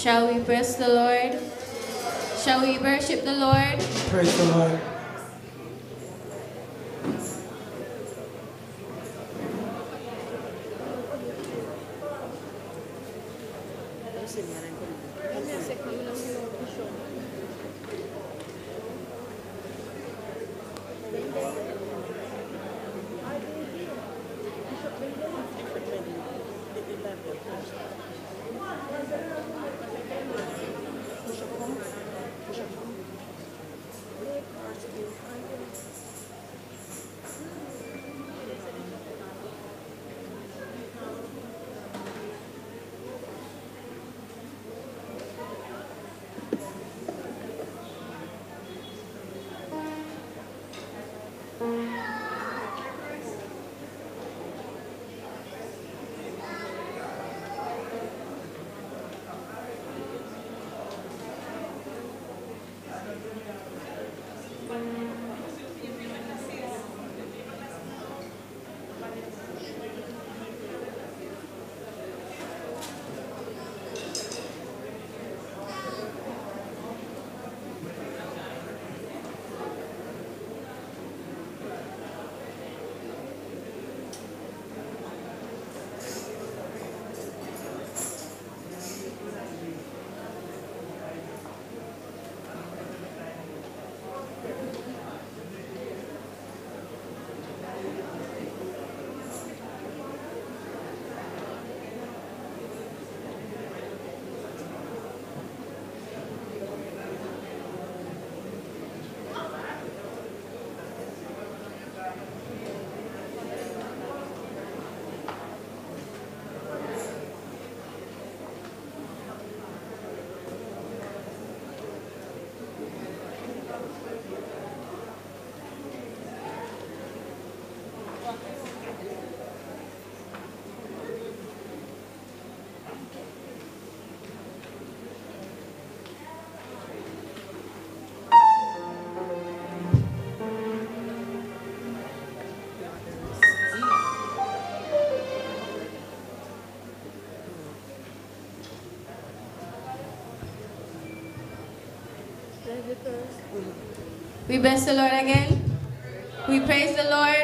Shall we bless the Lord? Shall we worship the Lord? Praise the Lord. We bless the Lord again. We praise the Lord.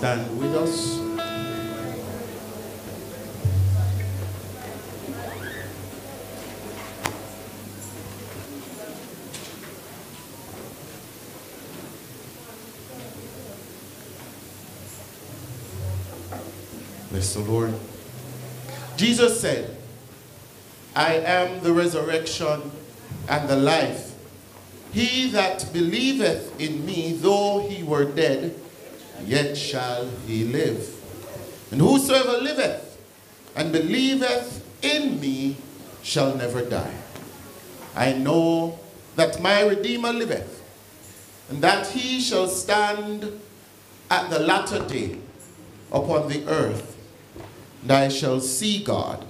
Stand with us. Bless the Lord. Jesus said, I am the resurrection and the life. He that believeth in me, though he were dead, shall he live. And whosoever liveth and believeth in me shall never die. I know that my Redeemer liveth, and that he shall stand at the latter day upon the earth, and I shall see God,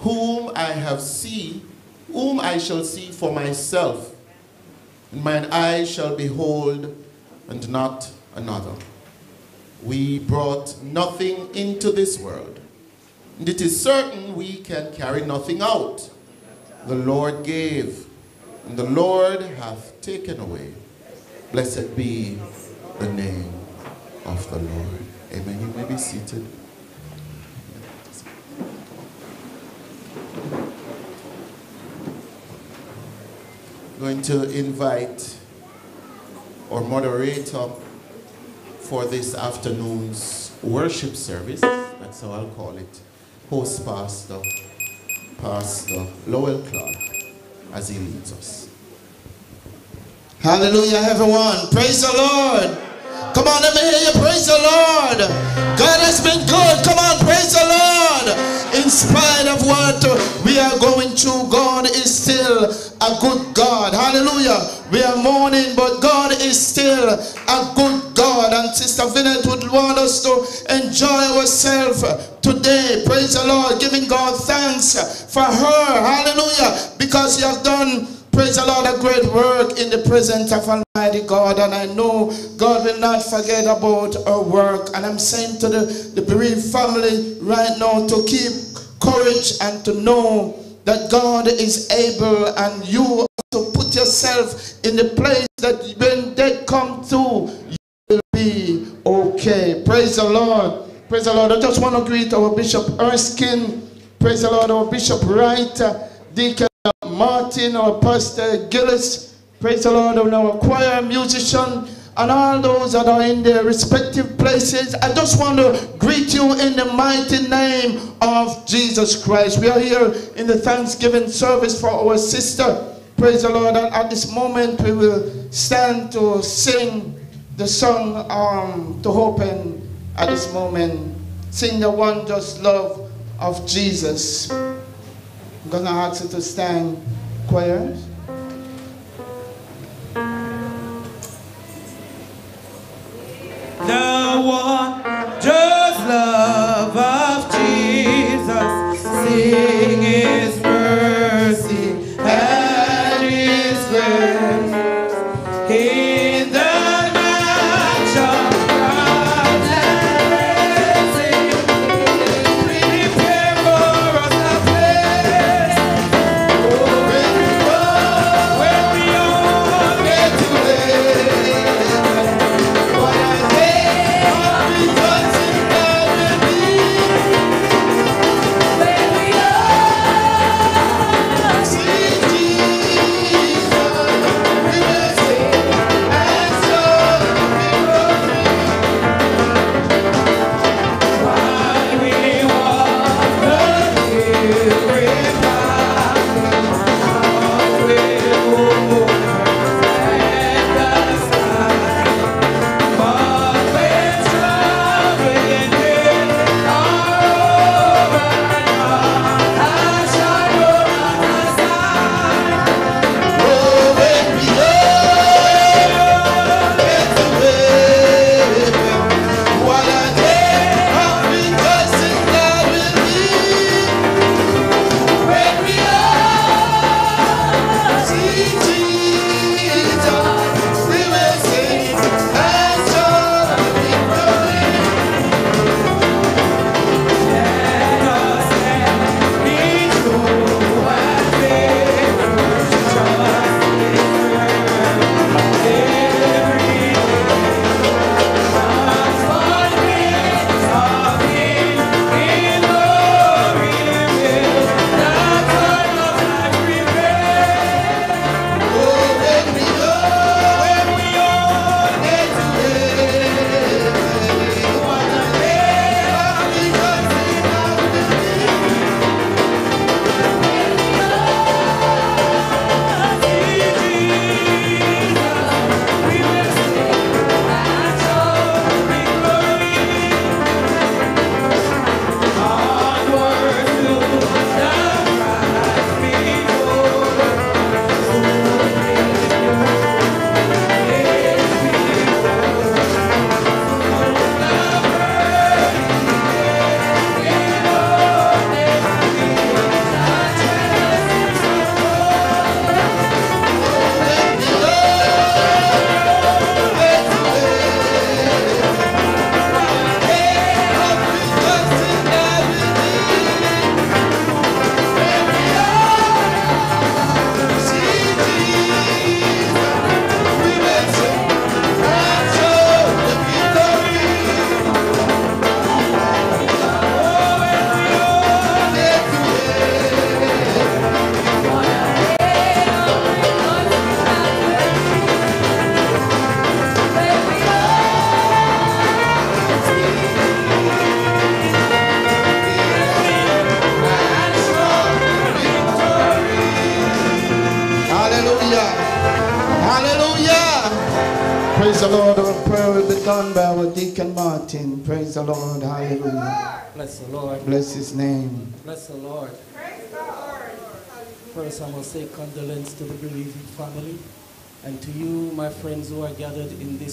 whom I have seen, whom I shall see for myself, and mine eyes shall behold, and not brought nothing into this world, and it is certain we can carry nothing out. The Lord gave, and the Lord hath taken away. Blessed be the name of the Lord. Amen. You may be seated. Going to invite our moderator for this afternoon's worship service. That's how I'll call it. Host Pastor, Pastor Lowell Clark, as he leads us. Hallelujah, everyone. Praise the Lord. Come on, let me hear you. Praise the Lord. God has been good. Come on, praise the Lord. In spite of what we are going through, God is still a good God. Hallelujah. We are mourning, but God is still a good God. And Sister Vinette would want us to enjoy ourselves today. Praise the Lord. Giving God thanks for her. Hallelujah. Because you have done Praise the Lord, a great work in the presence of Almighty God. And I know God will not forget about our work. And I'm saying to the, the bereaved family right now to keep courage and to know that God is able and you to put yourself in the place that when they come to, you will be okay. Praise the Lord. Praise the Lord. I just want to greet our Bishop Erskine. Praise the Lord, our Bishop Wright, uh, Deacon Martin, our Pastor Gillis, praise the Lord, our choir musician, and all those that are in their respective places. I just want to greet you in the mighty name of Jesus Christ. We are here in the Thanksgiving service for our sister. Praise the Lord. And at this moment, we will stand to sing the song um, to open at this moment. Sing the wondrous love of Jesus. I'm going to ask you to stand, choirs. The love of Jesus, sing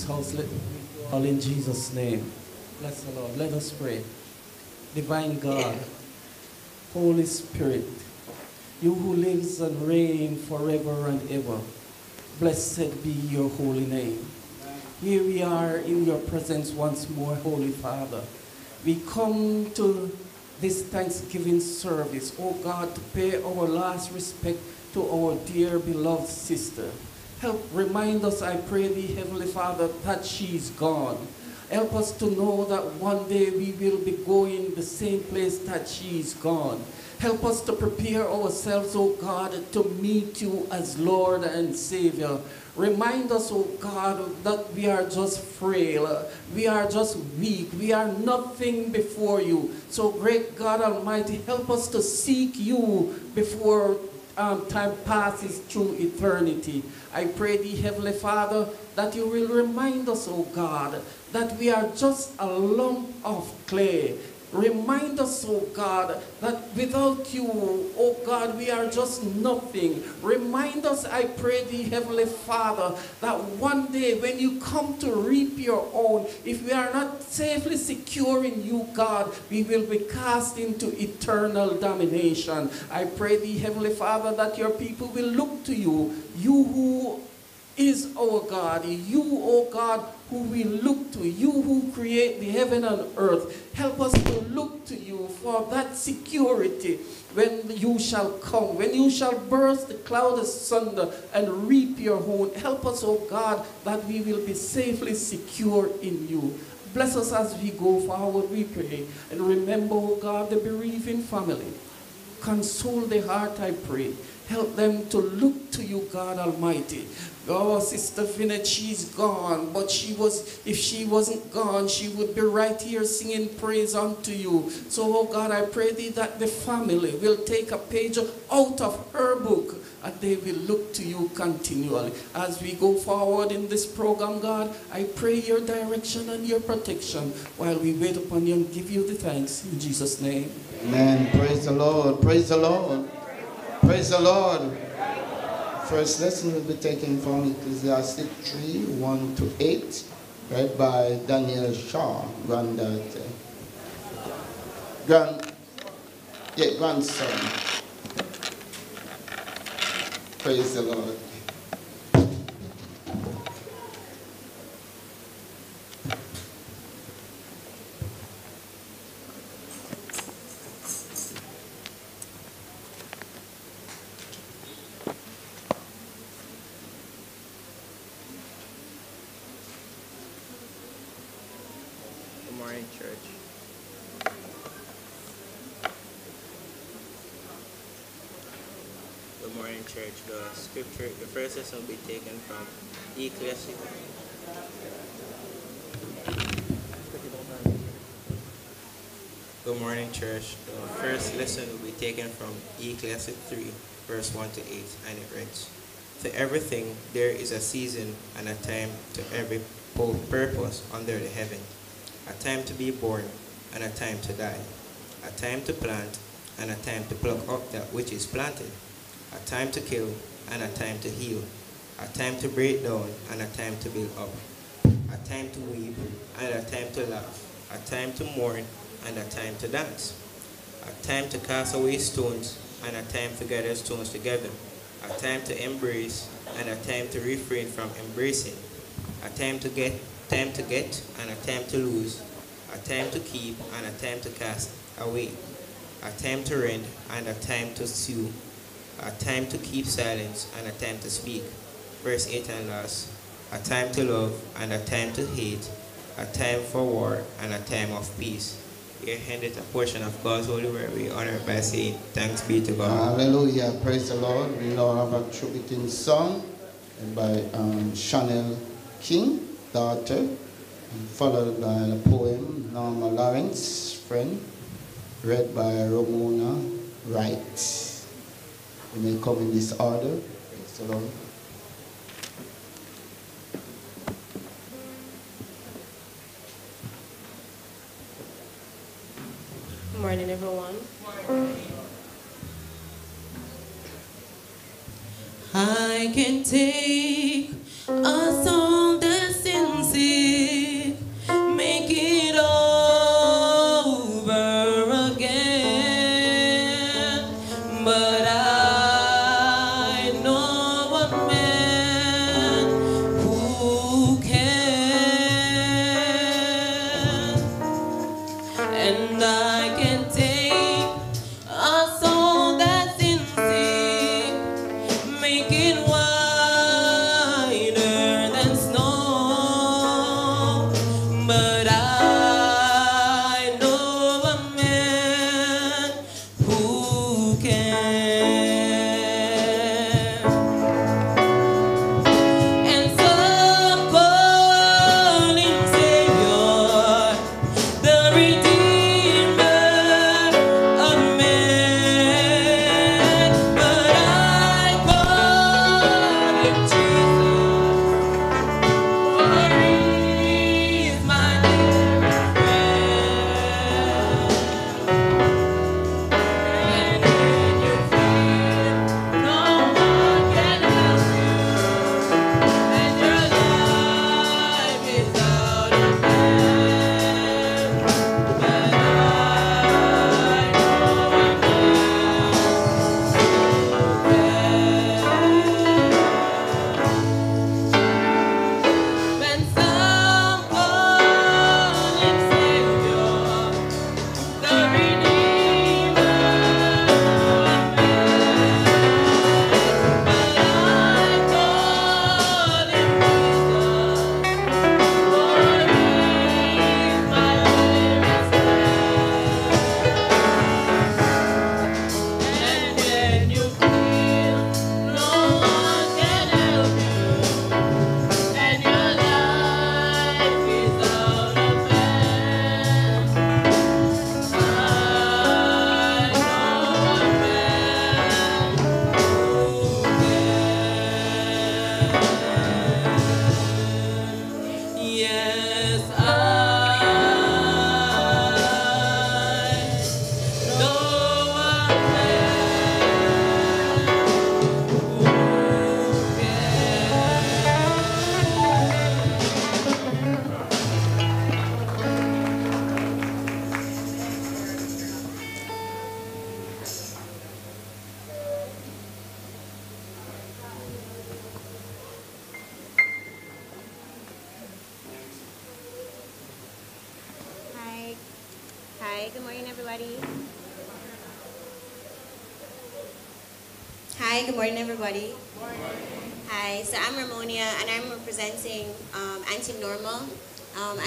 this house, let- all in Jesus' name. Bless the Lord. Let us pray. Divine God, Holy Spirit, you who lives and reign forever and ever, blessed be your holy name. Here we are in your presence once more, Holy Father. We come to this Thanksgiving service, oh God, to pay our last respect to our dear beloved sister. Help remind us, I pray thee, Heavenly Father, that she's gone. Help us to know that one day we will be going the same place that she's gone. Help us to prepare ourselves, oh God, to meet you as Lord and Savior. Remind us, oh God, that we are just frail. We are just weak. We are nothing before you. So, great God Almighty, help us to seek you before um, time passes through eternity. I pray thee, Heavenly Father, that you will remind us, oh God, that we are just a lump of clay. Remind us, oh God, that without you, oh God, we are just nothing. Remind us, I pray thee, Heavenly Father, that one day when you come to reap your own, if we are not safely secure in you, God, we will be cast into eternal domination. I pray thee, Heavenly Father, that your people will look to you, you who is our God. You, O God, who we look to. You who create the heaven and earth. Help us to look to you for that security when you shall come, when you shall burst the cloud asunder and reap your own. Help us, O God, that we will be safely secure in you. Bless us as we go forward, we pray. And remember, O God, the bereaving family. Console the heart, I pray. Help them to look to you, God Almighty. Oh, Sister Vinette, she's gone, but she was, if she wasn't gone, she would be right here singing praise unto you. So, oh God, I pray thee that the family will take a page out of her book and they will look to you continually. As we go forward in this program, God, I pray your direction and your protection while we wait upon you and give you the thanks in Jesus' name. Amen. Praise the Lord. Praise the Lord. Praise the Lord. First lesson will be taken from Ecclesiastic 3 1 to 8, read by Daniel Shaw, granddad. Grand, yeah, grandson. Praise the Lord. Good morning, church. Good morning, church. The scripture, lesson will be taken from Ecclesiastes. Good morning, church. The first lesson will be taken from Ecclesiastes 3, verse 1 to 8, and it reads To everything there is a season and a time to every purpose under the heaven a time to be born and a time to die, a time to plant and a time to pluck up that which is planted, a time to kill and a time to heal, a time to break down and a time to build up, a time to weep and a time to laugh, a time to mourn and a time to dance, a time to cast away stones and a time to gather stones together, a time to embrace and a time to refrain from embracing, a time to get, time to get and a time to lose, a time to keep and a time to cast away, a time to rend and a time to sue, a time to keep silence and a time to speak. Verse 8 and last, a time to love and a time to hate, a time for war and a time of peace. Here handed a portion of God's holy word. We honor by saying, Thanks be to God. Hallelujah. Praise the Lord. We now have a tributing song by um, Chanel King, daughter, followed by a poem, Norma Lawrence, friend, read by Ramona Wright. We may come in this order. Praise the Lord. Morning, everyone. I can take a song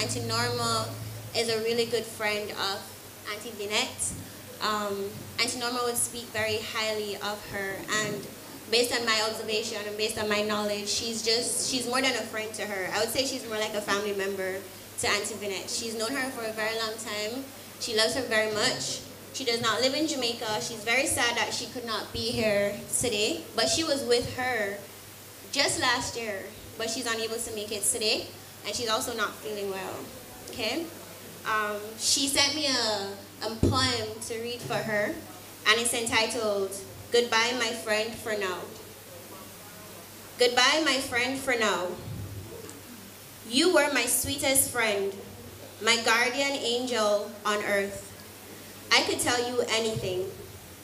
Auntie Norma is a really good friend of Auntie Vinette. Um, Auntie Norma would speak very highly of her, and based on my observation and based on my knowledge, she's just, she's more than a friend to her. I would say she's more like a family member to Auntie Vinette. She's known her for a very long time. She loves her very much. She does not live in Jamaica. She's very sad that she could not be here today, but she was with her just last year, but she's unable to make it today, and she's also not feeling well. Okay? Um, she sent me a, a poem to read for her, and it's entitled Goodbye, My Friend, for Now. Goodbye, my friend, for now. You were my sweetest friend, my guardian angel on earth. I could tell you anything.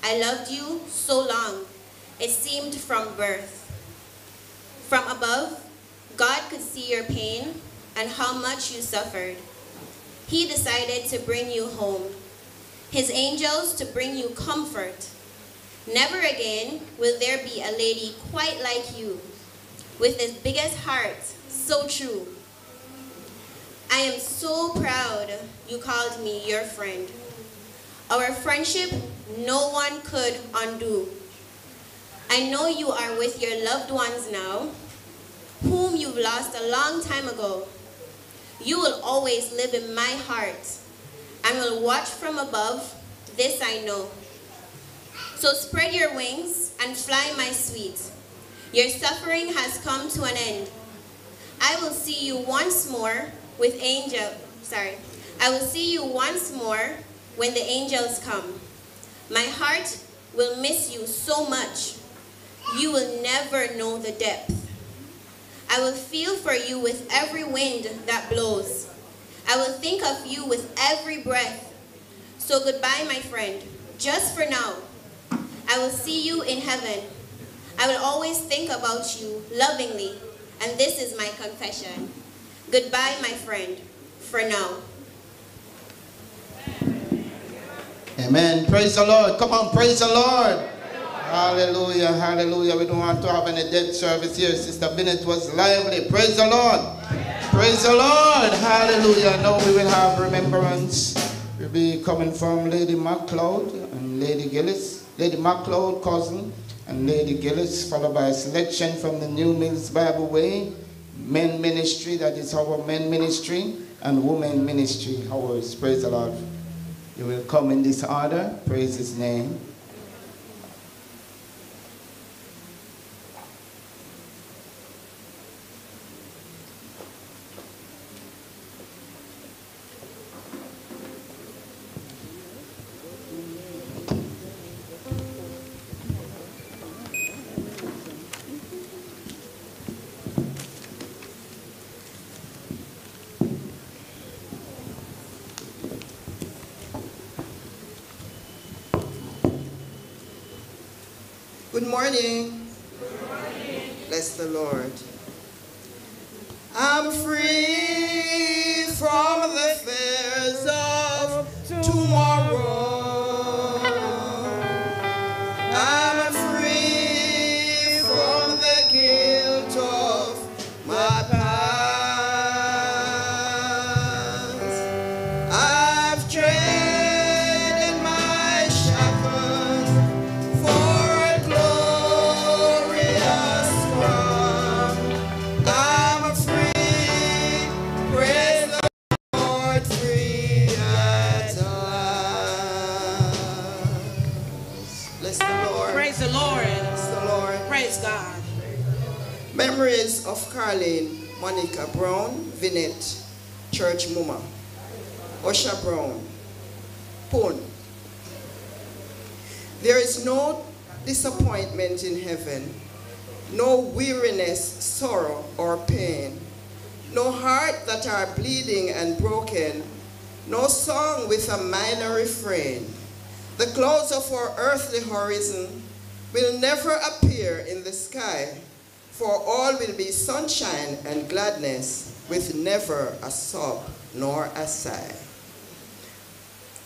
I loved you so long, it seemed from birth. From above, God could see your pain and how much you suffered. He decided to bring you home. His angels to bring you comfort. Never again will there be a lady quite like you, with the biggest heart, so true. I am so proud you called me your friend. Our friendship no one could undo. I know you are with your loved ones now, whom you've lost a long time ago. You will always live in my heart I will watch from above, this I know. So spread your wings and fly, my sweet. Your suffering has come to an end. I will see you once more with angel, sorry. I will see you once more when the angels come. My heart will miss you so much. You will never know the depth. I will feel for you with every wind that blows. I will think of you with every breath. So goodbye, my friend, just for now. I will see you in heaven. I will always think about you lovingly, and this is my confession. Goodbye, my friend, for now. Amen. Praise the Lord. Come on, praise the Lord. Hallelujah, hallelujah. We don't want to have any dead service here. Sister Bennett was lively. Praise the Lord. Praise the Lord. Hallelujah. Now we will have remembrance. We will be coming from Lady MacLeod and Lady Gillis. Lady MacLeod, cousin, and Lady Gillis, followed by a selection from the New Mills Bible Way, men ministry, that is our men ministry, and women ministry, ours. Praise the Lord. You will come in this order. Praise his name. Good morning. Bless the Lord. Of Monica Brown, Vinette, Church Muma, Osha Brown, Pun. There is no disappointment in heaven, no weariness, sorrow, or pain, no heart that are bleeding and broken, no song with a minor refrain. The clouds of our earthly horizon will never appear in the sky, for all will be sunshine and gladness, with never a sob nor a sigh.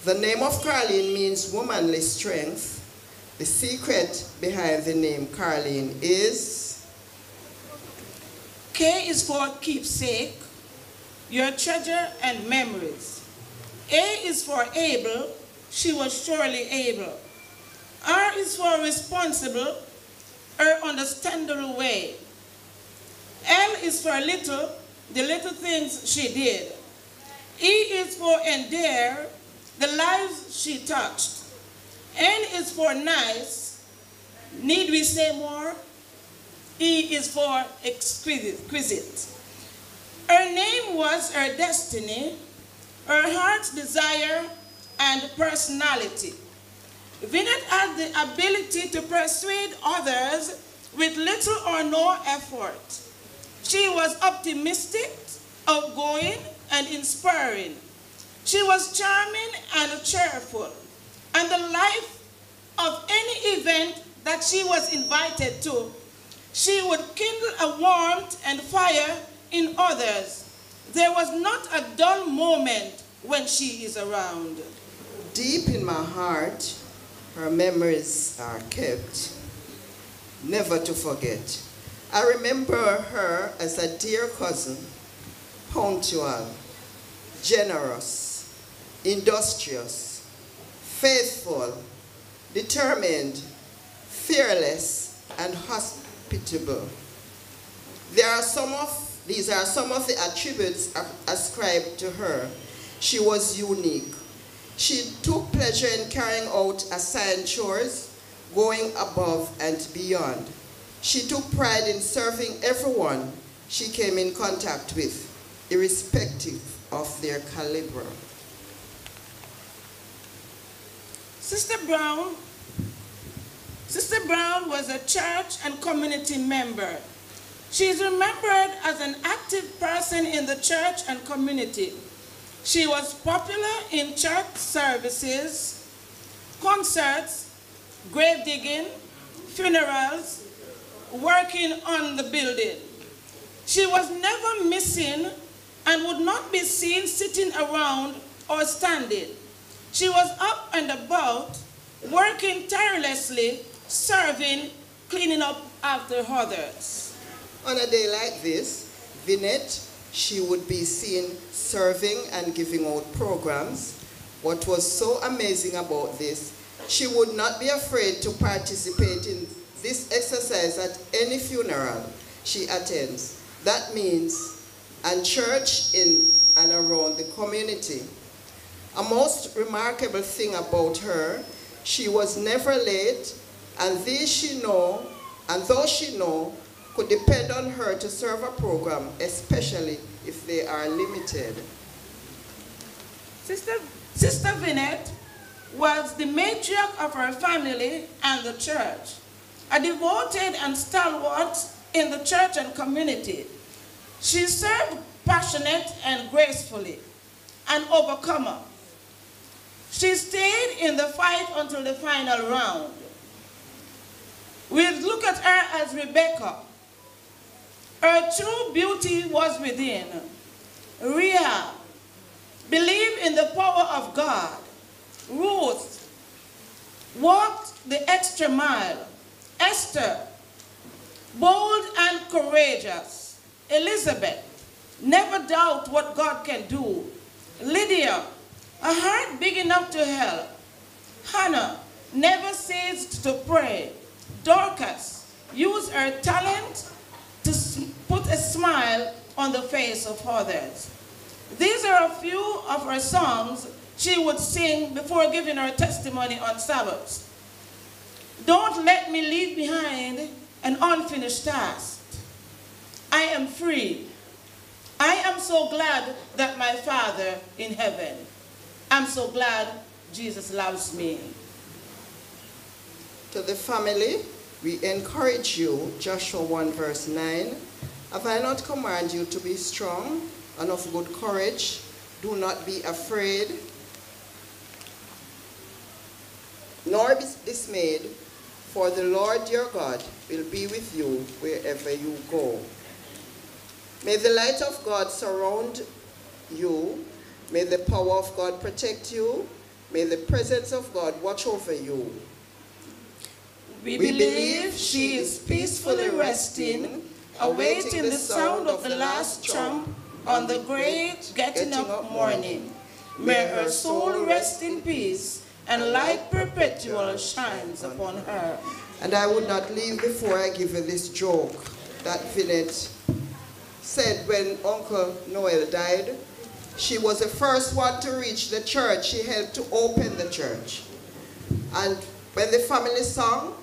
The name of Karleen means womanly strength. The secret behind the name Karleen is K is for keepsake, your treasure and memories. A is for able, she was surely able. R is for responsible, her understandable way. L is for little, the little things she did. E is for endear, the lives she touched. N is for nice, need we say more? E is for exquisite. Her name was her destiny, her heart's desire, and personality. Vinette had the ability to persuade others with little or no effort. She was optimistic, outgoing, and inspiring. She was charming and cheerful. And the life of any event that she was invited to, she would kindle a warmth and fire in others. There was not a dull moment when she is around. Deep in my heart, her memories are kept, never to forget. I remember her as a dear cousin, punctual, generous, industrious, faithful, determined, fearless, and hospitable. There are some of, these are some of the attributes ascribed to her. She was unique. She took pleasure in carrying out assigned chores, going above and beyond. She took pride in serving everyone she came in contact with, irrespective of their caliber. Sister Brown, Sister Brown was a church and community member. She is remembered as an active person in the church and community. She was popular in church services, concerts, grave digging, funerals, working on the building. She was never missing and would not be seen sitting around or standing. She was up and about, working tirelessly, serving, cleaning up after others. On a day like this, Vinette, she would be seen serving and giving out programs. What was so amazing about this, she would not be afraid to participate in this exercise at any funeral she attends. That means, and church in and around the community. A most remarkable thing about her, she was never late, and this she know, and though she know, could depend on her to serve a program, especially if they are limited. Sister, Sister Vinette was the matriarch of her family and the church, a devoted and stalwart in the church and community. She served passionate and gracefully, an overcomer. She stayed in the fight until the final round. We look at her as Rebecca. Her true beauty was within. Rhea believed in the power of God. Ruth walked the extra mile. Esther, bold and courageous. Elizabeth, never doubt what God can do. Lydia, a heart big enough to help. Hannah, never ceased to pray. Dorcas, used her talent to put a smile on the face of others. These are a few of her songs she would sing before giving her testimony on Sabbaths. Don't let me leave behind an unfinished task. I am free. I am so glad that my Father in heaven. I'm so glad Jesus loves me. To the family, we encourage you, Joshua 1 verse 9, have I not commanded you to be strong and of good courage? Do not be afraid, nor be dismayed, for the Lord your God will be with you wherever you go. May the light of God surround you. May the power of God protect you. May the presence of God watch over you. We believe she is peacefully resting, awaiting the sound of the last trump on the great getting up morning. May her soul rest in peace, and light perpetual shines upon her. And I would not leave before I give you this joke that Vinette said when Uncle Noel died. She was the first one to reach the church. She helped to open the church. And when the family song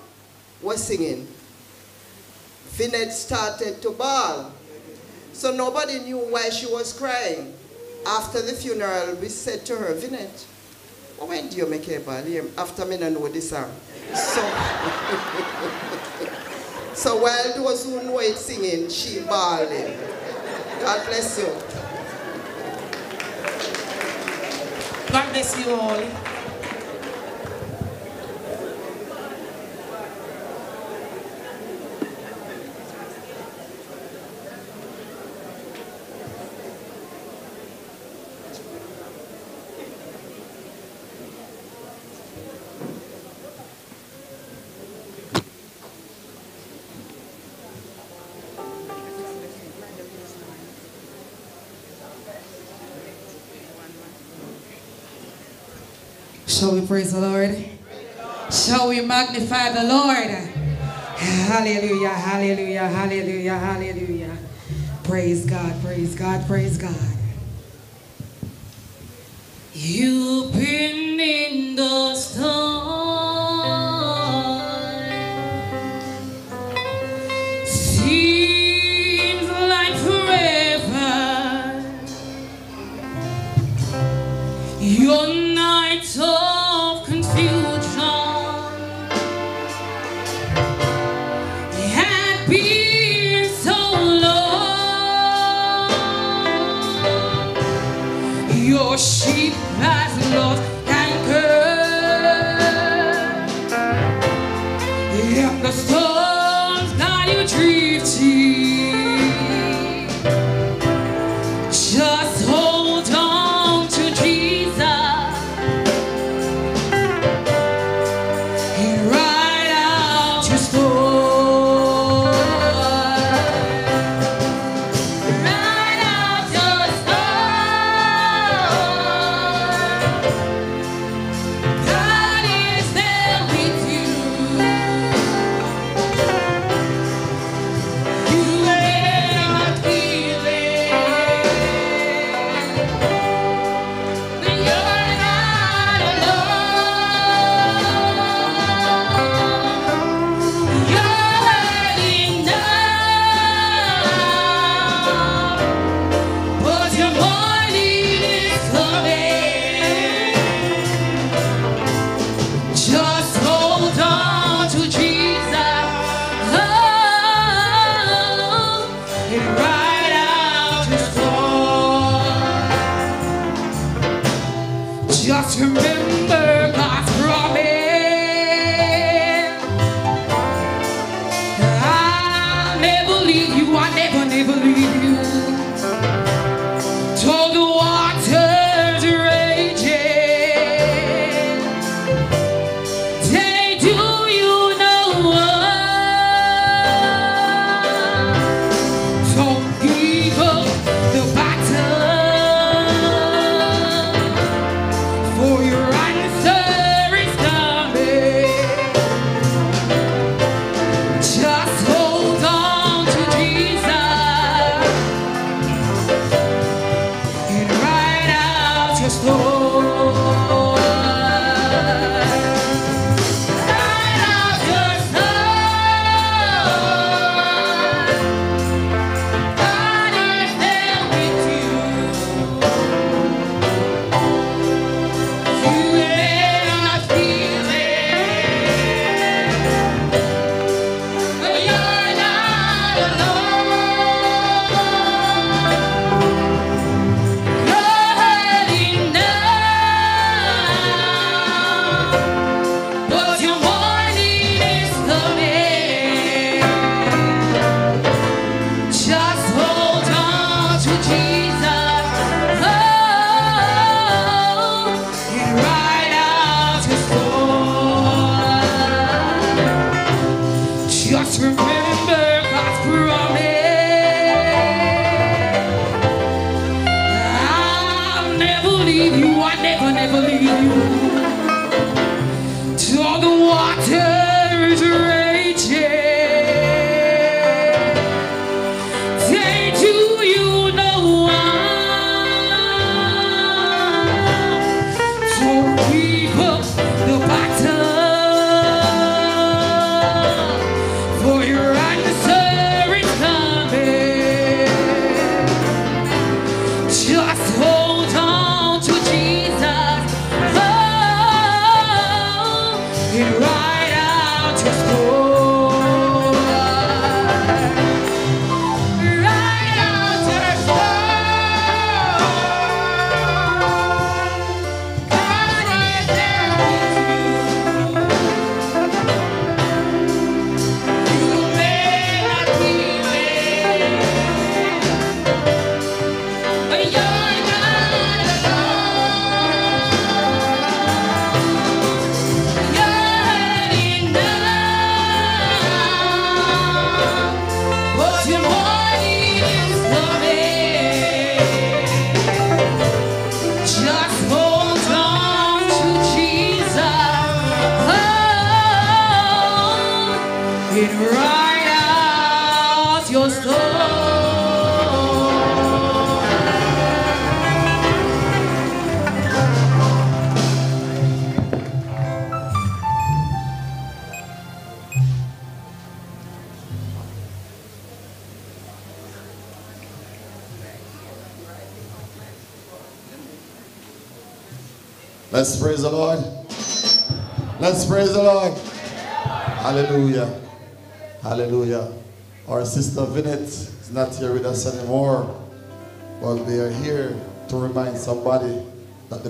was singing, Vinette started to bawl. So nobody knew why she was crying. After the funeral, we said to her, Vinette, "Oh, when do you make a bawl? After me not know this song. So, so while those who know it singing, she bawling. God bless you. God bless you all. Praise the Lord? Shall we magnify the Lord? Hallelujah, hallelujah, hallelujah, hallelujah. Praise God, praise God, praise God. You've been in the storm.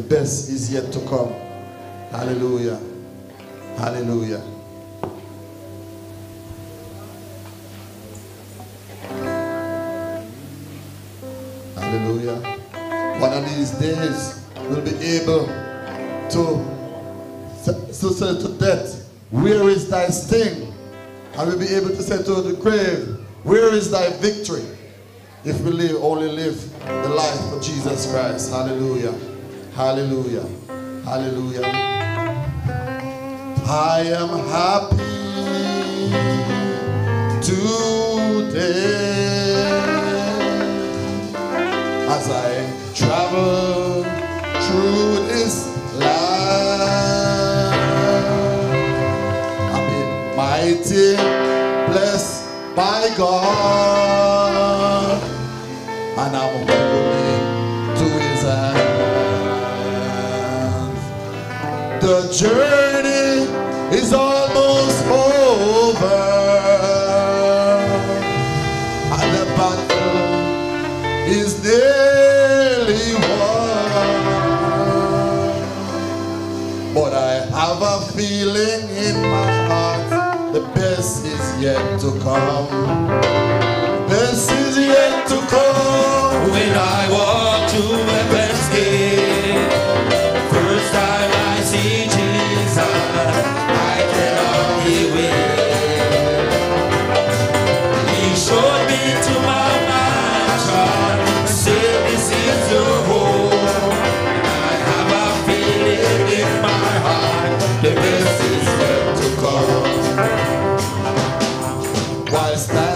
best is yet to come. Hallelujah. Hallelujah. Hallelujah. One of these days, we'll be able to, to say to death, Where is thy sting? And we'll be able to say to the grave, Where is thy victory? If we live, only live the life of Jesus Christ. Hallelujah. Hallelujah. Hallelujah. I am happy today as I travel through this land. I've been mighty blessed by God and I'm the journey is almost over and the battle is nearly won. But I have a feeling in my heart the best is yet to come. The best is yet to come when I was. está.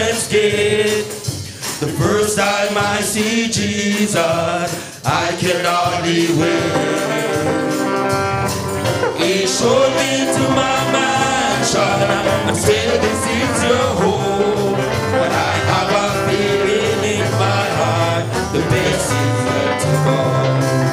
servants did. The first time I see Jesus, I can hardly wait. He showed me to my mansion, and said, this is your home. But I have a feeling in my heart, the best is yet to come.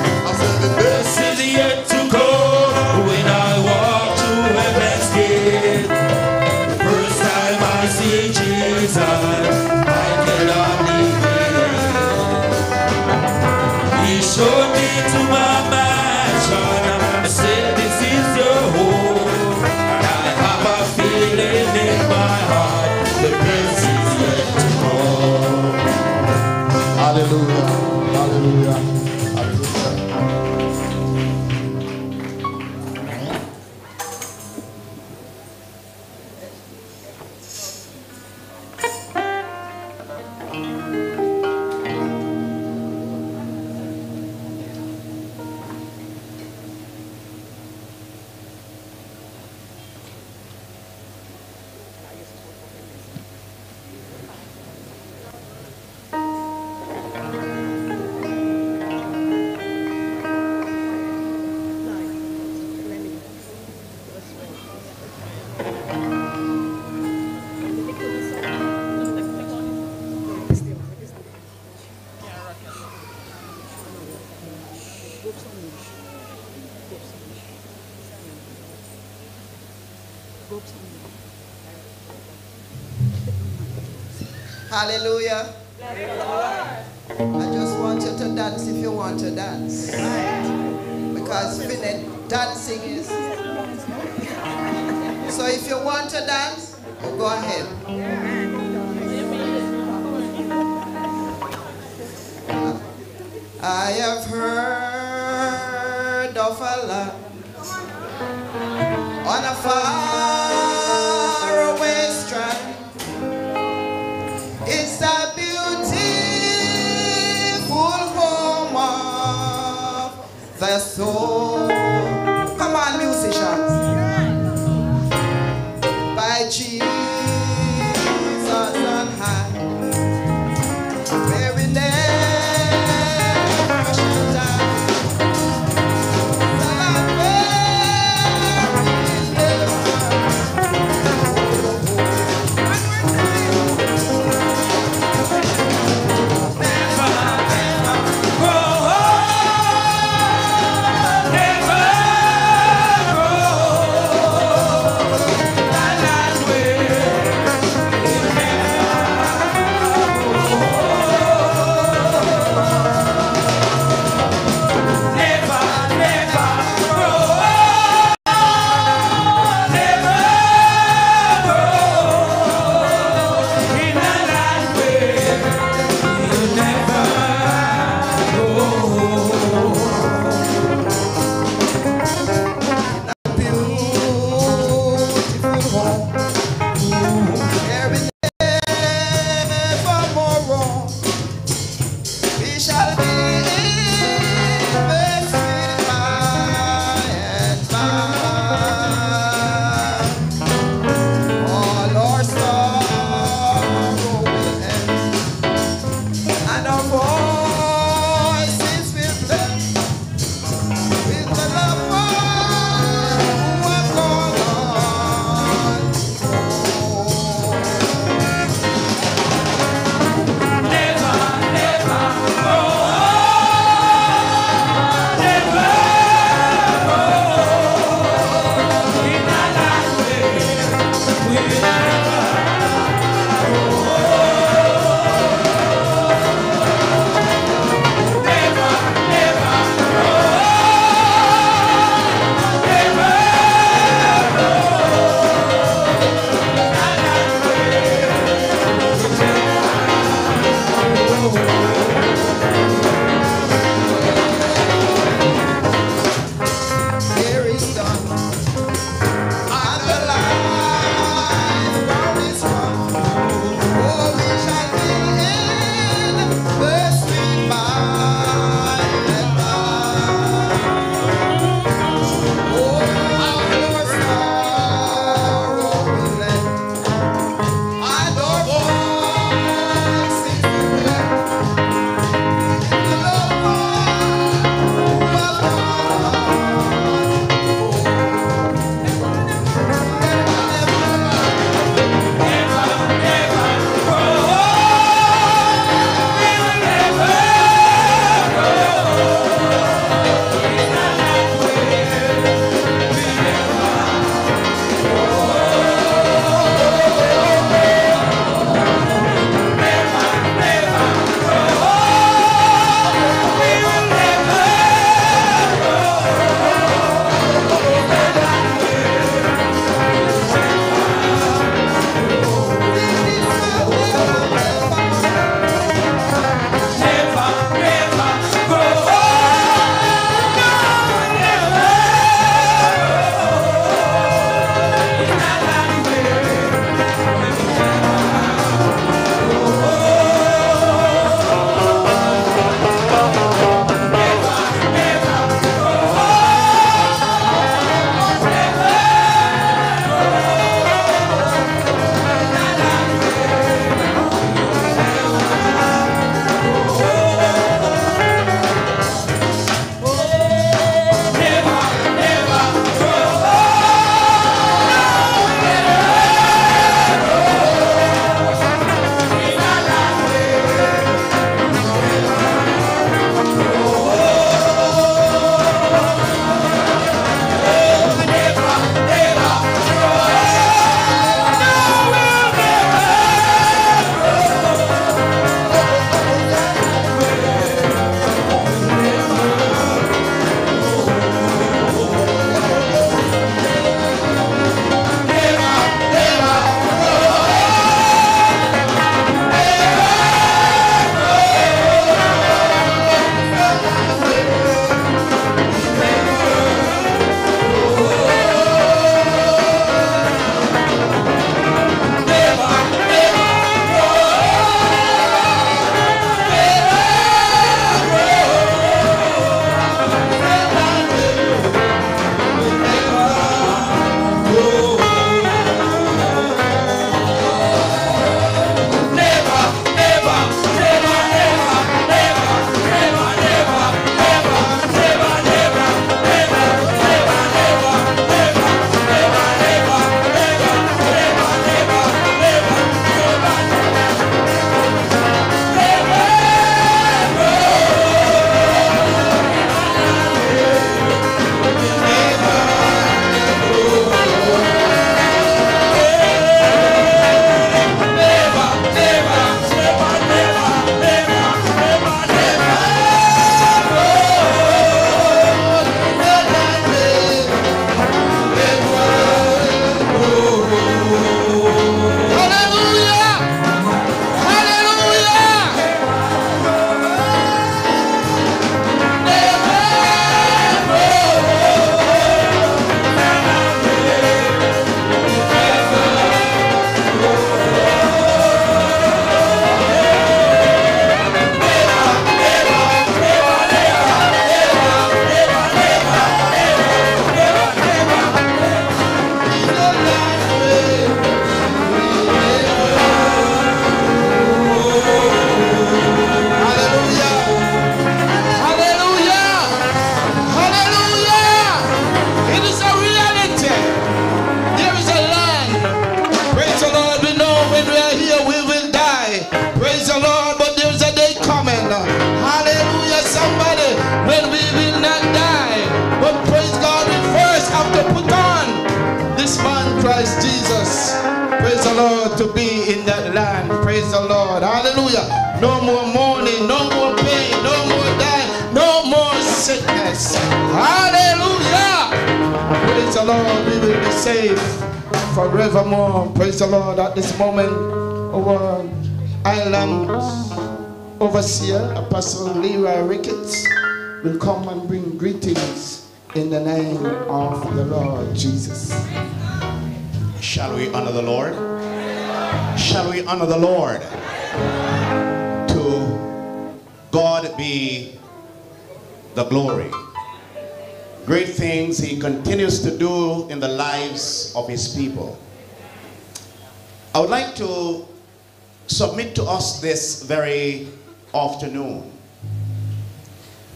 This very afternoon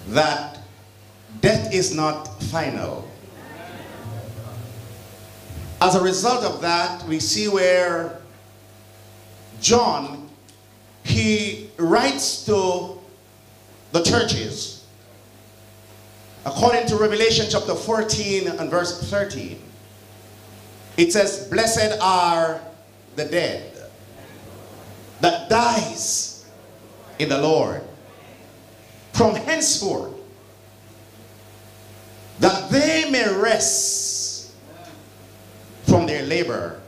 that death is not final. As a result of that, we see where John, he writes to the churches. According to Revelation chapter 14 and verse 13, it says, Blessed are the dead that dies in the Lord from henceforth, that they may rest from their labor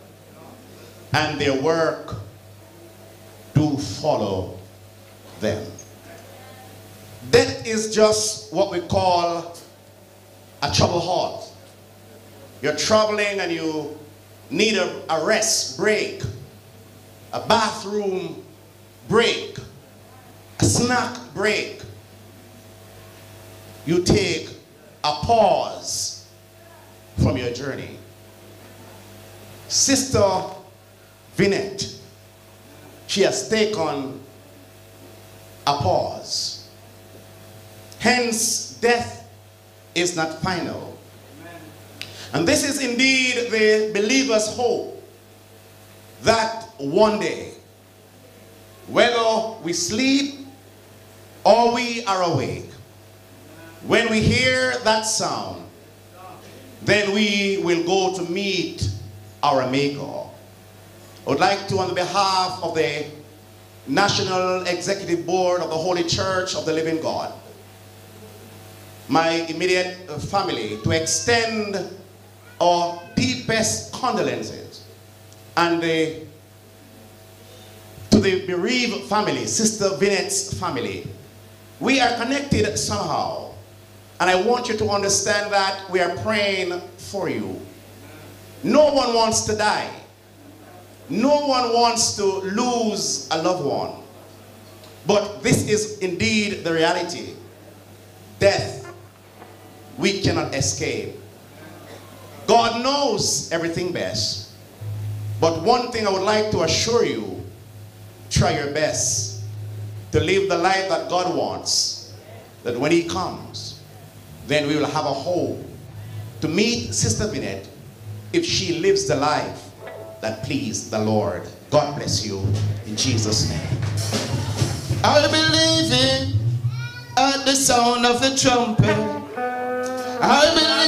and their work do follow them. Death is just what we call a trouble halt. You're traveling and you need a, a rest break, a bathroom break, a snack break. You take a pause from your journey. Sister Vinette, has taken a pause. Hence, death is not final. And this is indeed the believer's hope that one day, whether we sleep or we are awake, when we hear that sound, then we will go to meet our Maker. I would like to, on behalf of the National Executive Board of the Holy Church of the Living God, my immediate uh, family, to extend our deepest condolences and the, to the bereaved family, Sister Vinette's family. We are connected somehow. And I want you to understand that we are praying for you. No one wants to die. No one wants to lose a loved one. But this is indeed the reality. Death, we cannot escape. God knows everything best. But one thing I would like to assure you, try your best to live the life that God wants. That when he comes, then we will have a hope to meet Sister Vinette if she lives the life that please the Lord. God bless you in Jesus' name. I'll be leaving at the sound of the trumpet. I'll be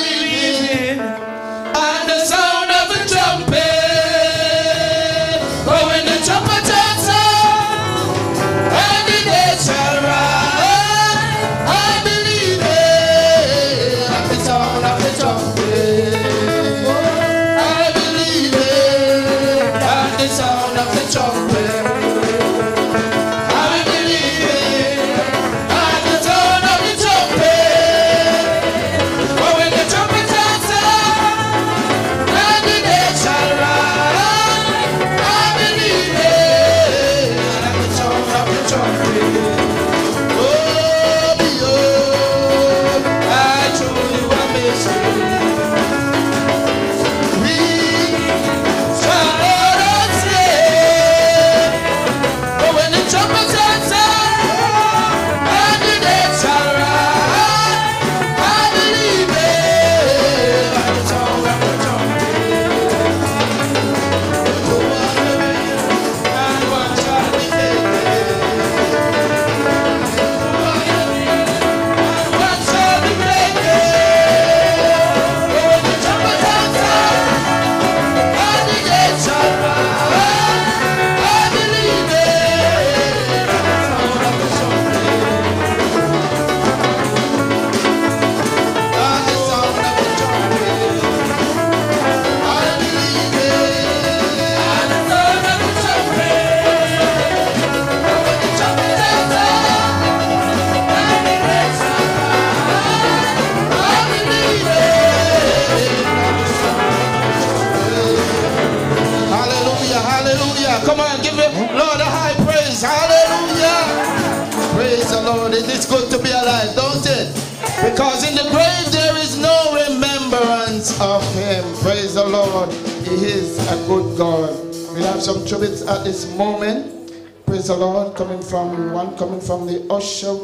usher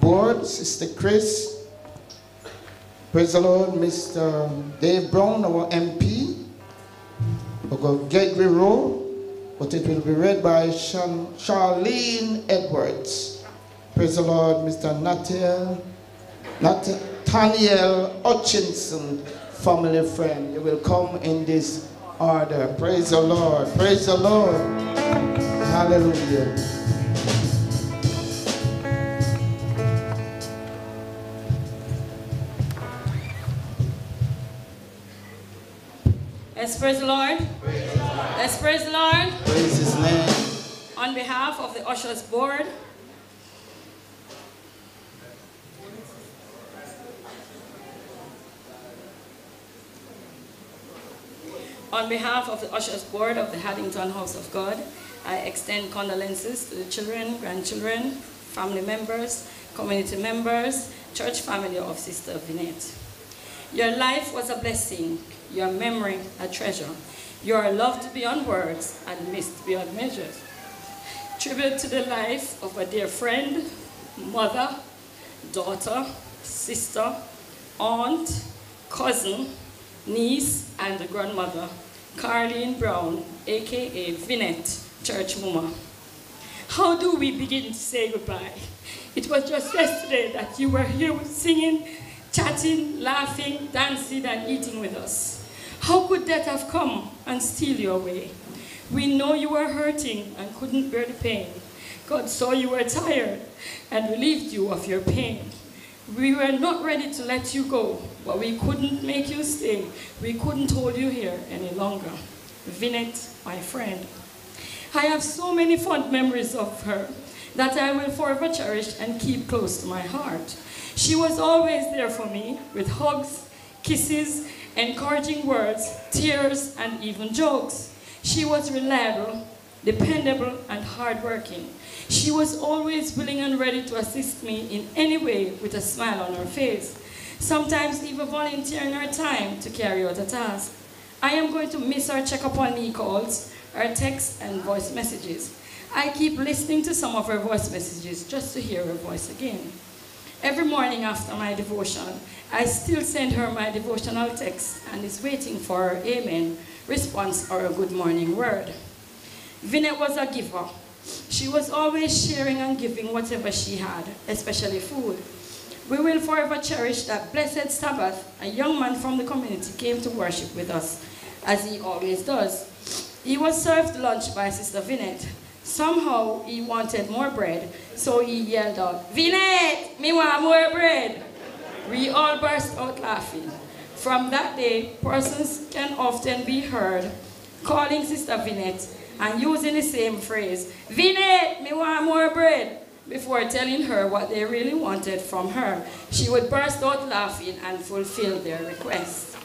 board, Sister Chris. Praise the Lord, Mr. Dave Brown, our MP. We'll go Gateway Road, but it will be read by Charlene Edwards. Praise the Lord, Mr. Nathaniel, Nathaniel Hutchinson, family friend. You will come in this order. Praise the Lord. Praise the Lord. Hallelujah. Let's praise the Lord. Let's praise the Lord. Praise his name. On behalf of the Ushers Board, On behalf of the Ushers Board of the Haddington House of God, I extend condolences to the children, grandchildren, family members, community members, church family of Sister Vinette. Your life was a blessing, your memory a treasure. You are loved beyond words and missed beyond measure. Tribute to the life of a dear friend, mother, daughter, sister, aunt, cousin, niece, and grandmother, Karleen Brown, aka Vinette, Church Mama. How do we begin to say goodbye? It was just yesterday that you were here singing, chatting, laughing, dancing, and eating with us. How could that have come and steal you away? We know you were hurting and couldn't bear the pain. God saw you were tired and relieved you of your pain. We were not ready to let you go, but we couldn't make you stay. We couldn't hold you here any longer. Vinette, my friend. I have so many fond memories of her that I will forever cherish and keep close to my heart. She was always there for me with hugs, kisses, encouraging words, tears, and even jokes. She was reliable, dependable, and hardworking. She was always willing and ready to assist me in any way with a smile on her face, sometimes even volunteering her time to carry out a task. I am going to miss her check up on me calls, her texts, and voice messages. I keep listening to some of her voice messages just to hear her voice again. Every morning after my devotion, I still send her my devotional text and is waiting for her amen response or a good morning word. Vinette was a giver. She was always sharing and giving whatever she had, especially food. We will forever cherish that blessed Sabbath, a young man from the community came to worship with us, as he always does. He was served lunch by Sister Vinette. Somehow he wanted more bread, so he yelled out, Vinette, me want more bread. We all burst out laughing. From that day, persons can often be heard calling Sister Vinette and using the same phrase, Vinette, me want more bread, before telling her what they really wanted from her. She would burst out laughing and fulfill their request.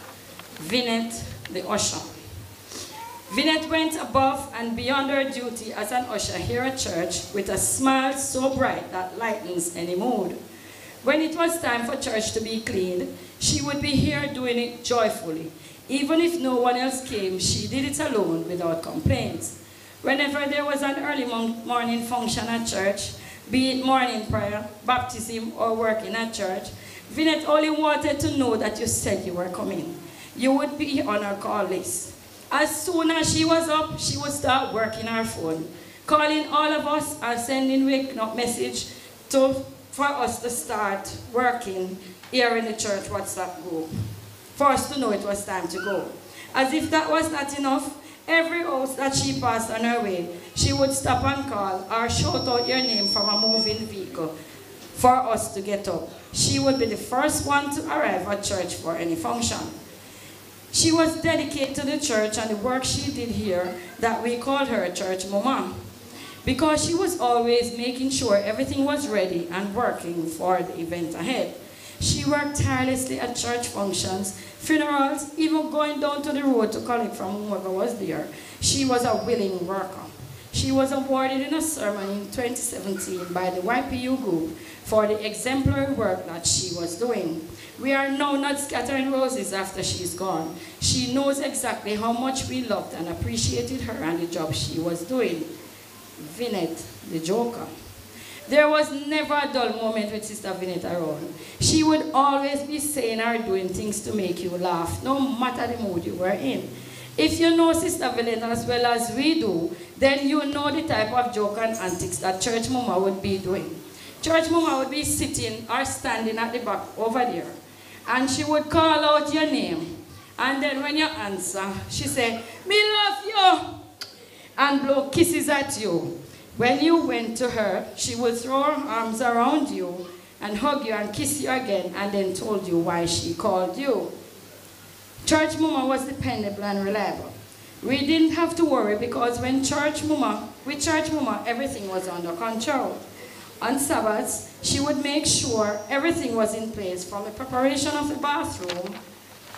Vinette, the usher. Vinette went above and beyond her duty as an usher here at church with a smile so bright that lightens any mood. When it was time for church to be cleaned, she would be here doing it joyfully. Even if no one else came, she did it alone without complaints. Whenever there was an early morning function at church, be it morning prayer, baptism, or working at church, Vinette only wanted to know that you said you were coming. You would be on her call list. As soon as she was up, she would start working her phone, calling all of us and sending waking up message to, for us to start working here in the church WhatsApp group, for us to know it was time to go. As if that was not enough, every house that she passed on her way, she would stop and call or shout out your name from a moving vehicle for us to get up. She would be the first one to arrive at church for any function. She was dedicated to the church and the work she did here that we called her church mama. Because she was always making sure everything was ready and working for the event ahead. She worked tirelessly at church functions, funerals, even going down to the road to collect from whoever was there. She was a willing worker. She was awarded in a sermon in 2017 by the YPU group for the exemplary work that she was doing. We are now not scattering roses after she's gone. She knows exactly how much we loved and appreciated her and the job she was doing. Vinette, the joker. There was never a dull moment with Sister Vinette around. She would always be saying or doing things to make you laugh, no matter the mood you were in. If you know Sister Vinette as well as we do, then you know the type of joke and antics that Church Mama would be doing. Church Mama would be sitting or standing at the back over there, and she would call out your name. And then when you answer, she said, me love you, and blow kisses at you. When you went to her, she would throw her arms around you and hug you and kiss you again and then told you why she called you. Church Mama was dependable and reliable. We didn't have to worry because when Church Mama, with Church Mama, everything was under control. On Sabbaths, she would make sure everything was in place from the preparation of the bathroom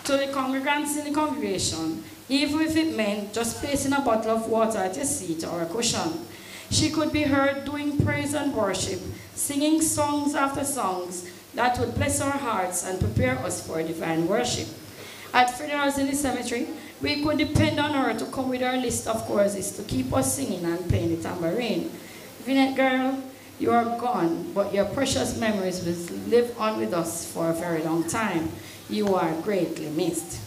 to the congregants in the congregation, even if it meant just placing a bottle of water at a seat or a cushion. She could be heard doing praise and worship, singing songs after songs that would bless our hearts and prepare us for divine worship. At funerals in the cemetery, we could depend on her to come with our list of courses to keep us singing and playing the tambourine. Vinette girl, you are gone, but your precious memories will live on with us for a very long time. You are greatly missed.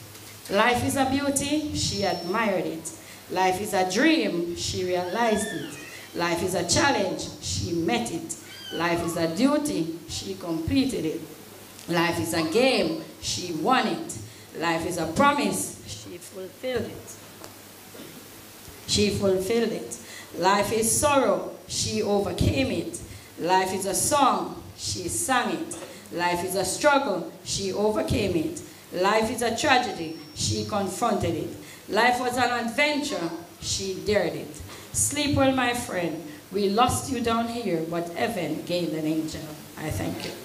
Life is a beauty, she admired it. Life is a dream, she realized it. Life is a challenge, she met it. Life is a duty, she completed it. Life is a game, she won it. Life is a promise, she fulfilled it. She fulfilled it. Life is sorrow, she overcame it. Life is a song, she sang it. Life is a struggle, she overcame it. Life is a tragedy, she confronted it. Life was an adventure, she dared it. Sleep well, my friend. We lost you down here, but heaven gained an angel. I thank you.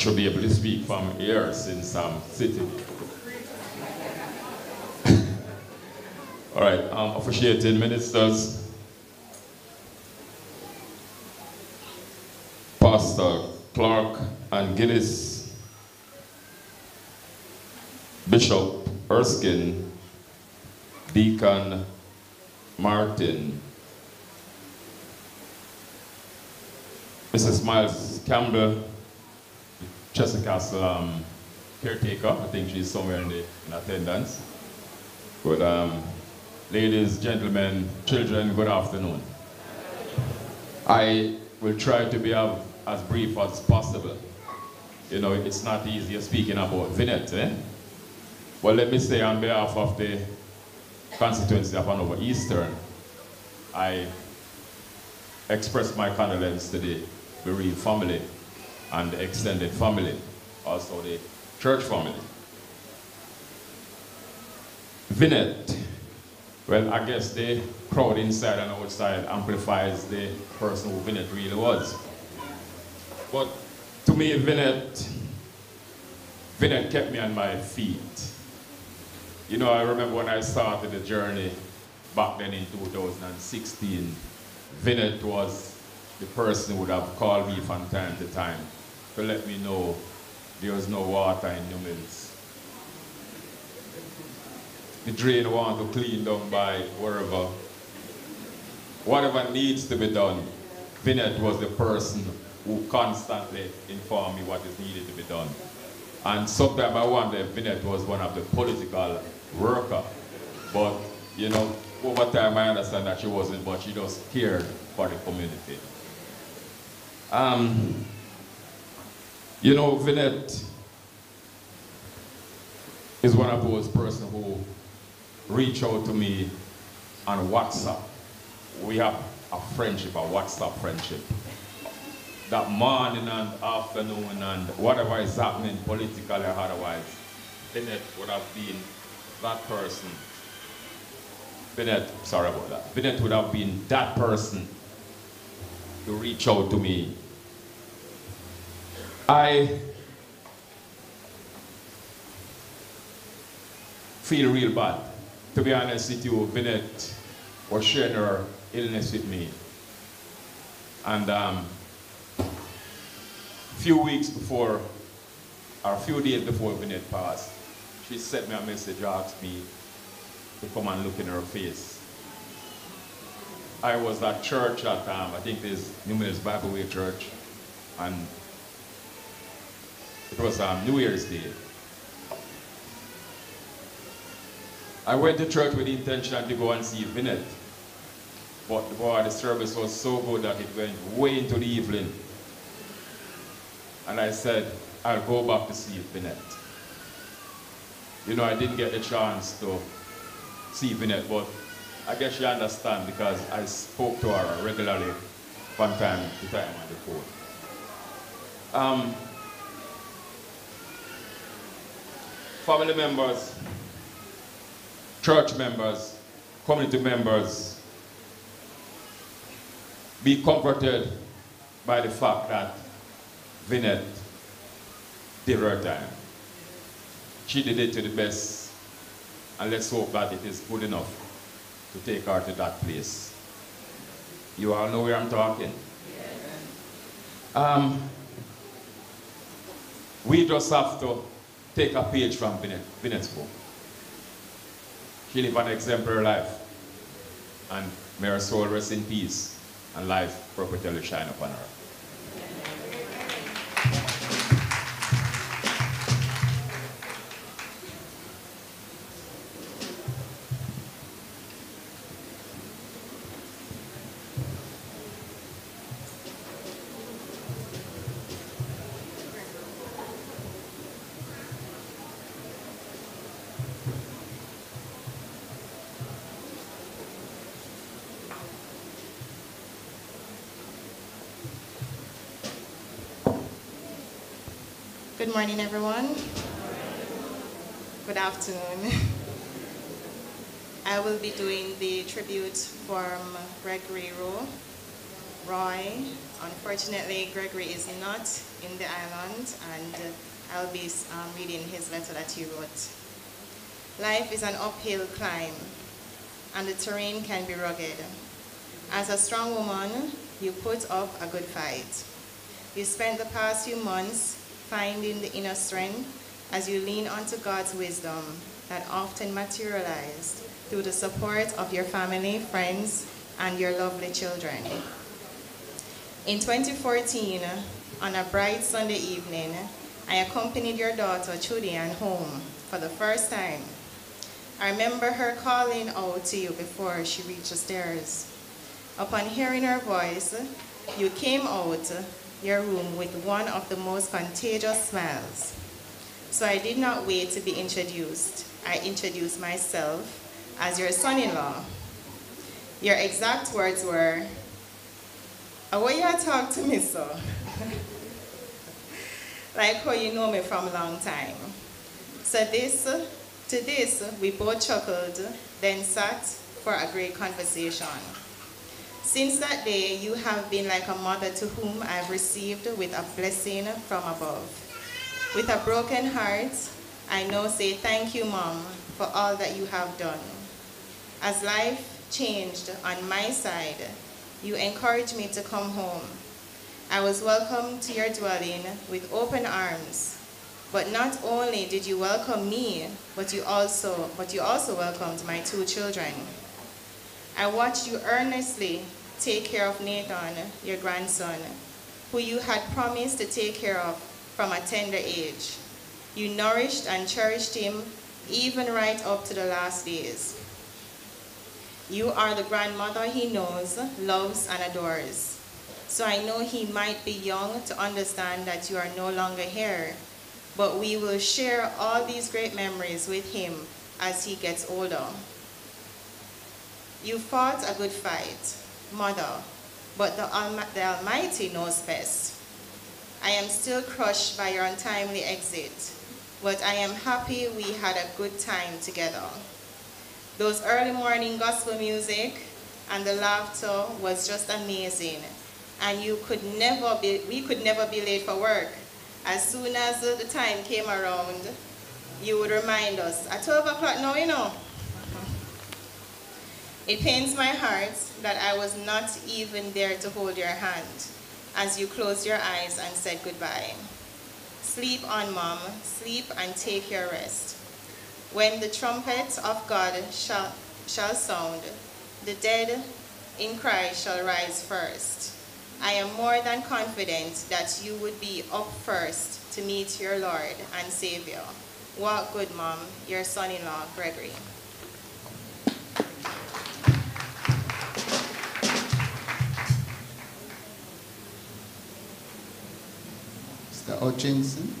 Should be able to speak from here since I'm sitting. All right, um, officiating ministers, Pastor Clark and Guinness, Bishop Erskine, Deacon Martin, Mrs. Miles Campbell, Chester Castle um, caretaker. I think she's somewhere in, the, in attendance. But um, ladies, gentlemen, children, good afternoon. I will try to be as, brief as possible. You know, it's not easy speaking about Vinette, eh? But let me say on behalf of the constituency of Hanover Eastern, I express my condolence to the bereaved family and the extended family, also the church family. Vinette, well, I guess the crowd inside and outside amplifies the person who Vinette really was. But to me, Vinette, Vinette kept me on my feet. You know, I remember when I started the journey back then in 2016, Vinette was the person who would have called me from time to time to let me know there was no water in the mills. The drain want to clean down by wherever. Whatever needs to be done, Vinette was the person who constantly informed me what is needed to be done. And sometimes I wonder if Vinette was one of the political worker. But, you know, over time I understand that she wasn't, but she just cared for the community. Um, you know, Vinette is one of those persons who reach out to me on WhatsApp. We have a friendship, a WhatsApp friendship. That morning and afternoon and whatever is happening politically or otherwise, Vinette would have been that person Vinette, sorry about that. Vinette would have been that person to reach out to me. I feel real bad. To be honest with you, Vinette was sharing her illness with me. And um, few weeks before, or a few days before Vinette passed, she sent me a message, asked me to come and look in her face. I was at church at, um, I think there's New Mills Bible Way Church, and it was um, New Year's Day. I went to church with the intention to go and see Vinette. But boy, the service was so good that it went way into the evening. And I said, I'll go back to see Vinette. You know, I didn't get the chance to see Vinette, but I guess you understand because I spoke to her regularly from time to time on the phone. Um, family members, church members, community members, be comforted by the fact that Vinette did her time. She did it to the best, and let's hope that it is good enough to take her to that place. You all know where I'm talking. Um, we just have to take a page from Vinette's book. She lived an exemplary life, and may her soul rest in peace, and life perpetually shine upon her. Morning, everyone. Good afternoon. I will be doing the tribute from Gregory Rowe. Roy, unfortunately, Gregory is not in the island, and I'll be um, reading his letter that he wrote. Life is an uphill climb, and the terrain can be rugged. As a strong woman, you put up a good fight. You spent the past few months finding the inner strength as you lean onto God's wisdom that often materialized through the support of your family, friends, and your lovely children. In 2014, on a bright Sunday evening, I accompanied your daughter, Julianne, home for the first time. I remember her calling out to you before she reached the stairs. Upon hearing her voice, you came out your room with one of the most contagious smiles. So I did not wait to be introduced. I introduced myself as your son-in-law. Your exact words were, how you talk to me so? like how you know me from a long time. So this, to this, we both chuckled, then sat for a great conversation. Since that day, you have been like a mother to whom I have received with a blessing from above. With a broken heart, I now say thank you, Mom, for all that you have done. As life changed on my side, you encouraged me to come home. I was welcomed to your dwelling with open arms. But not only did you welcome me, but you also, but you also welcomed my two children. I watched you earnestly take care of Nathan, your grandson, who you had promised to take care of from a tender age. You nourished and cherished him even right up to the last days. You are the grandmother he knows, loves, and adores. So I know he might be young to understand that you are no longer here, but we will share all these great memories with him as he gets older. You fought a good fight, mother, but the, the Almighty knows best. I am still crushed by your untimely exit, but I am happy we had a good time together. Those early morning gospel music and the laughter was just amazing. And you could never be, we could never be late for work. As soon as the time came around, you would remind us, at 12 o'clock now, you know. It pains my heart that I was not even there to hold your hand as you closed your eyes and said goodbye. Sleep on, Mom. Sleep and take your rest. When the trumpet of God shall, shall sound, the dead in Christ shall rise first. I am more than confident that you would be up first to meet your Lord and Savior. Walk good, Mom. Your son-in-law, Gregory. Mr. Hutchinson.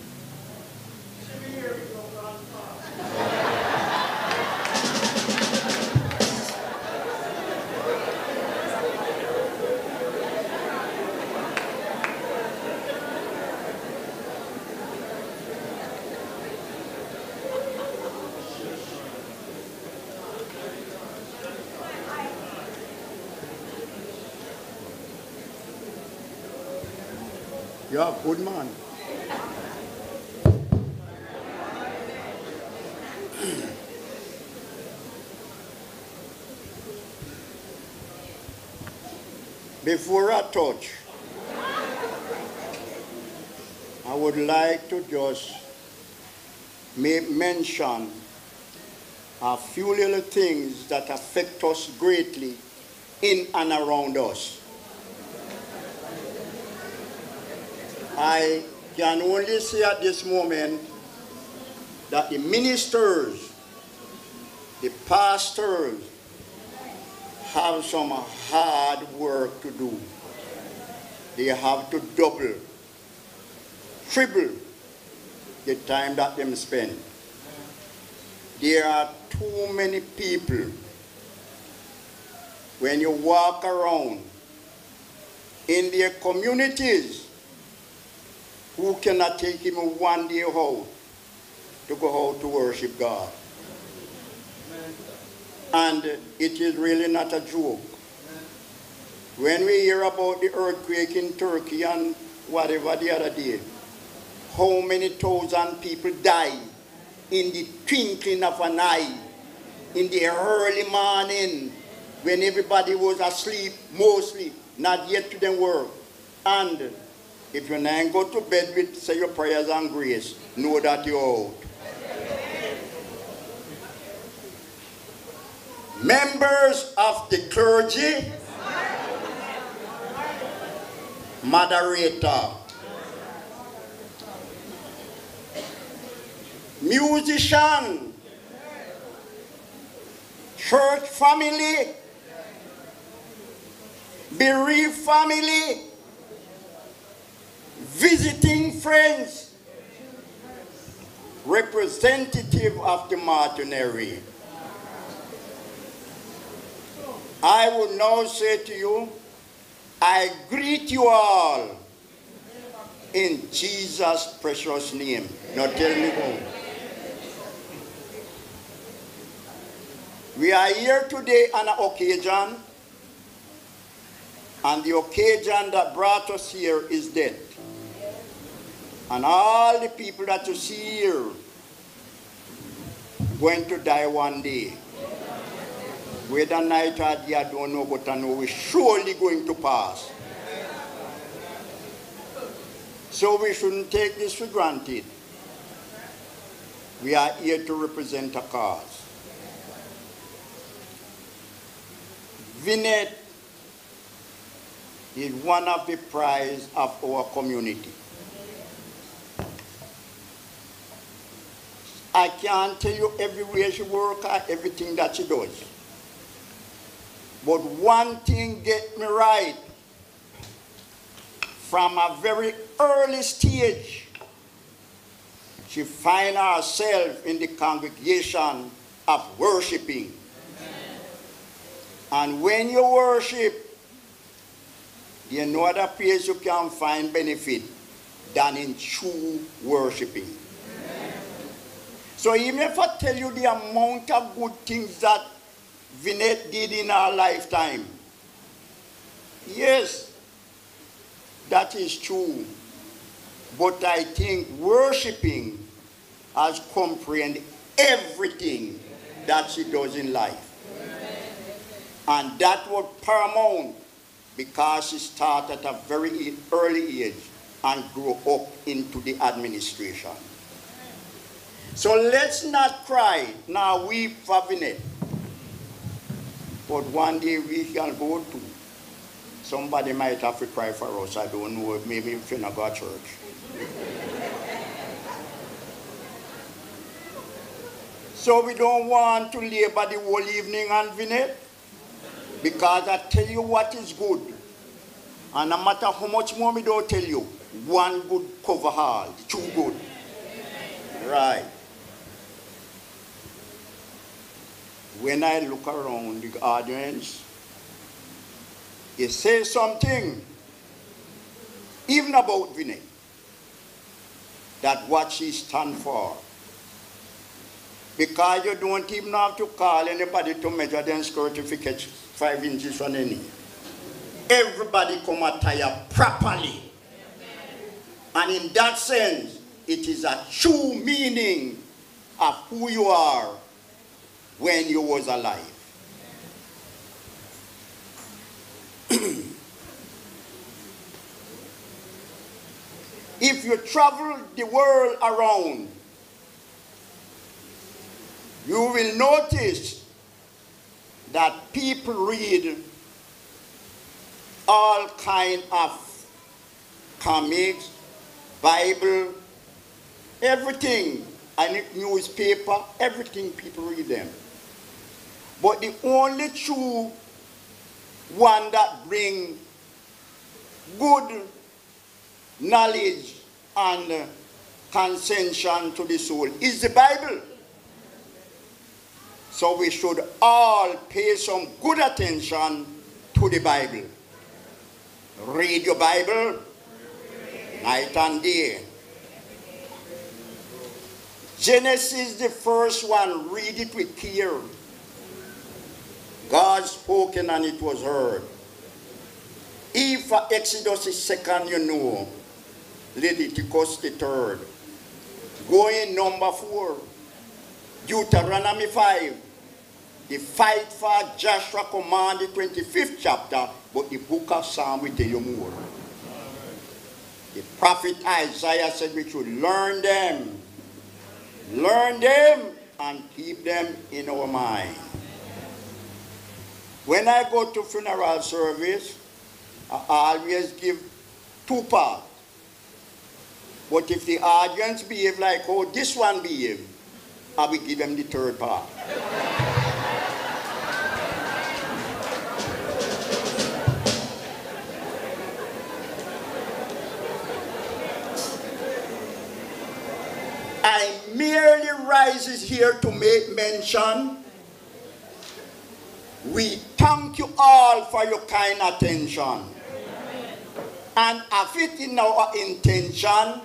Good Before I touch, I would like to just make mention a few little things that affect us greatly in and around us. I can only say at this moment that the ministers, the pastors, have some hard work to do. They have to double, triple the time that them spend. There are too many people. When you walk around in their communities, who cannot take him one day out to go out to worship God. And it is really not a joke. When we hear about the earthquake in Turkey and whatever the other day, how many thousand people died in the twinkling of an eye, in the early morning, when everybody was asleep, mostly, not yet to them work. And if you not go to bed with say your prayers and grace, know that you're out. Members of the clergy, moderator, musician, church family, bereaved family, visiting friends, representative of the Martinary. I will now say to you, I greet you all in Jesus' precious name. Now tell me who. We are here today on an occasion, and the occasion that brought us here is death. And all the people that you see here going to die one day. Whether night or day, I don't know, but I know we're surely going to pass. So we shouldn't take this for granted. We are here to represent a cause. Vinette is one of the prize of our community. I can't tell you everywhere she works or everything that she does. But one thing get me right. From a very early stage, she find herself in the congregation of worshiping. And when you worship, you no other place you can find benefit than in true worshiping. So even if I tell you the amount of good things that Vinette did in our lifetime. Yes, that is true. But I think worshiping has comprehended everything that she does in life. And that was paramount because she started at a very early age and grew up into the administration. So let's not cry, now weep for Vinette. But one day we can go to. Somebody might have to cry for us. I don't know. Maybe if you not church. so we don't want to labor the whole evening on Vinette. Because I tell you what is good. And no matter how much more we don't tell you, one good cover all. Two good. Right. When I look around the audience, they say something, even about Vinette, that what she stand for. Because you don't even have to call anybody to measure you catch five inches from any. Everybody come attire properly. And in that sense, it is a true meaning of who you are when you was alive. if you travel the world around, you will notice that people read all kind of comics, Bible, everything, and newspaper, everything people read them. But the only true one that bring good knowledge and uh, consension to the soul is the Bible. So we should all pay some good attention to the Bible. Read your Bible night and day. Genesis, the first one, read it with care. God spoken and it was heard. If Exodus is second, you know, Leviticus the third. Going number four, Deuteronomy 5. The fight for Joshua command, the 25th chapter, but the book of Psalm will tell more. The prophet Isaiah said we should learn them. Learn them and keep them in our mind. When I go to funeral service, I always give two parts. But if the audience behave like how this one behave, I will give them the third part. I merely rises here to make mention. We thank you all for your kind attention. And have it in our intention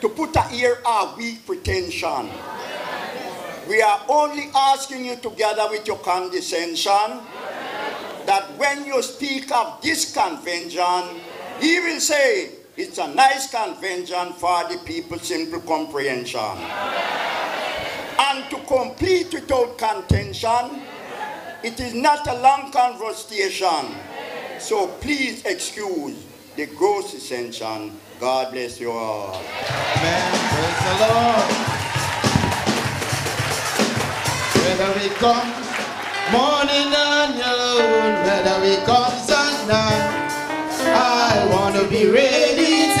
to put a ear our weak pretension. We are only asking you together with your condescension that when you speak of this convention, he will say, it's a nice convention for the people's simple comprehension. And to complete without contention, it is not a long conversation. So please excuse the gross ascension. God bless you all. Amen. Praise the Lord. Whether we come morning and noon, whether we come sundown, I want to be ready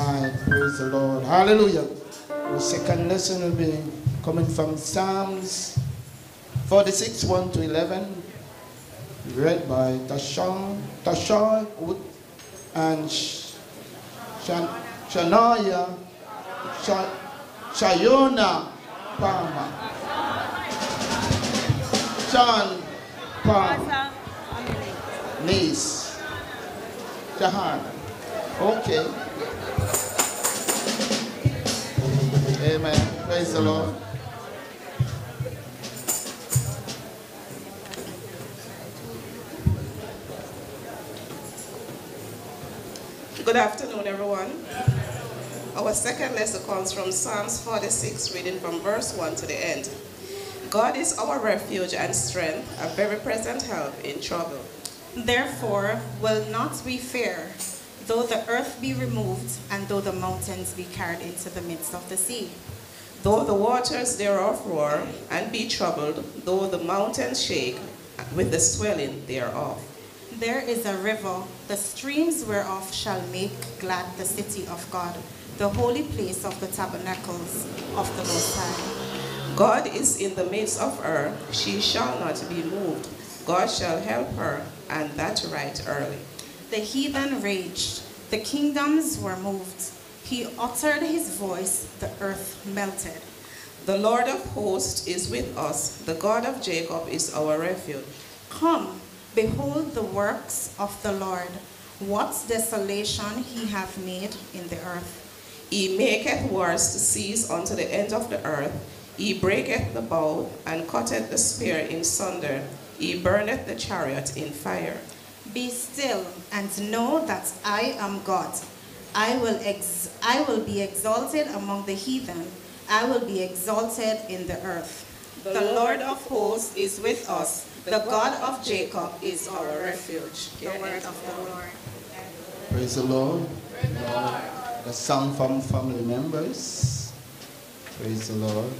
light. Praise the Lord. Hallelujah. The second lesson will be coming from Psalms 46, 1 to 11, read by Tashawn, Tashawn Wood and Sh- Shan, Shania, Sha, Shayona Palmer. Sean Palmer. Niece. Jahan. Okay. Amen. Praise the Lord. Good afternoon, everyone. Our second lesson comes from Psalms 46, reading from verse 1 to the end. God is our refuge and strength, a very present help in trouble. Therefore will not we fear, though the earth be removed, and though the mountains be carried into the midst of the sea. Though the waters thereof roar and be troubled, though the mountains shake with the swelling thereof. There is a river, the streams whereof shall make glad the city of God, the holy place of the tabernacles of the Most High. God is in the midst of her, she shall not be moved. God shall help her, and that right early. The heathen raged, the kingdoms were moved. He uttered his voice, the earth melted. The Lord of hosts is with us, the God of Jacob is our refuge. Come, behold the works of the Lord, what desolation he hath made in the earth. He maketh wars to cease unto the end of the earth. He breaketh the bow and cutteth the spear in sunder. He burneth the chariot in fire. Be still and know that I am God. I will, ex- I will be exalted among the heathen. I will be exalted in the earth. The Lord of hosts is with us. The God of Jacob is our refuge. The word of the Lord. Praise the Lord. The song from family members. Praise the Lord.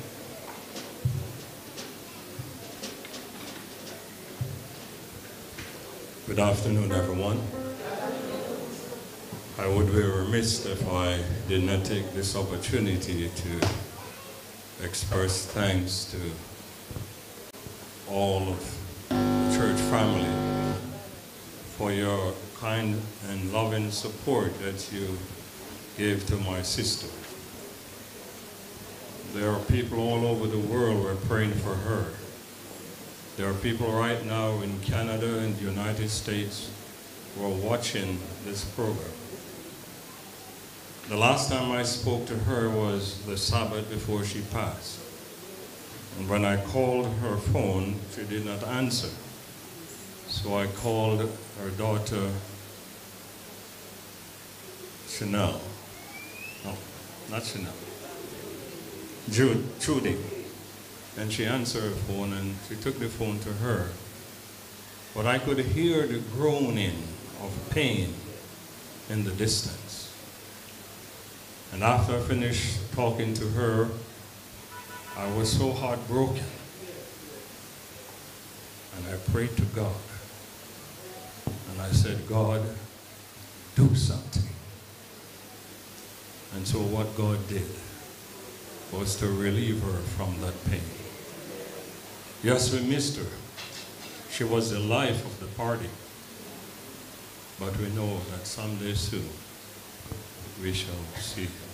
Good afternoon, everyone. I would be remiss if I did not take this opportunity to express thanks to all of the church family for your kind and loving support that you gave to my sister. There are people all over the world who are praying for her. There are people right now in Canada and the United States who are watching this program. The last time I spoke to her was the Sabbath before she passed. And when I called her phone, she did not answer. So I called her daughter, Chanel. No, not Chanel. Jude, Judy. And she answered her phone and she took the phone to her. But I could hear the groaning of pain in the distance. And after I finished talking to her, I was so heartbroken. And I prayed to God. And I said, God, do something. And so what God did was to relieve her from that pain. Yes, we missed her. She was the life of the party. But we know that someday soon we shall see her.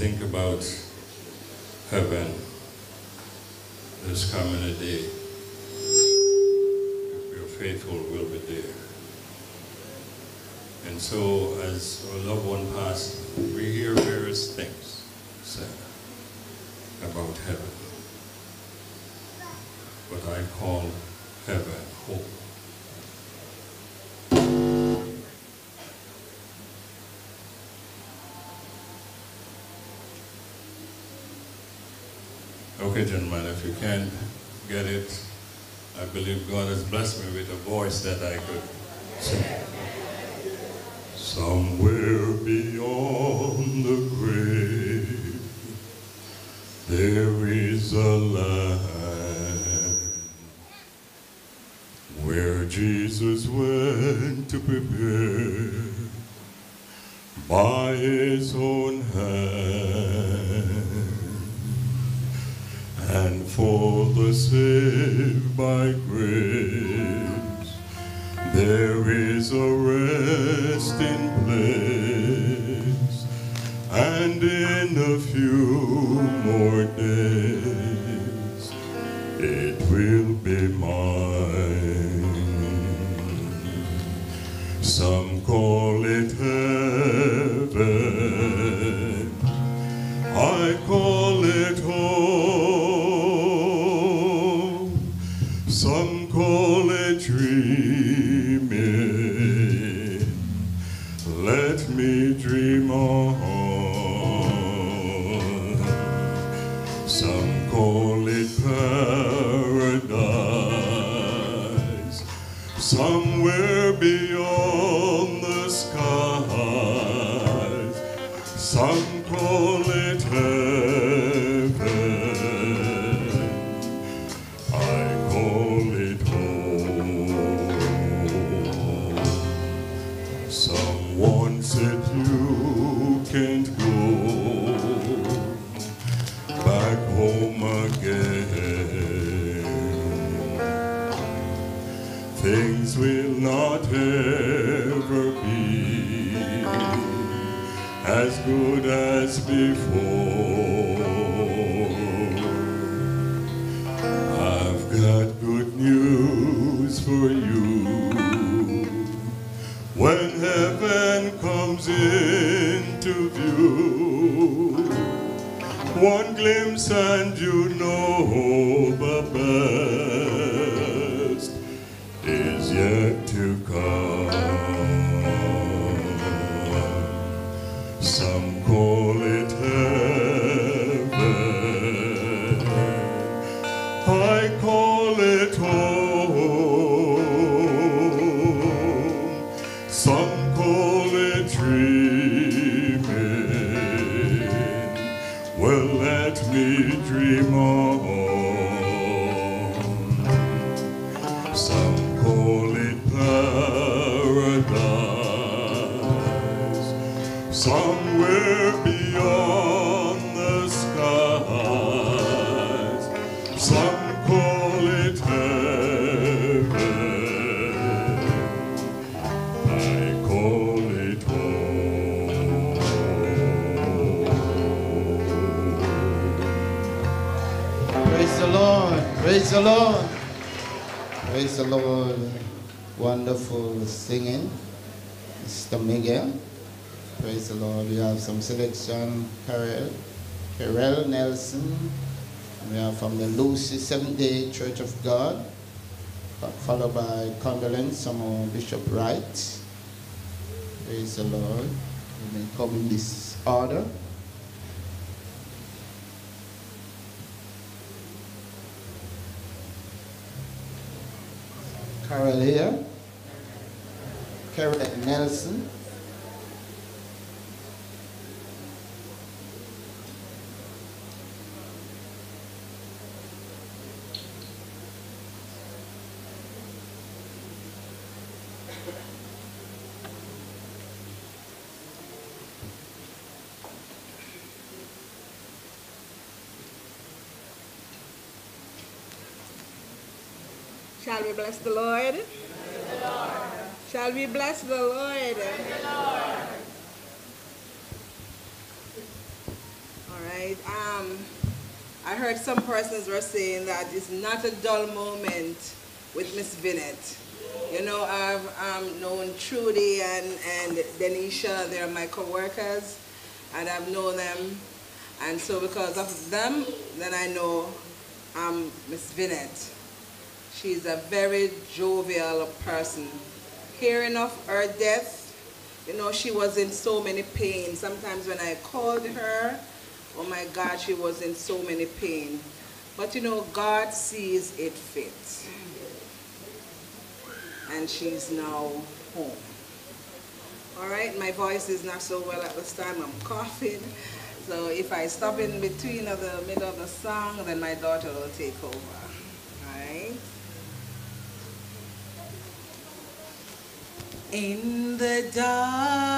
think about man. If you can't get it, I believe God has blessed me with a voice that I could sing. and in a few more days. Selection. Carol, Carol Nelson. We are from the Lucea Seventh Day Church of God. Followed by condolence from our Bishop Wright. Praise the Lord. We may come in this order. Carol here. Carol Nelson. Shall we bless the Lord? Shall we bless the Lord? All right. Um, I heard some persons were saying that it's not a dull moment with Miss Vinette. You know, I've um, known Trudy and, and Denisha, they're my co-workers, and I've known them. And so because of them, then I know um, Miss Vinette. She's a very jovial person. Hearing of her death, you know, she was in so many pain. Sometimes when I called her, oh my God, she was in so many pain. But you know, God sees it fit. And she's now home. All right, my voice is not so well at this time. I'm coughing. So if I stop in between of the middle of the song, then my daughter will take over. All right? In the dark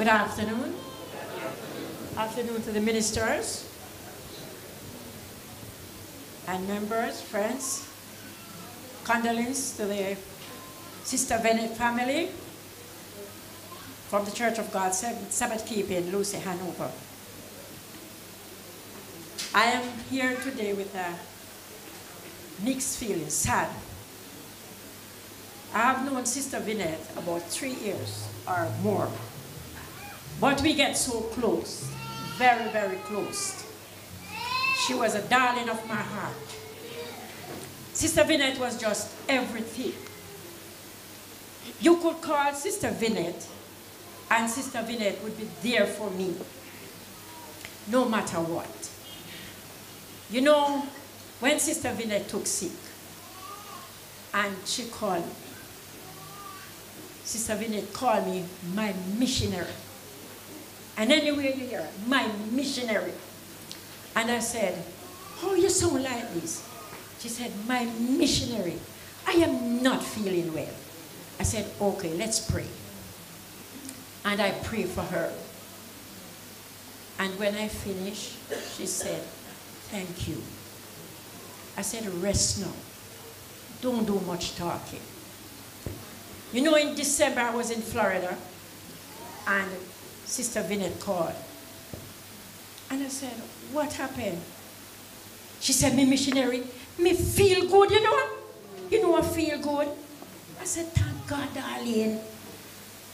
Good afternoon. Afternoon to the ministers and members, friends. Condolence to the Sister Bennett family from the Church of God Sabbath Keeping, Lucea, Hanover. I am here today with a mixed feeling, sad. I have known Sister Vinette about three years or more. But we get so close, very, very close. She was a darling of my heart. Sister Vinette was just everything. You could call Sister Vinette, and Sister Vinette would be there for me, no matter what. You know, when Sister Vinette took sick, and she called me, Sister Vinette called me my missionary. And anywhere you hear, it, my missionary. And I said, how you sound like this? She said, my missionary, I am not feeling well. I said, okay, let's pray. And I prayed for her. And when I finished, she said, thank you. I said, rest now. Don't do much talking. You know, in December, I was in Florida, and Sister Vinette called. And I said, what happened? She said, me missionary, me feel good, you know? You know I feel good. I said, thank God, darling.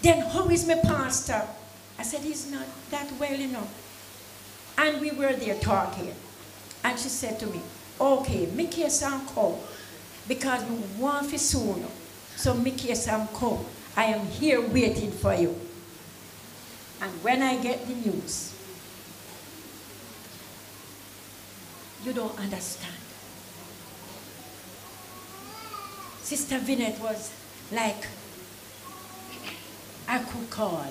Then how is my pastor? I said, he's not that well, you know. And we were there talking. And she said to me, okay, make your son come. Because we want for soon. So make your son come. I am here waiting for you. And when I get the news, you don't understand. Sister Vinette was like I could call.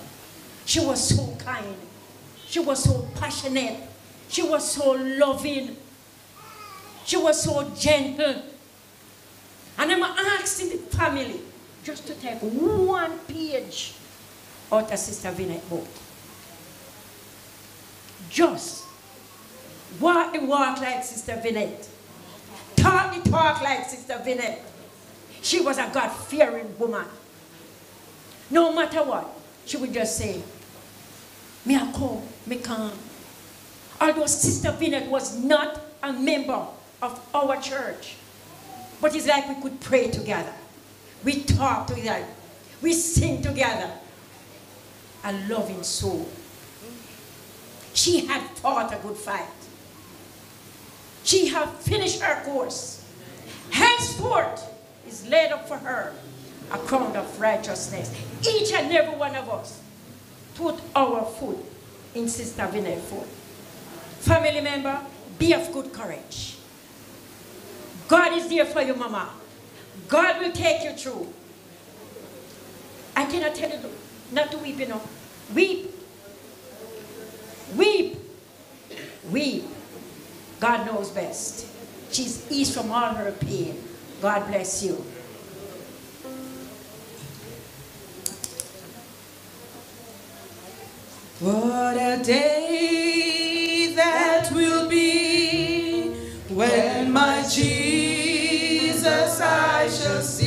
She was so kind. She was so passionate. She was so loving. She was so gentle. And I'm asking the family just to take one page of Sister Vinette book. Oh. Just walk the walk like Sister Vinette. Talk the talk like Sister Vinette. She was a God-fearing woman. No matter what, she would just say, me I come, me come. Although Sister Vinette was not a member of our church, but it's like we could pray together. We talk together. We sing together. A loving soul. She had fought a good fight. She had finished her course. Henceforth is laid up for her a crown of righteousness. Each and every one of us put our foot in Sister Vinette's foot. Family member, be of good courage. God is there for you, Mama. God will take you through. I cannot tell you not to weep, you know. Weep. Weep. Weep. God knows best. She's eased from all her pain. God bless you. What a day that will be when my Jesus I shall see,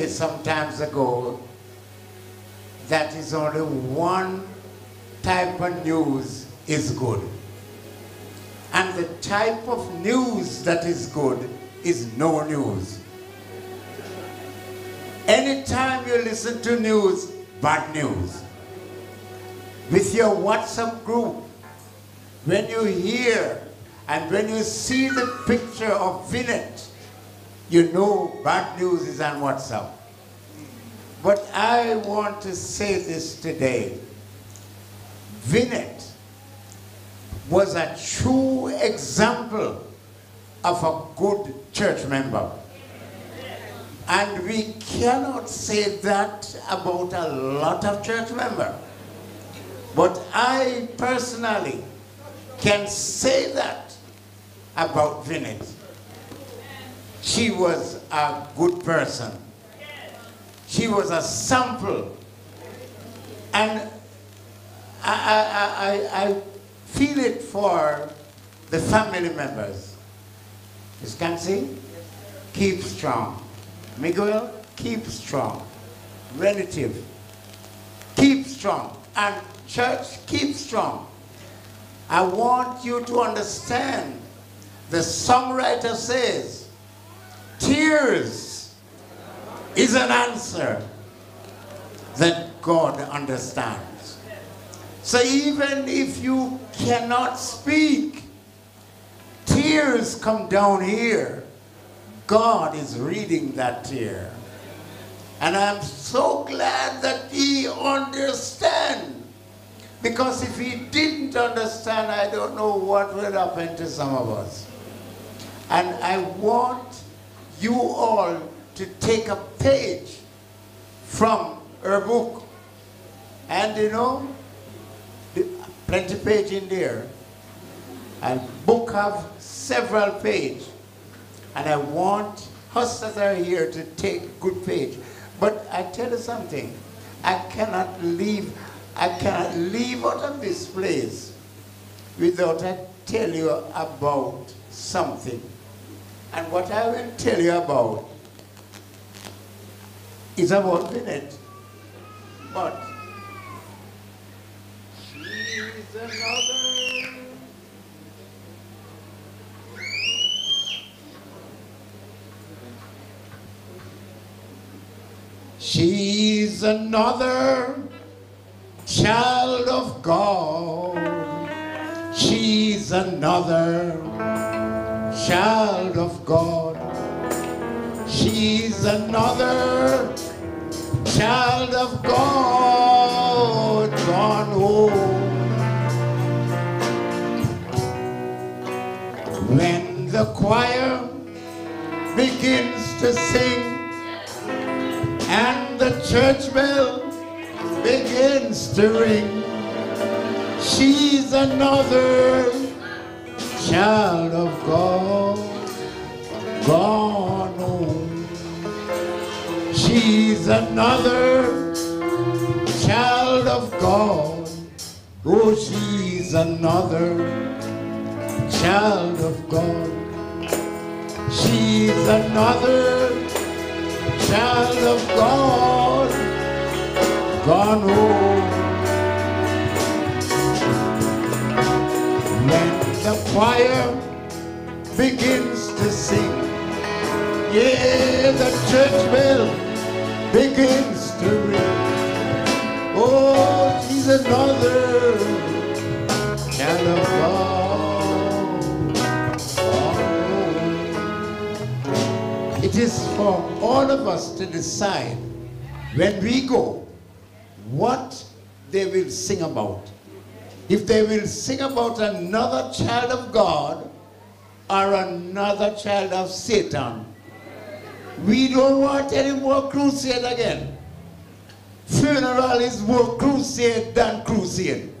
said some times ago that is only one type of news is good. And the type of news that is good is no news. Anytime you listen to news, bad news. With your WhatsApp group, when you hear and when you see the picture of Vinette, you know bad news is on WhatsApp. I want to say this today. Vinette was a true example of a good church member. And we cannot say that about a lot of church members. But I personally can say that about Vinette. She was a good person. She was a sample. And I, I, I, I feel it for the family members. Miss Kansi, keep strong. Miguel, keep strong. Relative, keep strong. And church, keep strong. I want you to understand the songwriter says, tears is an answer that God understands. So even if you cannot speak, tears come down here. God is reading that tear. And I'm so glad that he understands. Because if he didn't understand, I don't know what would happen to some of us. And I want you all to take a page from her book. And you know, plenty page in there. And book have several page. And I want us that are here to take good page. But I tell you something, I cannot leave, I cannot leave out of this place without I tell you about something. And what I will tell you about is about Vinette. But she's another. She's another child of God. She's another child of God. She's another child of God gone home. When the choir begins to sing and the church bell begins to ring, she's another child of God gone. She's another child of God. Oh, she's another child of God. She's another child of God gone home. When the choir begins to sing, yeah, the church bell begins to ring. Oh, she's another God. It is for all of us to decide when we go what they will sing about. If they will sing about another child of God or another child of Satan, we don't want any more crusade again. Funeral is more crusade than crusade.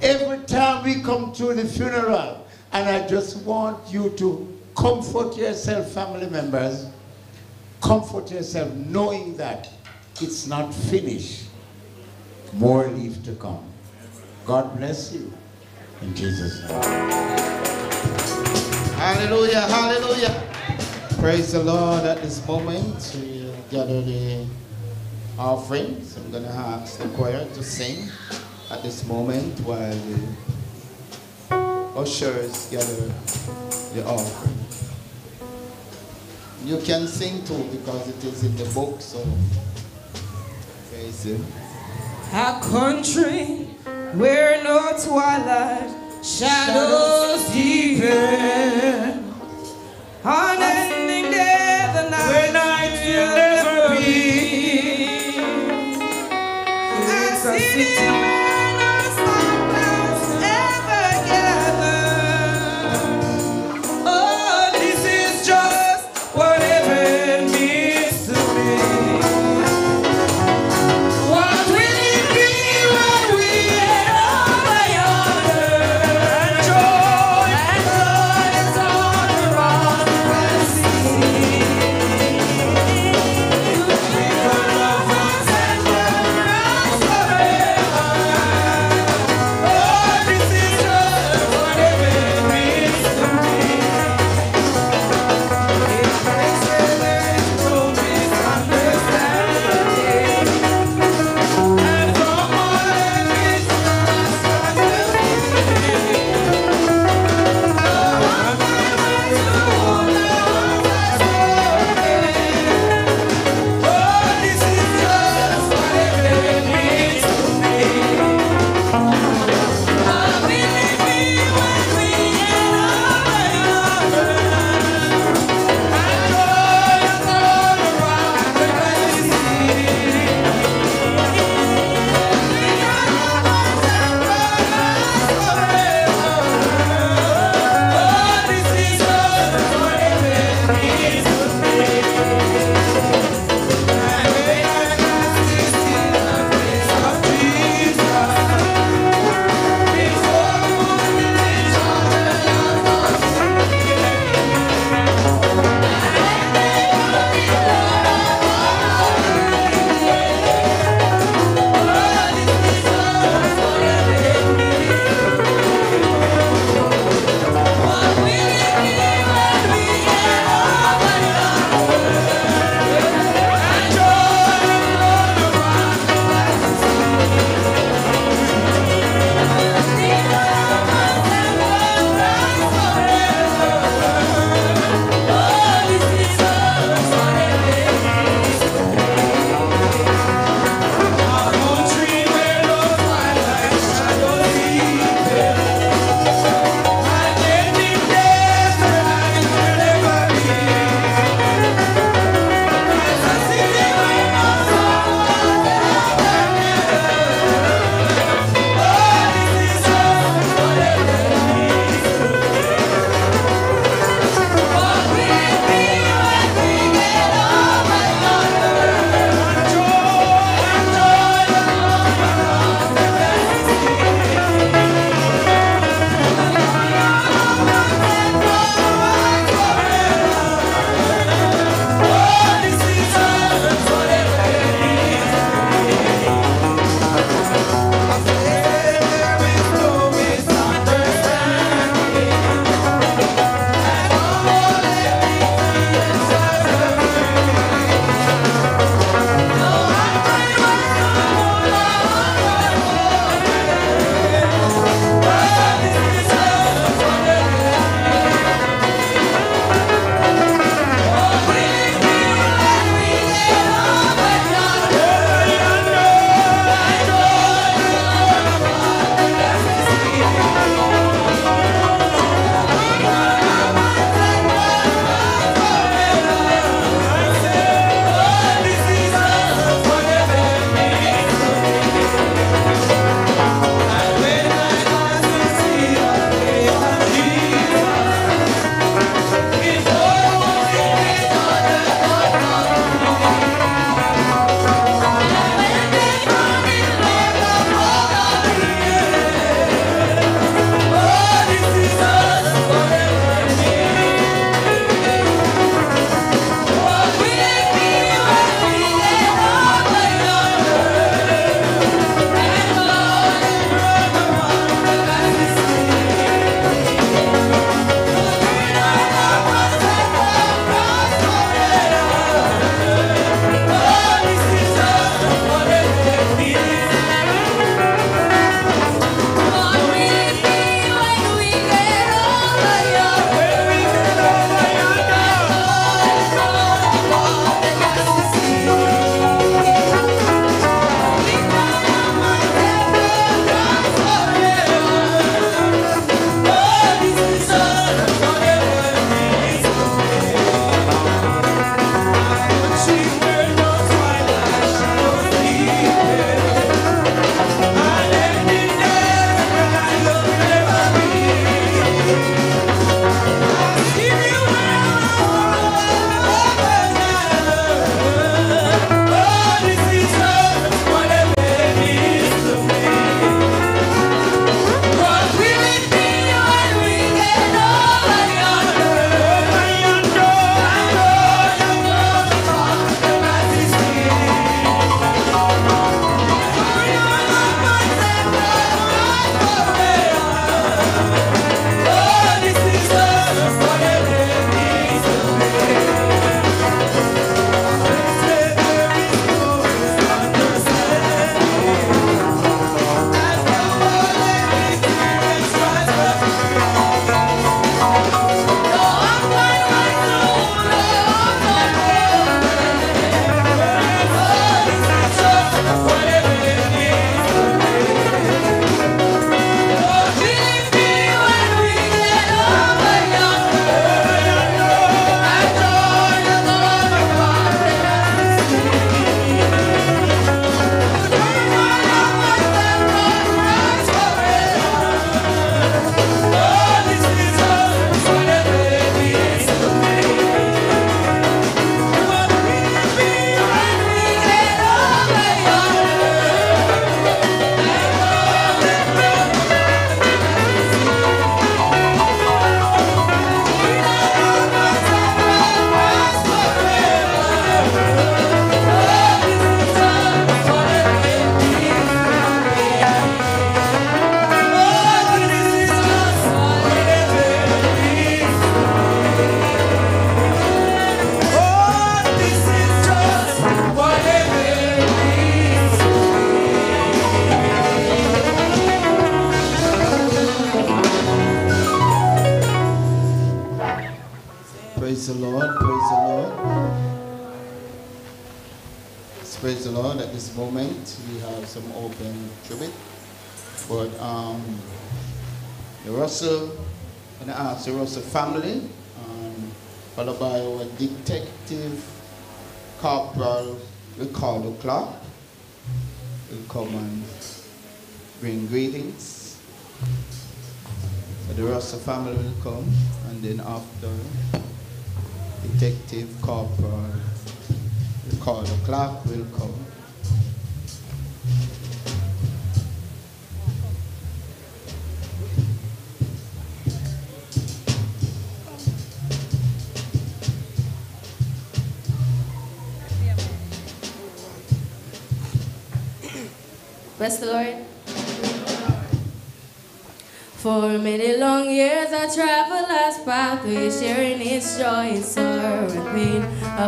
Every time we come to the funeral, and I just want you to comfort yourself, family members, comfort yourself knowing that it's not finished. More leave to come. God bless you. In Jesus' name. Hallelujah, hallelujah. Praise the Lord at this moment. We gather the offerings. I'm going to ask the choir to sing at this moment while the ushers gather the offering. You can sing too because it is in the book, so praise Him. A country where no twilight shadows deepen. Unending day, the night, where night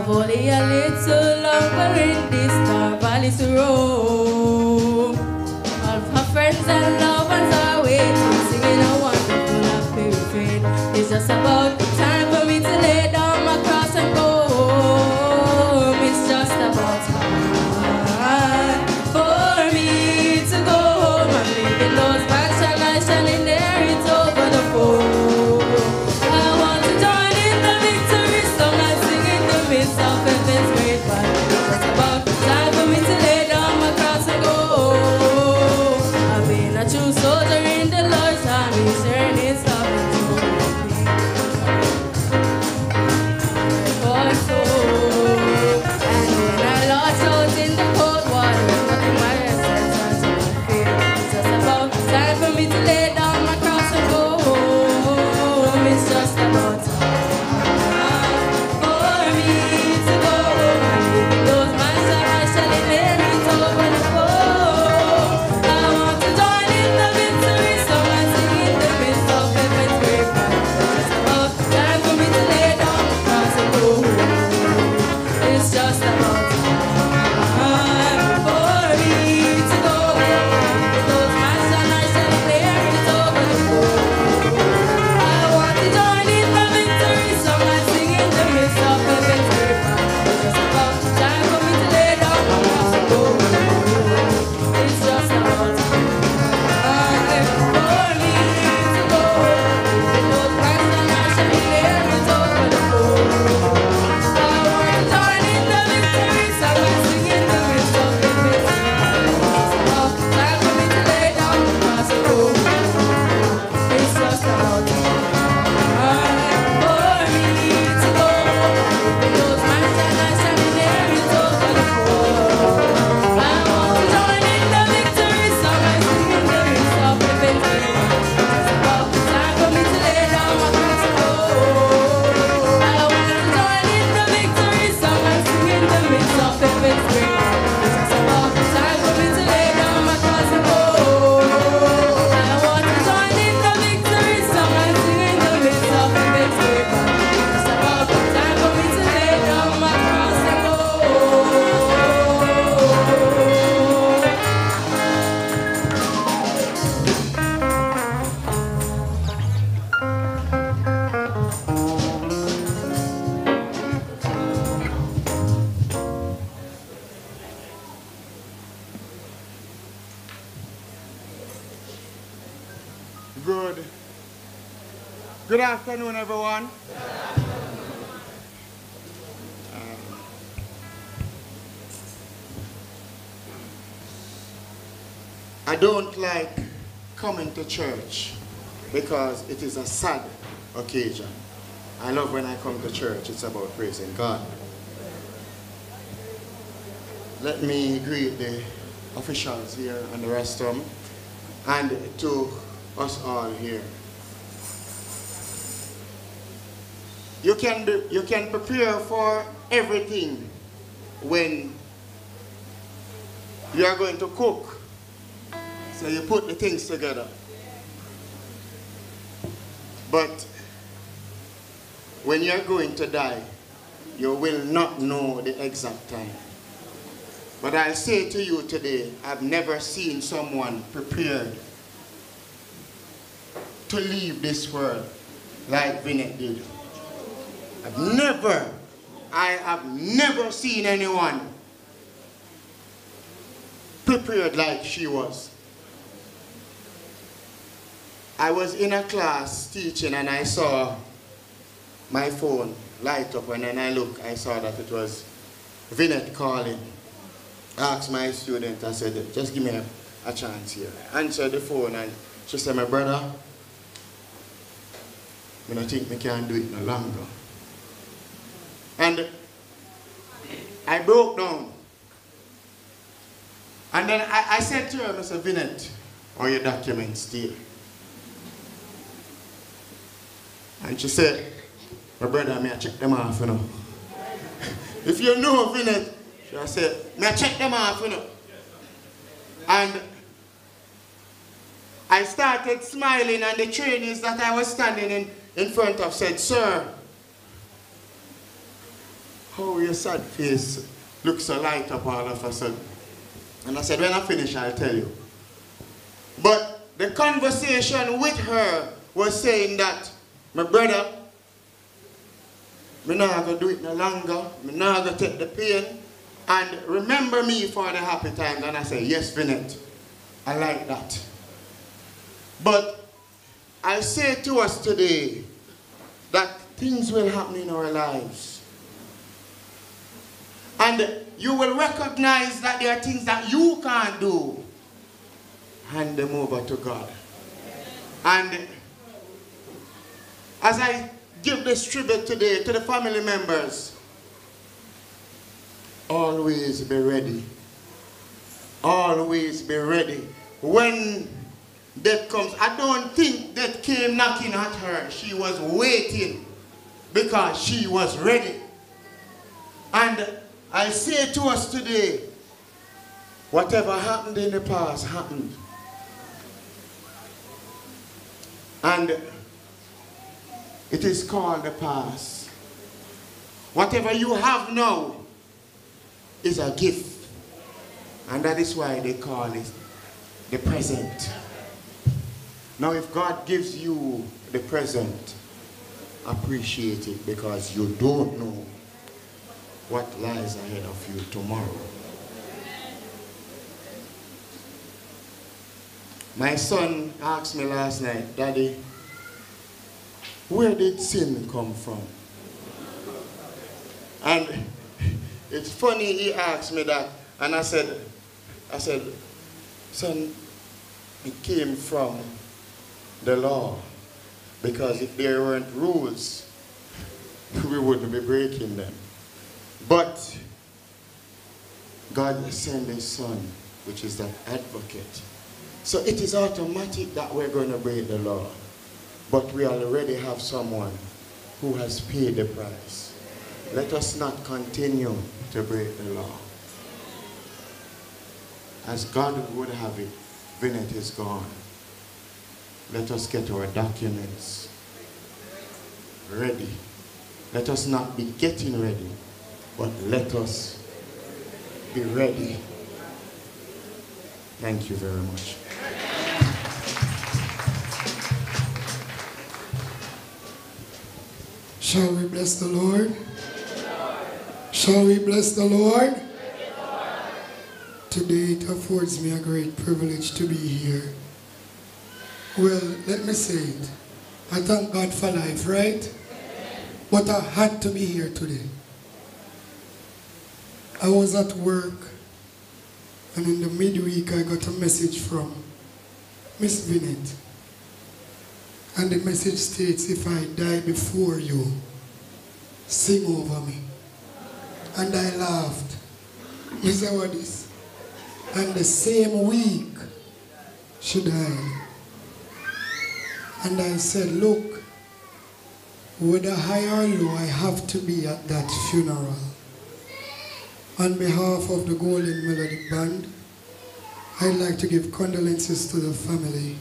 vou e alegria. it is a sad occasion. I love when I come to church, it's about praising God. Let me greet the officials here and the rest of them, and to us all here. You can, you can prepare for everything when you are going to cook. So you put the things together. you're going to die, you will not know the exact time. But I say to you today, I've never seen someone prepared to leave this world like Vinette did. I've never, I have never seen anyone prepared like she was. I was in a class teaching and I saw my phone light up and then I look, I saw that it was Vinette calling. I asked my student, I said, just give me a, a chance here. I answered the phone and she said, my brother, I don't think I can do it no longer. And I broke down. And then I, I said to her, Mr. Vinette, are your documents there? And she said, my brother, may I check them off, you know. if you know Vinette, I said, may I check them off, you know. And I started smiling and the trainees that I was standing in, in front of said, sir, how your sad face looks so light up all of a sudden. And I said, when I finish, I'll tell you. But the conversation with her was saying that, my brother, me not gonna do it no longer. Me not gonna take the pain. And remember me for the happy times. And I say, yes, Vinette, I like that. But I say to us today that things will happen in our lives. And you will recognize that there are things that you can't do. Hand them over to God. And as I give this tribute today to the family members, always be ready. Always be ready. When death comes, I don't think death came knocking at her. She was waiting because she was ready. And I say to us today, whatever happened in the past happened. And it is called the past. Whatever you have now is a gift. And that is why they call it the present. Now if God gives you the present, appreciate it because you don't know what lies ahead of you tomorrow. My son asked me last night, Daddy, where did sin come from? And it's funny he asked me that, and I said, I said, son, it came from the law. Because if there weren't rules, we wouldn't be breaking them. But God sent his son, which is that advocate. So it is automatic that we're going to break the law. But we already have someone who has paid the price. Let us not continue to break the law. As God would have it, Vinette is gone. Let us get our documents ready. Let us not be getting ready, but let us be ready. Thank you very much. Shall we bless the Lord? Shall we bless the Lord? Today it affords me a great privilege to be here. Well, let me say it. I thank God for life, right? But I had to be here today. I was at work and in the midweek I got a message from Miss Vinette. And the message states, if I die before you, sing over me. And I laughed. Say what is? And the same week, she died. And I said, look, whether high or low, I have to be at that funeral. On behalf of the Golden Melody Band, I'd like to give condolences to the family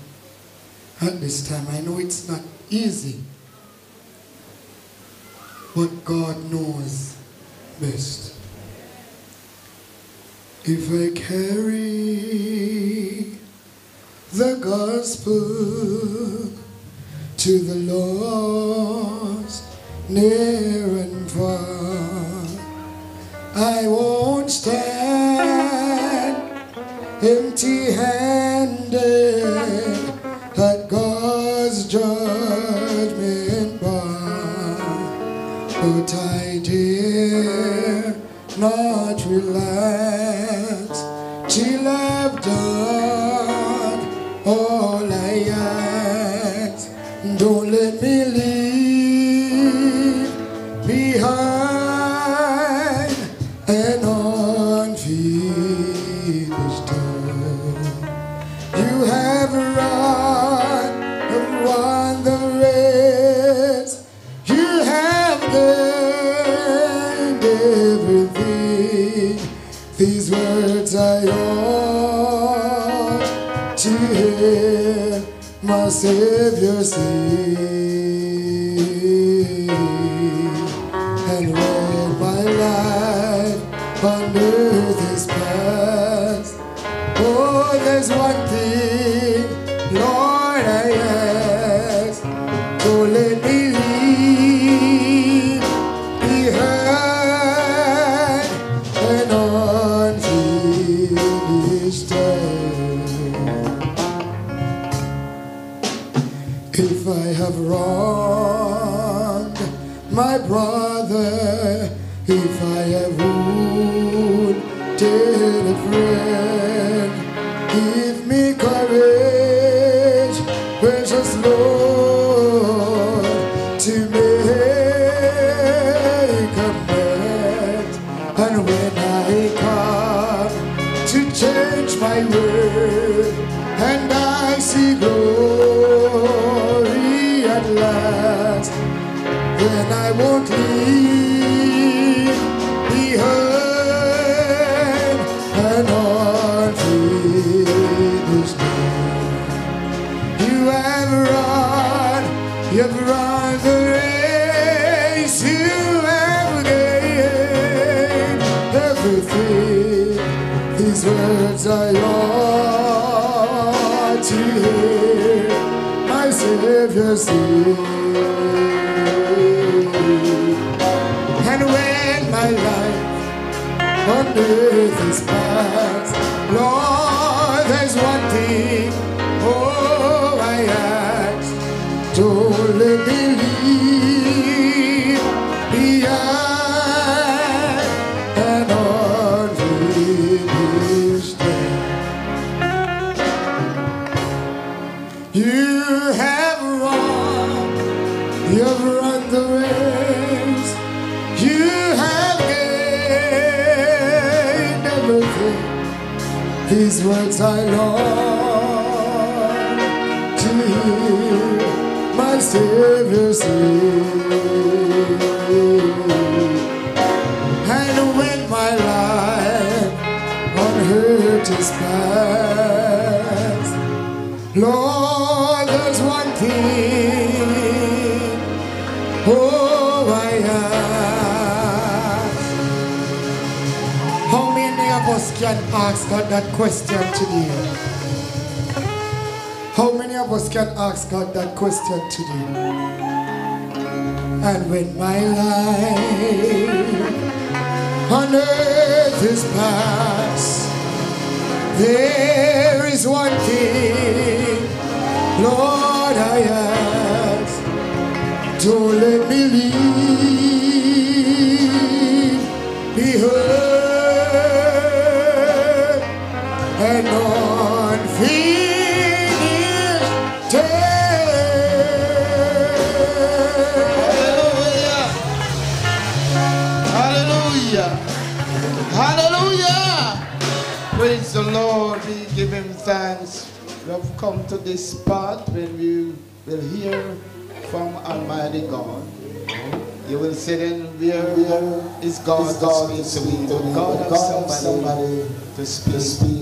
at this time. I know it's not easy, but God knows best. If I carry the gospel to the lost near and far. I won't stand empty not relax till I've done my Savior brother, earth is past, Words I long to hear my Savior say. And when my life on earth is past, Lord, there's one thing, oh, I ask. Us can ask God that question today? How many of us can ask God that question today? And when my life on earth is past, there is one thing, Lord, I ask. Don't let me leave behind Praise the Lord. We give him thanks. We have come to this part when we will hear from Almighty God. You will say then, where, where is God, Is God to to speak to speak me? to? God, God have have somebody, somebody to speak.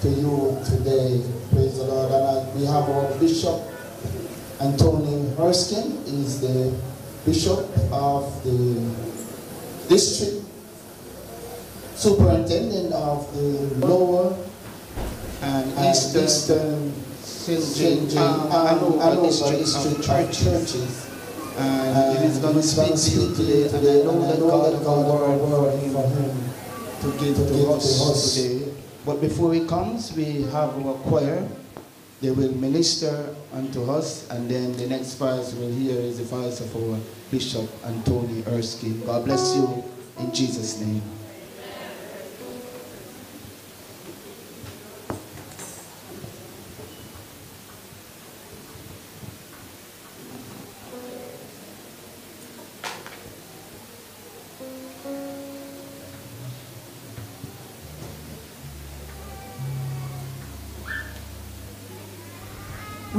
To you today. Praise the Lord. And uh, we have our Bishop Anthony Erskine. He's the Bishop of the district, superintendent of the lower and Eastern- eastern, St. St. James, um, Hanover district district of of churches. And he is going to speak to you today. And I know that God has a word for him to give to us today. But before he comes, we have our choir. They will minister unto us, and then the next voice we'll hear is the voice of our Bishop Anthony Erskine. God bless you in Jesus' name.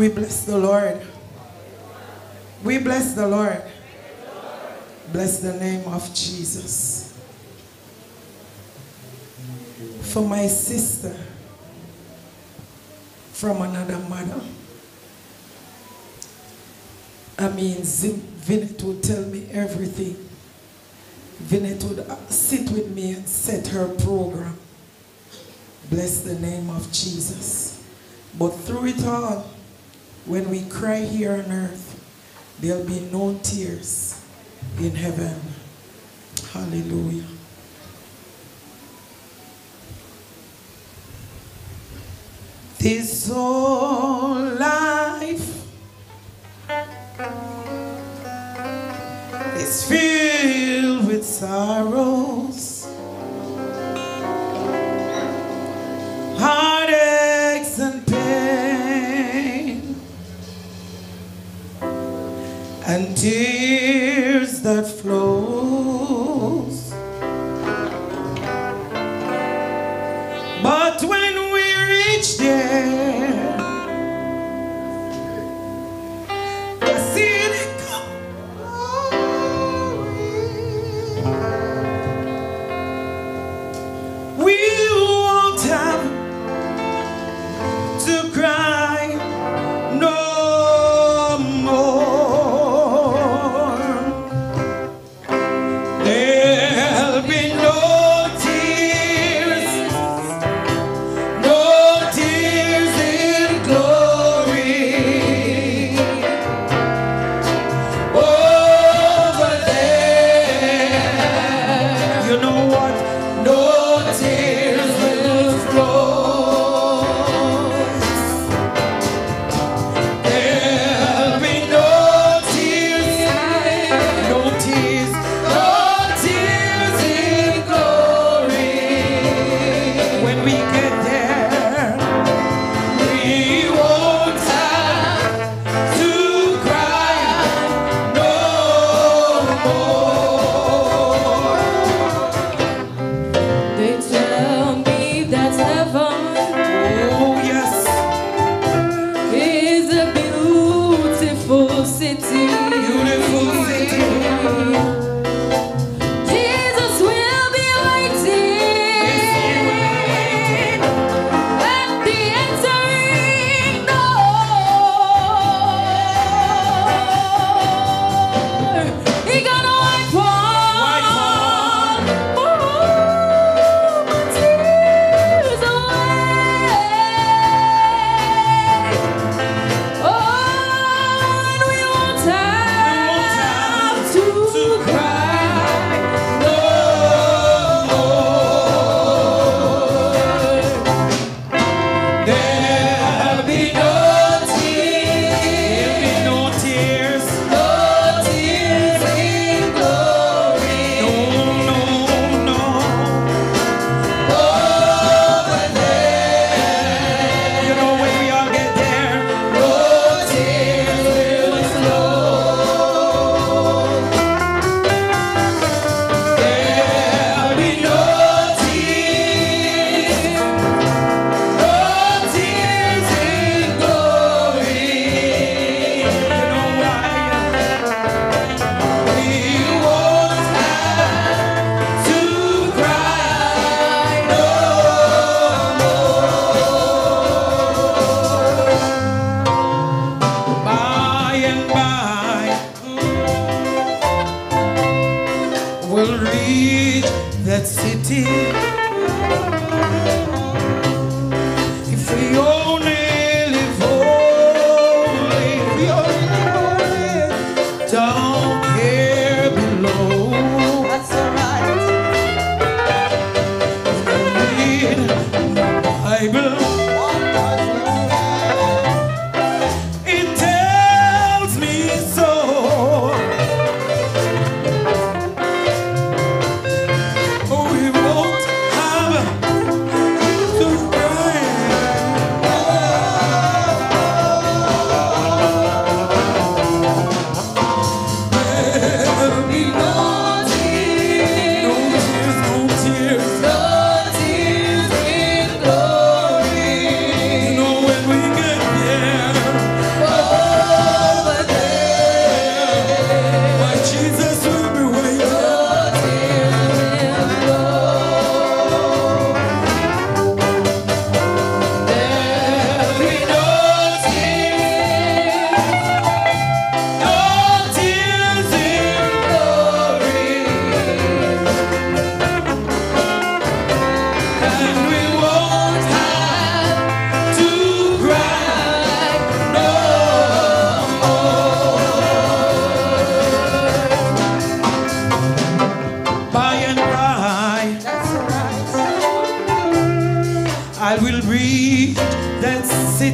We bless the Lord. We bless the Lord. Bless the name of Jesus. For my sister from another mother. I mean, Vinette would tell me everything. Vinette would uh, sit with me and set her program. Bless the name of Jesus. But through it all, when we cry here on earth, there'll be no tears in heaven. Hallelujah. This whole life is filled with sorrows, heartaches, and tears that flows. But when we reach there,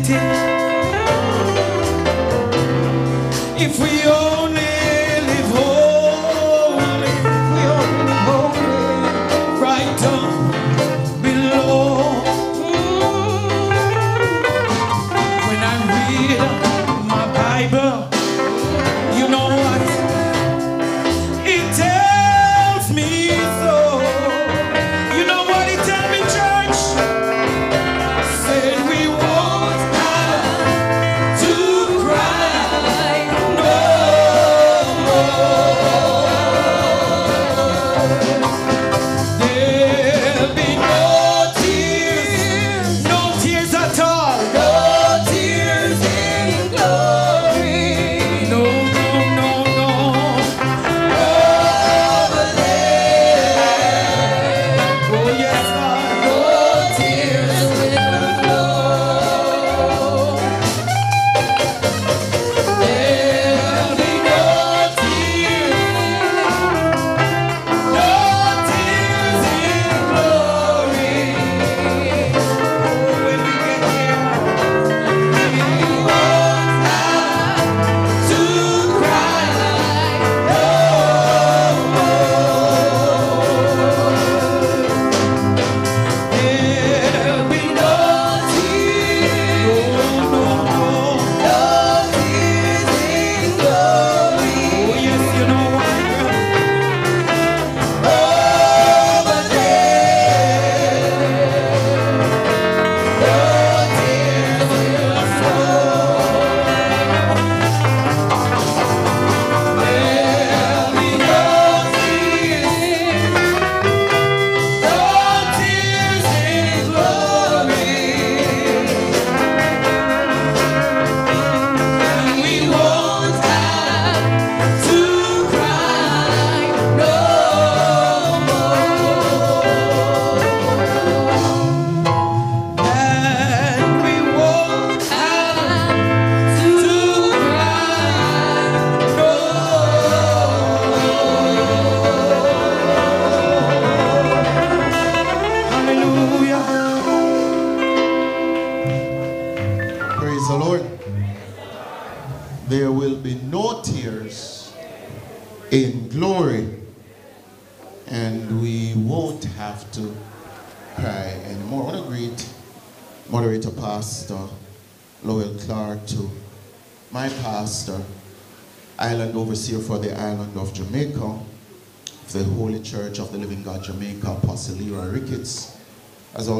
city.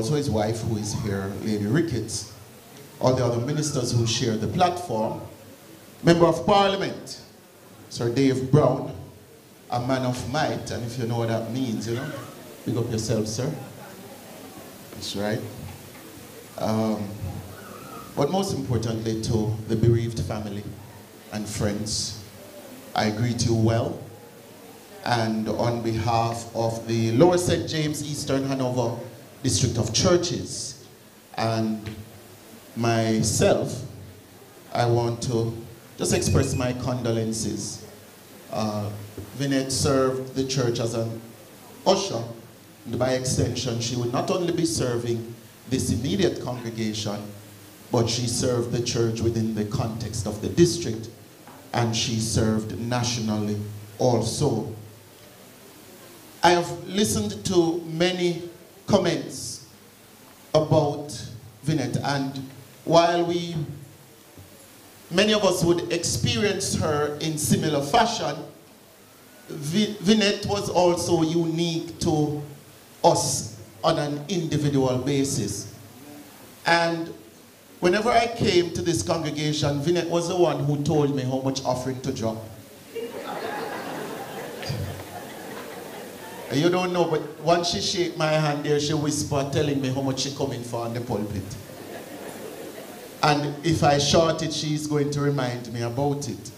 Also his wife who is here, Lady Ricketts, all the other ministers who share the platform, Member of Parliament, Sir Dave Brown, a man of might, and if you know what that means, you know, pick up yourself, sir. That's right. Um, but most importantly, to the bereaved family and friends, I greet you well. And on behalf of the Lower St. James Eastern Hanover District of Churches and myself, I want to just express my condolences. Uh, Vinette served the church as an usher, and by extension, she would not only be serving this immediate congregation, but she served the church within the context of the district, and she served nationally also. I have listened to many comments about Vinette, and while we, many of us would experience her in similar fashion, Vi- Vinette was also unique to us on an individual basis. And whenever I came to this congregation, Vinette was the one who told me how much offering to drop. You don't know, but once she shake my hand there, she whisper telling me how much she coming for on the pulpit. And if I short it, she's going to remind me about it.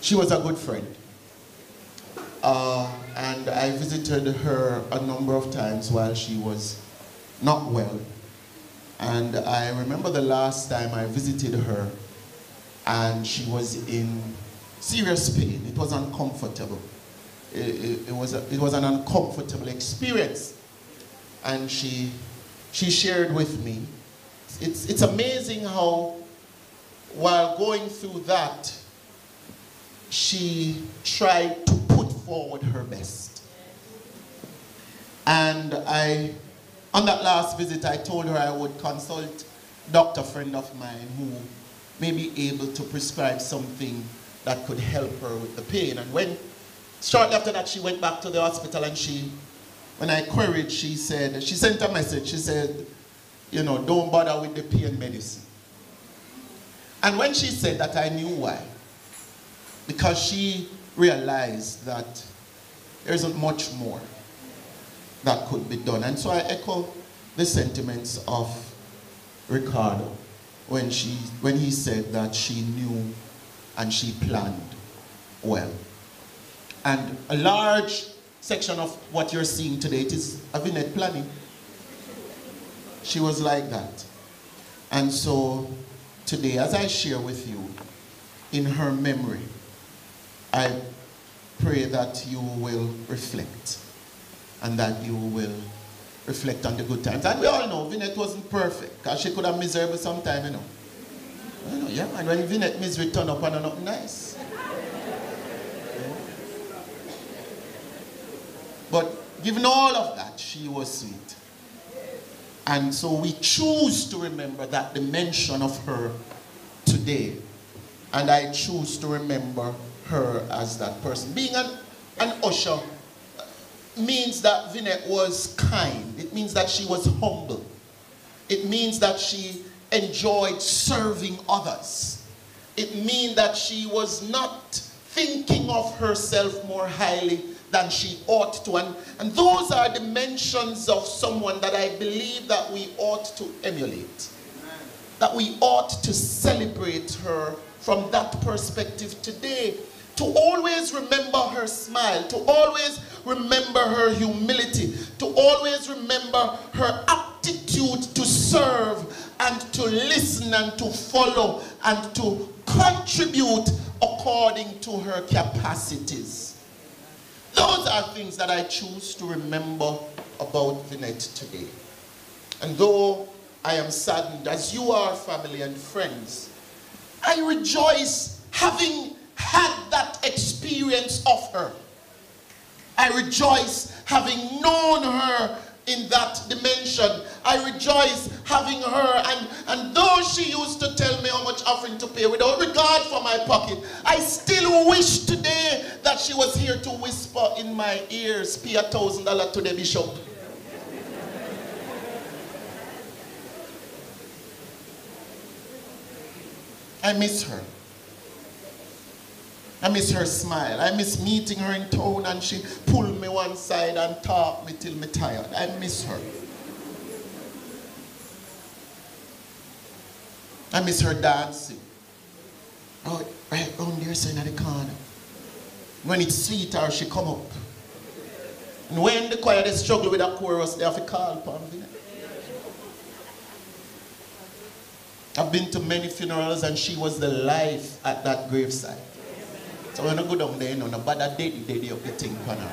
She was a good friend. Uh, and I visited her a number of times while she was not well. And I remember the last time I visited her, and she was in serious pain. It was uncomfortable. It, was, a, it was an uncomfortable experience. And she she shared with me. It's, it's amazing how, while going through that, she tried to put forward her best. And I, on that last visit, I told her I would consult doctor friend of mine who may be able to prescribe something that could help her with the pain. And when, shortly after that, she went back to the hospital and she, when I queried, she said, she sent a message, she said, you know, don't bother with the pain medicine. And when she said that, I knew why. Because she realized that there isn't much more that could be done. And so I echo the sentiments of Ricardo when, she, when he said that she knew and she planned well. And a large section of what you're seeing today, it is Avinette planning. She was like that. And so today, as I share with you, in her memory, I pray that you will reflect and that you will reflect on the good times. And we all know Vinette wasn't perfect because she could have miserable sometime, you know. Know, yeah, and when Vinette misery turn up and not nice. But given all of that, she was sweet. And so we choose to remember that dimension of her today. And I choose to remember her as that person. Being an, an usher uh, means that Vinette was kind. It means that she was humble. It means that she enjoyed serving others. It means that she was not thinking of herself more highly than she ought to. And, and those are dimensions of someone that I believe that we ought to emulate. That we ought to celebrate her from that perspective today. To always remember her smile, to always remember her humility, to always remember her aptitude to serve and to listen and to follow and to contribute according to her capacities. Those are things that I choose to remember about Vinette today. And though I am saddened, as you are family and friends, I rejoice having had that experience of her. I rejoice having known her in that dimension. I rejoice having her. And, and though she used to tell me how much offering to pay without regard for my pocket, I still wish today that she was here to whisper in my ears, pay a thousand dollar to the bishop. I miss her. I miss her smile. I miss meeting her in town and she pull me one side and talk me till me tired. I miss her. I miss her dancing. Oh, right down there, so in the corner. When it's sweet her, she come up. And when the choir they struggle with a chorus, they have to call upon me. I've been to many funerals and she was the life at that graveside. So when I go down there, you know, no bother daddy, daddy of the thing, pana.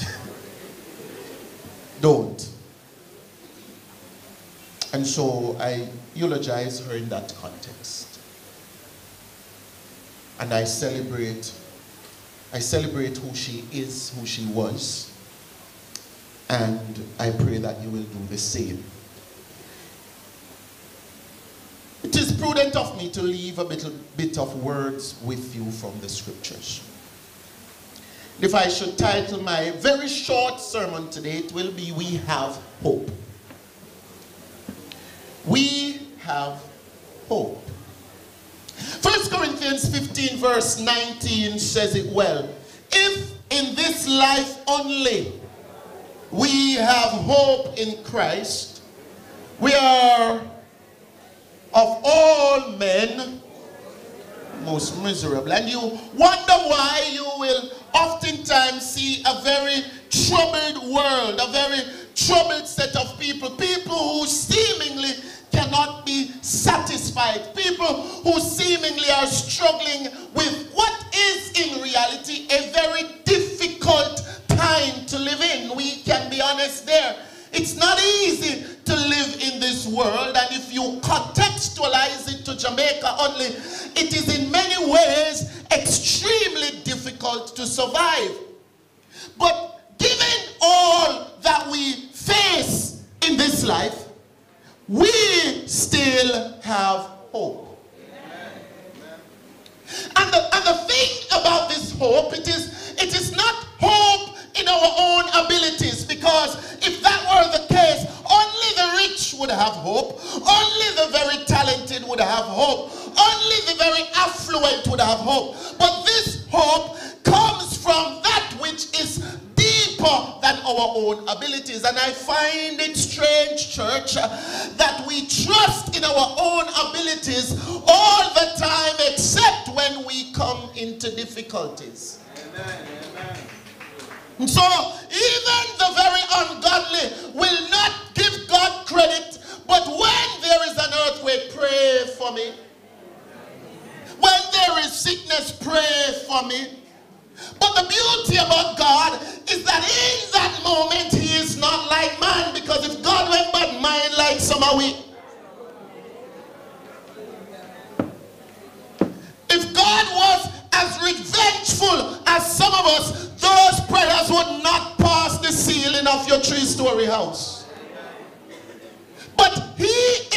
Don't. And so I eulogize her in that context. And I celebrate, I celebrate who she is, who she was. And I pray that you will do the same. It is prudent of me to leave a little bit of words with you from the scriptures. If I should title my very short sermon today, it will be We Have Hope. We have hope. 1 Corinthians 15, verse 19 says it well. If in this life only we have hope in Christ, we are of all men most miserable. And you wonder why you will oftentimes see a very troubled world, a very troubled set of people, people who seemingly cannot be satisfied, people who seemingly are struggling with what is in reality a very difficult time to live in. We can be honest there it's not easy to live in this world, and if you contextualize it to Jamaica only, it is in many ways extremely difficult to survive. But given all that we face in this life, we still have hope. And the, and the thing about this hope, it is, it is not hope in our own abilities because if that were the case, only the rich would have hope, only the very talented would have hope, only the very affluent would have hope. But this hope comes from that which is deeper than our own abilities. And I find it strange, church, that we trust in our own abilities all the time except when we come into difficulties. And so even the very ungodly will not give God credit, but when there is an earthquake, pray for me. When there is sickness, pray for me. But the beauty about God is that in that moment he is not like man because if God went but mind like some are we. If God was as revengeful as some of us, those prayers would not pass the ceiling of your three-story house. But he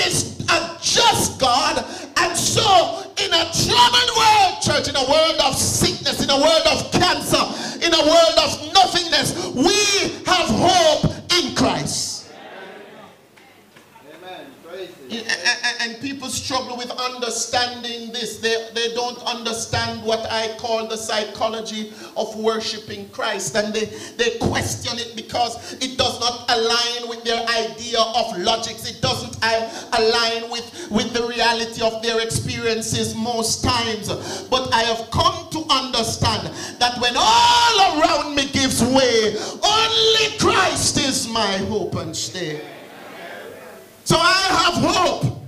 is a just God, and so in a troubled world, church, in a world of sickness, in a world of cancer, in a world of nothingness, we have hope in Christ. And people struggle with understanding this. They, they don't understand what I call the psychology of worshiping Christ. And they, they question it because it does not align with their idea of logics. It doesn't uh, align with, with the reality of their experiences most times. But I have come to understand that when all around me gives way, only Christ is my hope and stay. So I have hope.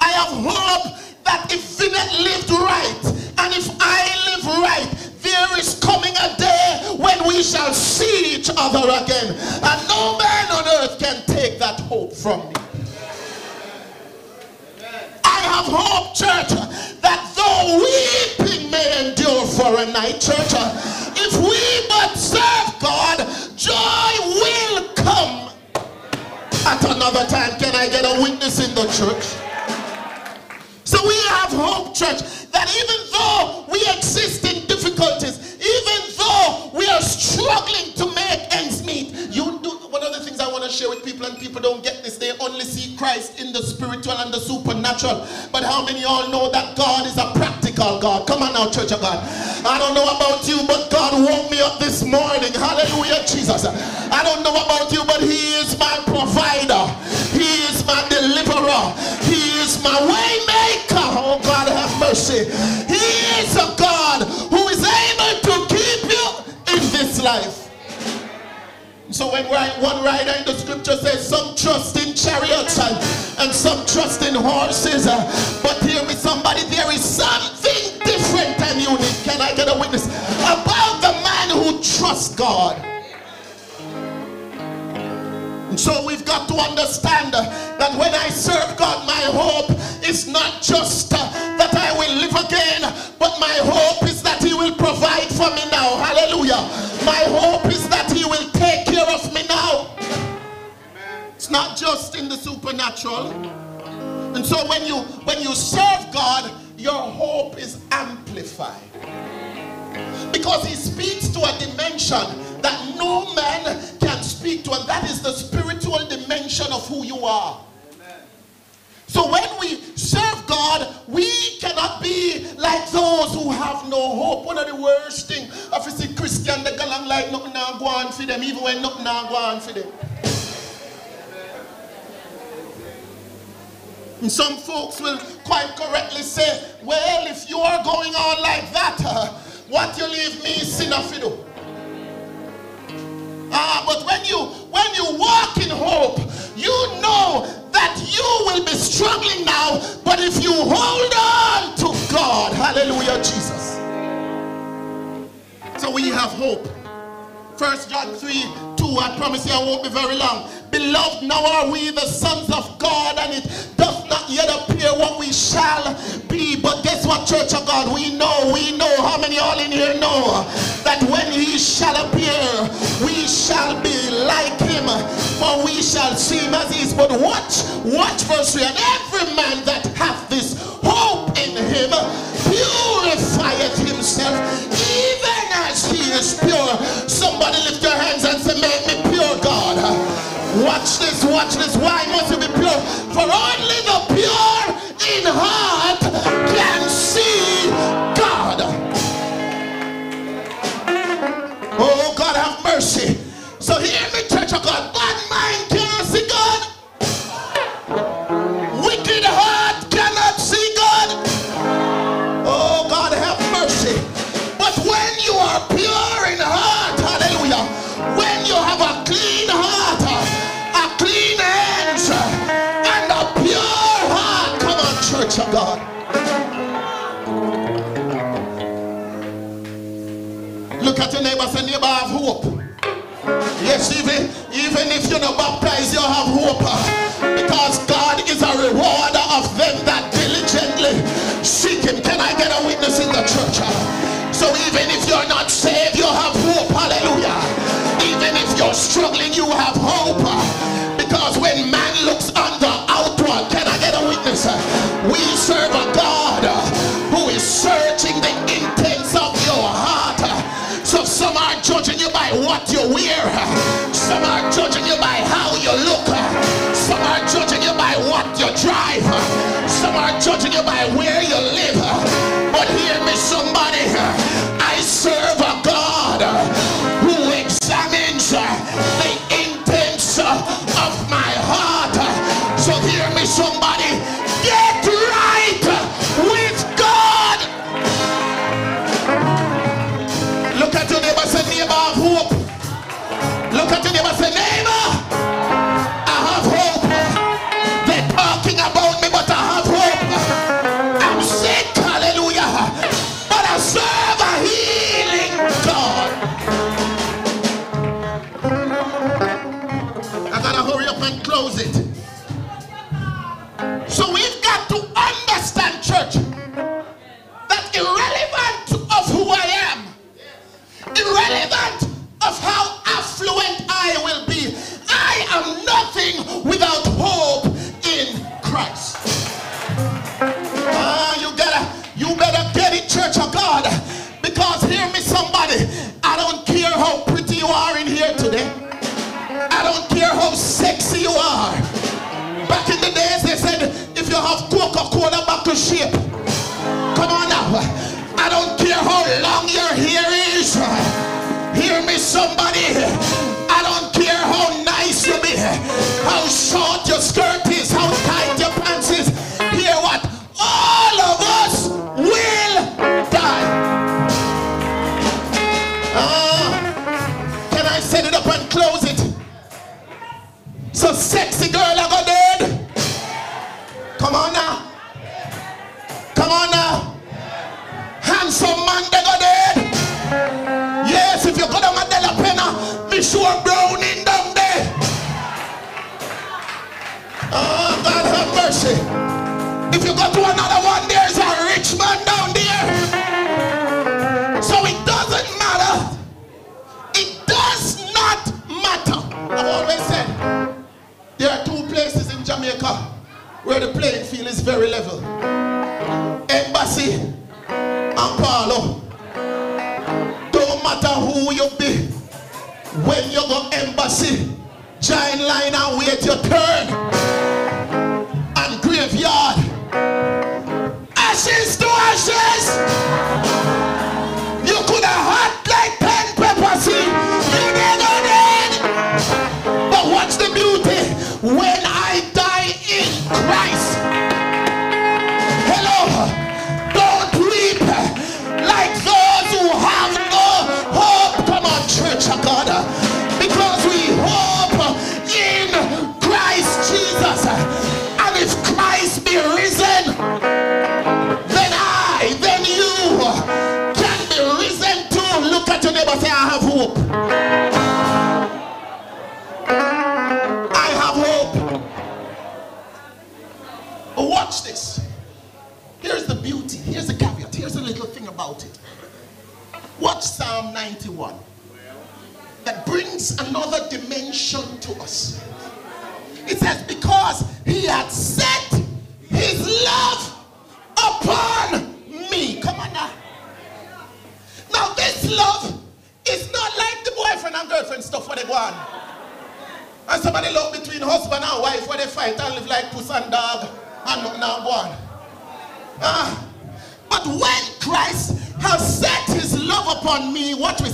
I have hope that if Vinette lived right and if I live right, there is coming a day when we shall see each other again. And no man on earth can take that hope from me. I have hope, church, that though weeping may endure for a night, church, if we but serve God, joy will come at another time. Can I get a witness in the church? So we have hope, church, that even though we exist in difficulties, even though we are struggling to make ends meet, you one of the things I want to share with people, and people don't get this, they only see Christ in the spiritual and the supernatural. But how many y'all know that God is a practical God? Come on now, Church of God. I don't know about you, but God woke me up this morning. Hallelujah, Jesus. I don't know about you, but He is my provider. He is my deliverer. He is my way maker. Oh God, have mercy. He is a God who is able to keep you in this life. So when one writer in the scripture says some trust in chariots and, and some trust in horses, uh, but here with somebody, there is something different and unique. Can I get a witness? About the man who trusts God. So we've got to understand uh, that when I serve God, my hope is not just uh, that I will live again, but my hope is that He will provide for me now. Hallelujah. My hope is that It's not just in the supernatural. And so when you when you serve God, your hope is amplified. Because he speaks to a dimension that no man can speak to, and that is the spiritual dimension of who you are. So when we serve God, we cannot be like those who have no hope. One of the worst things see Christian, they go along like nothing now go on for them, even when nothing now go on for them. And some folks will quite correctly say, well, if you are going on like that, uh, what you leave me sinner for do? Ah, but when you when you walk in hope, you know that you will be struggling now, but if you hold on to God, hallelujah, Jesus. So we have hope. First John 3, 2 2. I promise you I won't be very long. Beloved, now are we the sons of God, and it does not yet appear what we shall be. But guess what, Church of God? We know, we know, how many all in here know that when he shall appear, we shall be like him, for we shall see him as he is. But watch, watch verse 3. And every man that hath this hope in him purifieth himself, even is pure. Somebody lift your hands and say, Make me pure, God. Watch this, watch this. Why must you be pure? For only the pure in heart can see God. Oh, God, have mercy. So hear me, church of God. Bad mind at your neighbor, say, neighbor, have hope. Yes, even, even if you're not baptized, you have hope. Because God is a rewarder of them that diligently seek Him. Can I get a witness in the church? So even if you're not saved, you have hope. Hallelujah. Even if you're struggling, you have hope. Because when man looks what you wear. Some are judging I don't care how pretty you are in here today. I don't care how sexy you are. Back in the days, they said if you have Coca-Cola back to shape, come on now. I don't care how long your hair is. Hear me, somebody. I don't care how nice you be, how short your skirt So sexy girl, I go dead. Come on now. Come on now. Handsome man, they go dead. Yes, if you go down at La Pena, be sure Browning down there. Oh, God have mercy. If you go to another one, there's a rich man down there. So it doesn't matter. It does not matter. I've always said there are two places in Jamaica where the playing field is very level. Embassy and Palo. Don't matter who you be. When you go embassy, giant line and wait your turn. And graveyard. Ashes to ashes. When I die in Christ. Watch this. Here's the beauty. Here's the caveat. Here's the little thing about it. Watch Psalm 91. That brings another dimension to us. It says, because he had set his love upon me. Come on now. Now this love is not like the boyfriend and girlfriend stuff where they go on. And somebody love between husband and wife where they fight and live like puss and dog and now go. Ah. But when Christ has set his love upon me, watch this.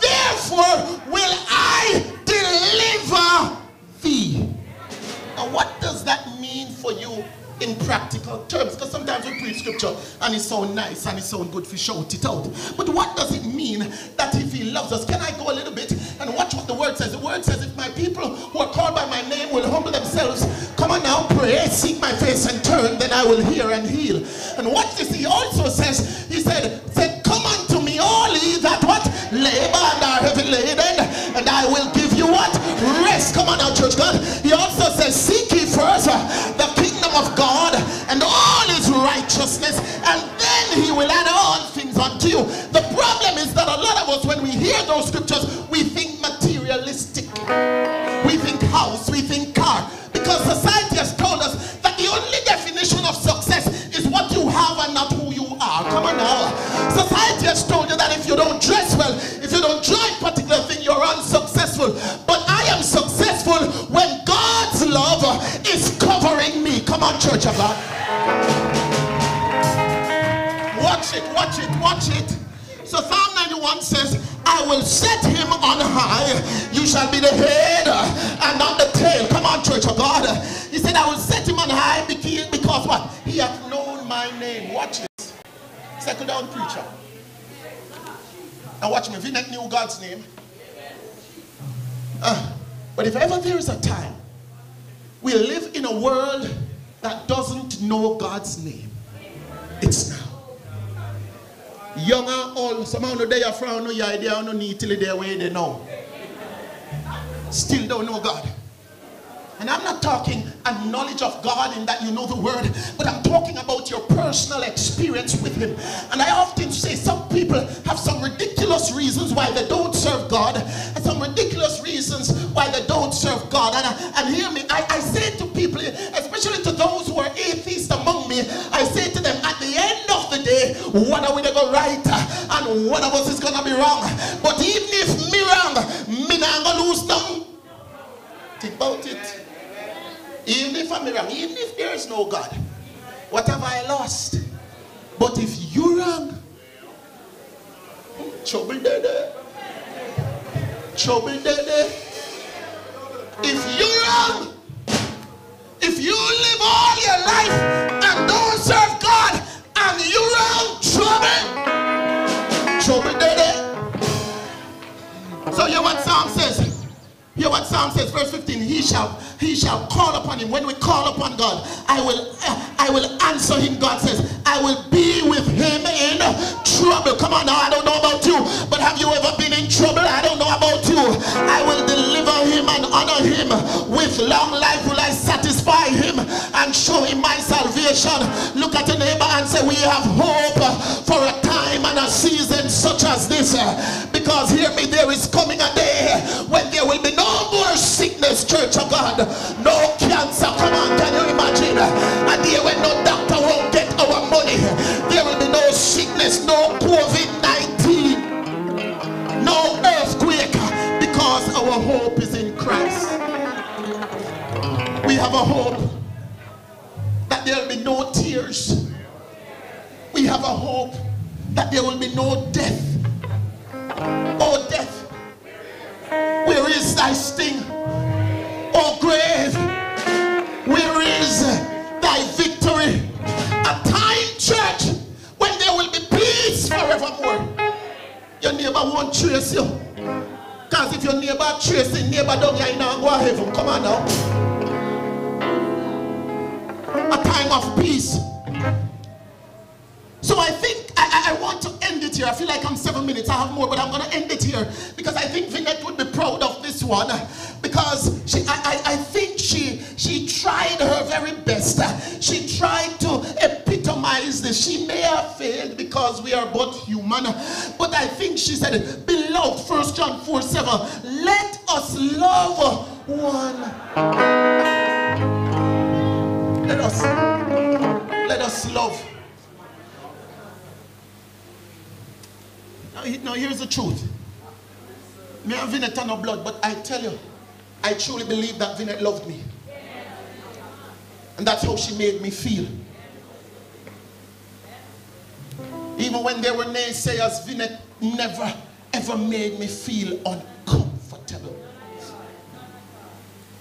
Therefore will I deliver thee. Now what does that mean for you in practical terms? Because sometimes we preach scripture and it's so nice and it's so good for shout it out. But what does it mean that if he loves us? Can I go a little bit and watch what the word says? The word says if my people who are called by my name will humble themselves, come on now, pray, seek my face and turn, then I will hear and heal. And watch this, he also says, he said, said, come unto me all ye that what? Labor and are heavy laden, and I will give you what? Rest. Come on now, church God. He also says, seek ye first the kingdom of God and all his righteousness, and then he will add all things unto you. The problem is that a lot of us, when we hear those scriptures, we think materialistic. We think house, we think car. Because society has told us that the only definition of success is what you have and not who you are. Come on now. Society has told you that if you don't dress well, if you don't drive particular thing, you're unsuccessful. But I am successful when God's love is covering me. Come on, church of God. Watch it, watch it, watch it. So Psalm 91 says, I will set him on high. You shall be the head and not the tail. Come on, church of God. He said, I will set him on high because, what? He hath known my name. Watch this. Settle down, preacher. Now watch me. Vinette knew God's name. Uh, but if ever there is a time we live in a world that doesn't know God's name, it's now. Young and old, some of them are from no idea, no need till they way they know. Still don't know God. And I'm not talking a knowledge of God in that you know the word, but I'm talking about your personal experience with Him. And I often say some people have some ridiculous reasons why they don't serve God, and some ridiculous reasons why they don't serve God. And, and hear me, I, I say to people, especially to those who are atheists among me, I say to them, at the end of the day, one of we they go right, uh, and one of us is gonna be wrong. But even if me wrong, me not gonna lose nothing. Think about it. Even if I'm wrong, even if there is no God, what have I lost? But if you're wrong, hmm, trouble there, trouble there. If you're if you live all your life and don't serve God, and you're wrong, trouble, trouble there. So hear what Psalm says. Hear what Psalm says, verse 15. He shall, he shall call upon him. When we call upon God, I will, I will answer him. God says, I will be with him in trouble. Come on now, I don't know about you, but have you ever been in trouble? I don't know about you. I will deliver him and honor him. With long life will I satisfy him and show him my salvation. Look at your neighbor and say, we have hope for a time and a season such as this. Because hear me, there is coming a day when there will be no more sickness, church of God. No cancer. Come on, can you imagine? A day when no doctor won't get our money. There will be no sickness, no COVID-19, no earthquake, because our hope is in Christ. We have a hope that there will be no tears. We have a hope that there will be no death. Oh, death. Where is thy sting? Oh, grave, where is thy victory? A time, church, when there will be peace forevermore. Your neighbor won't trace you. Because if your neighbor tracing neighbor down here, you not go to heaven. Come on now. A time of peace. So I think I, I, want to end it here. I feel like I'm seven minutes. I have more, but I'm going to end it here because I think Vinette would be proud of this one because she, I, I, I think she, she tried her very best. She tried to epitomize this. She may have failed because we are both human. But I think she said, it. Beloved, 1 John 4 7, let us love one. Let us let us love. Now, here's the truth. Me and Vinette are no blood, but I tell you, I truly believe that Vinette loved me. And that's how she made me feel. Even when there were naysayers, Vinette never ever made me feel uncomfortable.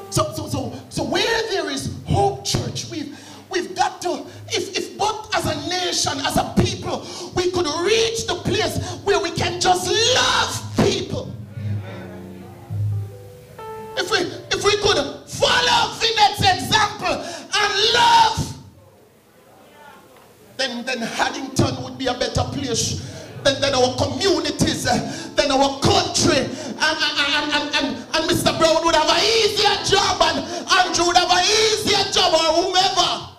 So, so, so, so where there is hope, church, we've we've got to, if, if both as a nation, as a people, we could reach the place where we can just love people. If we if we could follow Vinette's example and love, then then Haddington would be a better place than, than our communities, uh, than our country. And, and, and, and, and Mr. Brown would have an easier job and Andrew would have an easier job or whomever.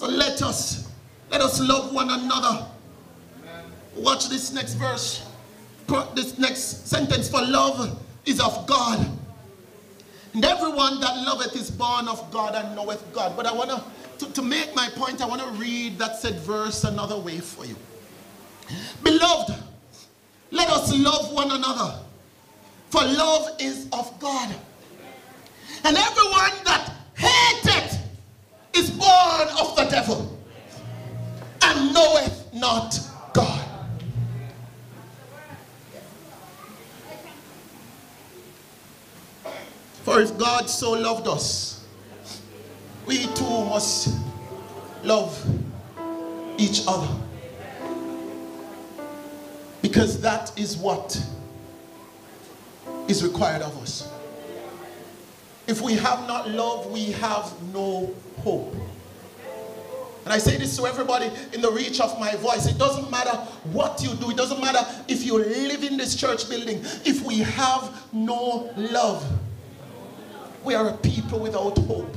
So let us let us love one another. Watch this next verse. This next sentence for love is of God. And everyone that loveth is born of God and knoweth God. But I want to, to make my point, I want to read that said verse another way for you. Beloved, let us love one another, for love is of God. And everyone that hateth is born of the devil and knoweth not God. For if God so loved us, we too must love each other. Because that is what is required of us. If we have not love, we have no hope. And I say this to everybody in the reach of my voice. It doesn't matter what you do, it doesn't matter if you live in this church building. If we have no love, we are a people without hope.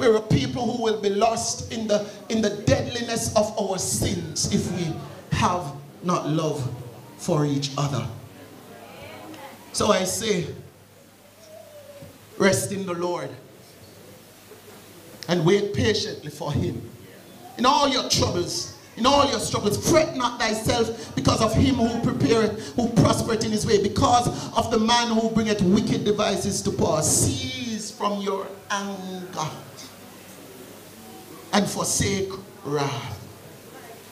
We're a people who will be lost in the, in the deadliness of our sins if we have not love for each other. So I say, rest in the Lord and wait patiently for him. In all your troubles, in all your struggles, fret not thyself because of him who prepareth, who prospereth in his way, because of the man who bringeth wicked devices to pass. Cease from your anger and forsake wrath.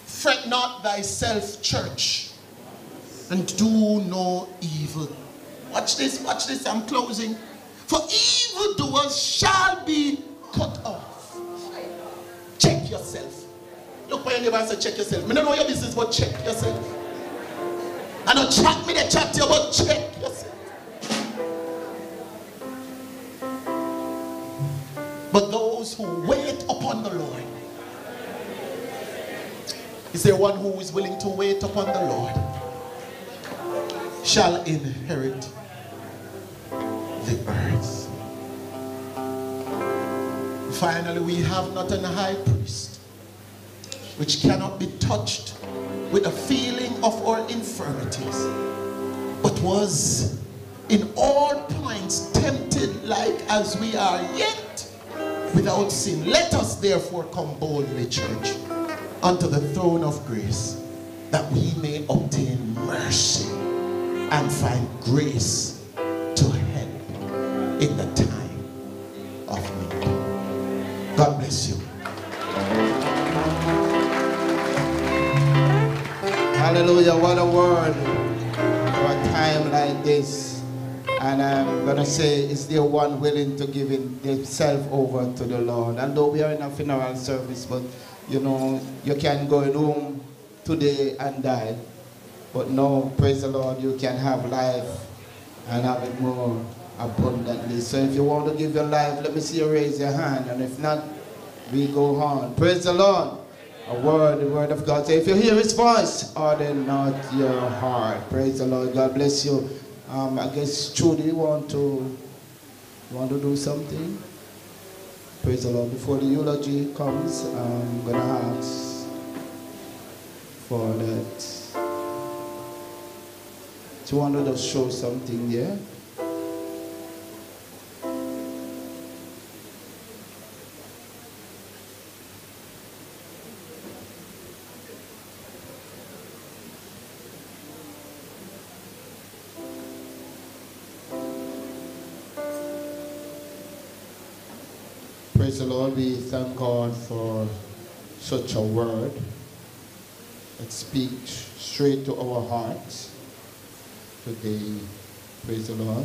Fret not thyself, church, and do no evil. Watch this, watch this, I'm closing. For evildoers shall be cut off. Check yourself. Look where your neighbor and check yourself. I don't know your business, but check yourself. I don't chat me, they chat you, but check yourself. But those who wait upon the Lord, is there one who is willing to wait upon the Lord? Shall inherit the. Finally, we have not an high priest which cannot be touched with a feeling of our infirmities, but was in all points tempted like as we are, yet without sin. Let us therefore come boldly, church, unto the throne of grace, that we may obtain mercy and find grace to help in the time of need. God bless you. Hallelujah, what a word for a time like this. And I'm going to say, is there one willing to give himself over to the Lord? And though we are in a funeral service, but you know, you can go home today and die. But no, praise the Lord, you can have life and have it more abundantly. So if you want to give your life, let me see you raise your hand. And if not, we go on. Praise the Lord. A word, the word of God. Say, if you hear his voice, harden not your heart. Praise the Lord. God bless you. Um, I guess Trudy, you want to want to do something? Praise the Lord. Before the eulogy comes, I'm to ask for that. Do you want to just show something? Praise Lord. We thank God for such a word that speaks straight to our hearts today. Praise the Lord.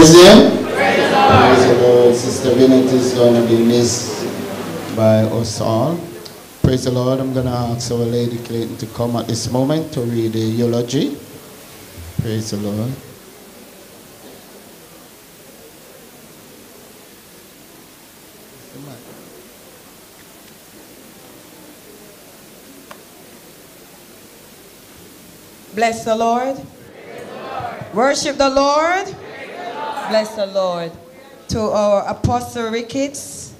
Praise Him. Praise the Lord. Sister Vinette is going to be missed by us all. Praise the Lord. I'm going to ask our Lady Clayton to come at this moment to read the eulogy. Praise the Lord. Bless the Lord. Worship the Lord. Bless the Lord. To our Apostle Ricketts,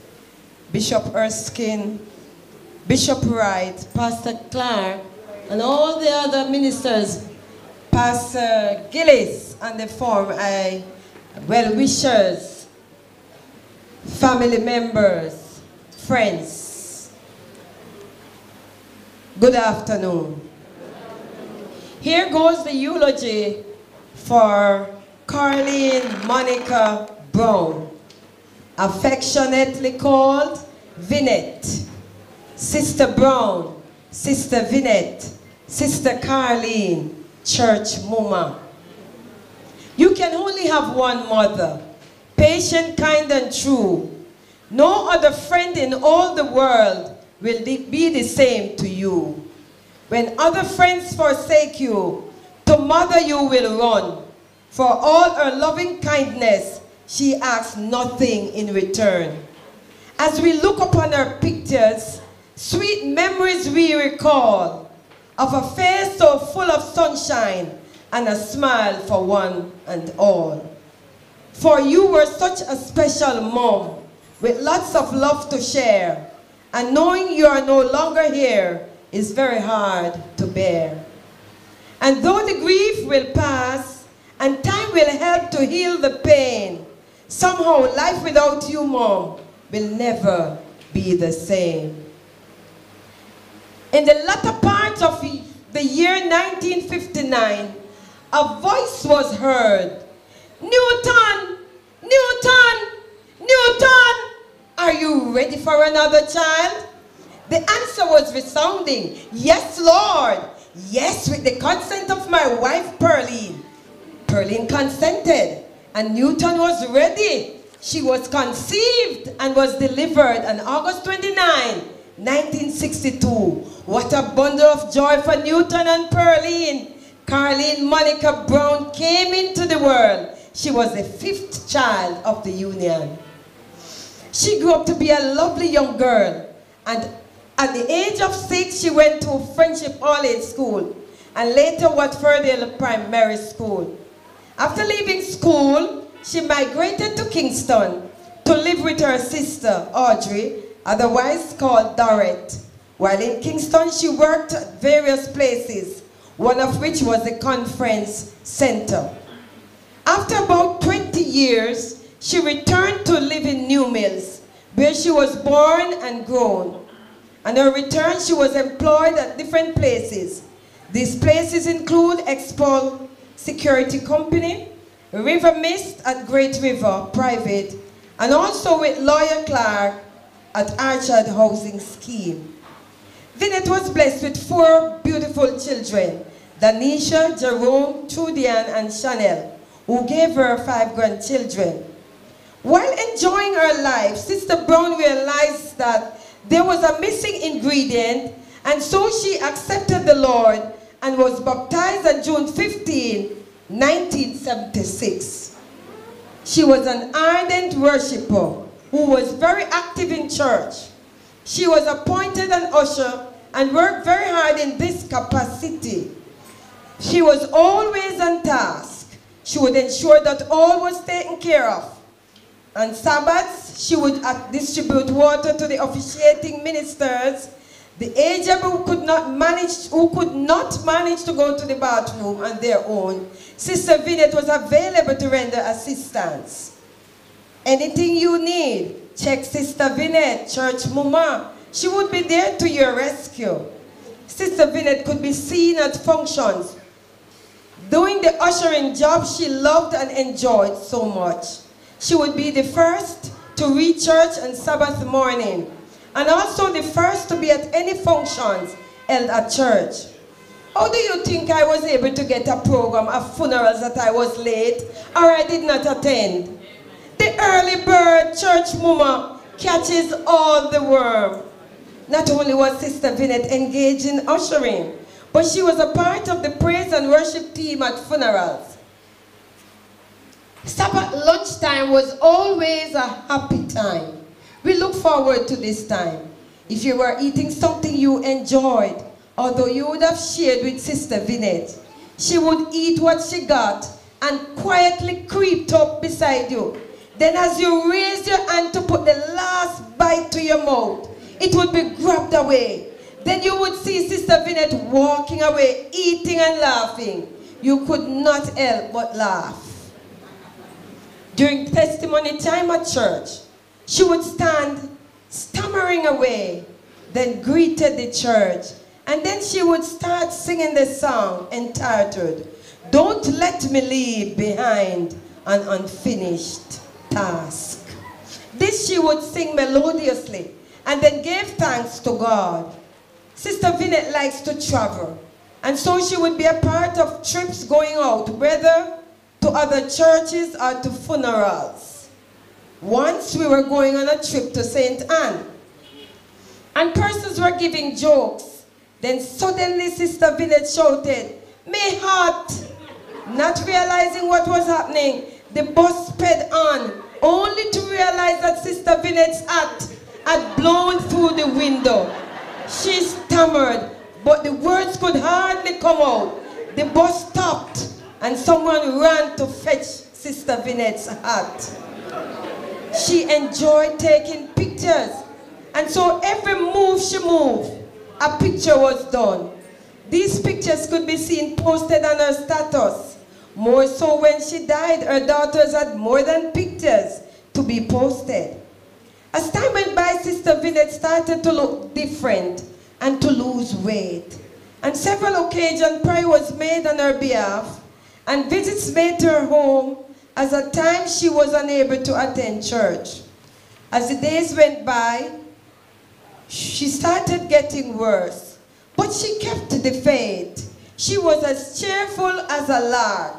Bishop Erskine, Bishop Wright, Pastor Clark, and all the other ministers, Pastor Gillis and the form, I, uh, well wishers, family members, friends. Good afternoon. Here goes the eulogy for Karleen Monica Brown, affectionately called Vinette. Sister Brown, Sister Vinette, Sister Karleen, Church Mama. You can only have one mother, patient, kind, and true. No other friend in all the world will be the same to you. When other friends forsake you, to mother you will run. For all her loving kindness, she asks nothing in return. As we look upon her pictures, sweet memories we recall of a face so full of sunshine and a smile for one and all. For you were such a special mom with lots of love to share, and knowing you are no longer here is very hard to bear. And though the grief will pass and time will help to heal the pain, somehow life without you, Mom, will never be the same. In the latter part of the year 1959, a voice was heard. Newton, Newton, Newton, are you ready for another child? The answer was resounding, yes, Lord. Yes, with the consent of my wife, Pearline. Pearline consented, and Newton was ready. She was conceived and was delivered on August 29, 1962. What a bundle of joy for Newton and Pearline. Karleen Monica Brown came into the world. She was the fifth child of the union. She grew up to be a lovely young girl. And at the age of six, she went to Friendship All-Age School and later Watfordale Primary School. After leaving school, she migrated to Kingston to live with her sister, Audrey, otherwise called Dorrit. While in Kingston, she worked at various places, one of which was the conference center. After about 20 years, she returned to live in New Mills, where she was born and grown. On her return, she was employed at different places. These places include Expo Security Company, River Mist at Great River, private, and also with Lawyer Clark at Archard Housing Scheme. Vinette was blessed with four beautiful children, Danisha, Jerome, Trudian, and Chanel, who gave her five grandchildren. While enjoying her life, Sister Brown realized that there was a missing ingredient, and so she accepted the Lord and was baptized on June 15, 1976. She was an ardent worshiper who was very active in church. She was appointed an usher and worked very hard in this capacity. She was always on task. She would ensure that all was taken care of. On Sabbaths, she would distribute water to the officiating ministers. The aged who could not manage, who could not manage to go to the bathroom on their own, Sister Vinette was available to render assistance. Anything you need, check Sister Vinette, Church Mama. She would be there to your rescue. Sister Vinette could be seen at functions. Doing the ushering job she loved and enjoyed so much. She would be the first to read church on Sabbath morning, and also the first to be at any functions held at church. How do you think I was able to get a program of funerals that I was late or I did not attend? The early bird church mama catches all the worm. Not only was Sister Vinette engaged in ushering, but she was a part of the praise and worship team at funerals. Sabbath lunchtime was always a happy time. We look forward to this time. If you were eating something you enjoyed, although you would have shared with Sister Vinette, she would eat what she got and quietly creep up beside you. Then as you raised your hand to put the last bite to your mouth, it would be grabbed away. Then you would see Sister Vinette walking away, eating and laughing. You could not help but laugh. During testimony time at church, she would stand stammering away, then greeted the church, and then she would start singing the song entitled, Don't Let Me Leave Behind an Unfinished Task. This she would sing melodiously and then gave thanks to God. Sister Vinette likes to travel, and so she would be a part of trips going out, whether to other churches or to funerals. Once we were going on a trip to St. Ann, and persons were giving jokes. Then suddenly Sister Vinette shouted, May heart! Not realizing what was happening, the bus sped on, only to realize that Sister Vinette's hat had blown through the window. She stammered, but the words could hardly come out. The bus stopped, and someone ran to fetch Sister Vinette's hat. She enjoyed taking pictures, and so every move she moved, a picture was done. These pictures could be seen posted on her status. More so when she died, her daughters had more than pictures to be posted. As time went by, Sister Vinette started to look different and to lose weight. On several occasions, prayer was made on her behalf and visits made to her home as at times she was unable to attend church. As the days went by, she started getting worse, but she kept the faith. She was as cheerful as a lark.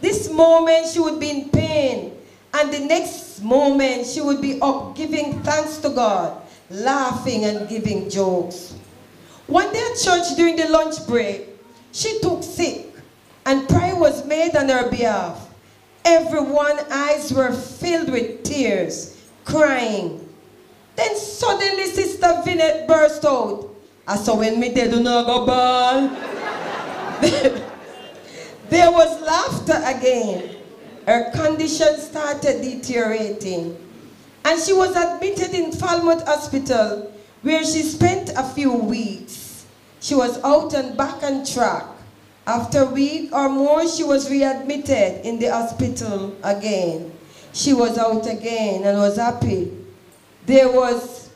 This moment she would be in pain, and the next moment she would be up giving thanks to God, laughing and giving jokes. One day at church during the lunch break, she took sick, and prayer was made on her behalf. Everyone's eyes were filled with tears, crying. Then suddenly Sister Vinette burst out. Ah, I saw when me dead not go ball. there was laughter again. Her condition started deteriorating. And she was admitted in Falmouth Hospital where she spent a few weeks. She was out and back on track. After a week or more, she was readmitted in the hospital again. She was out again and was happy. There was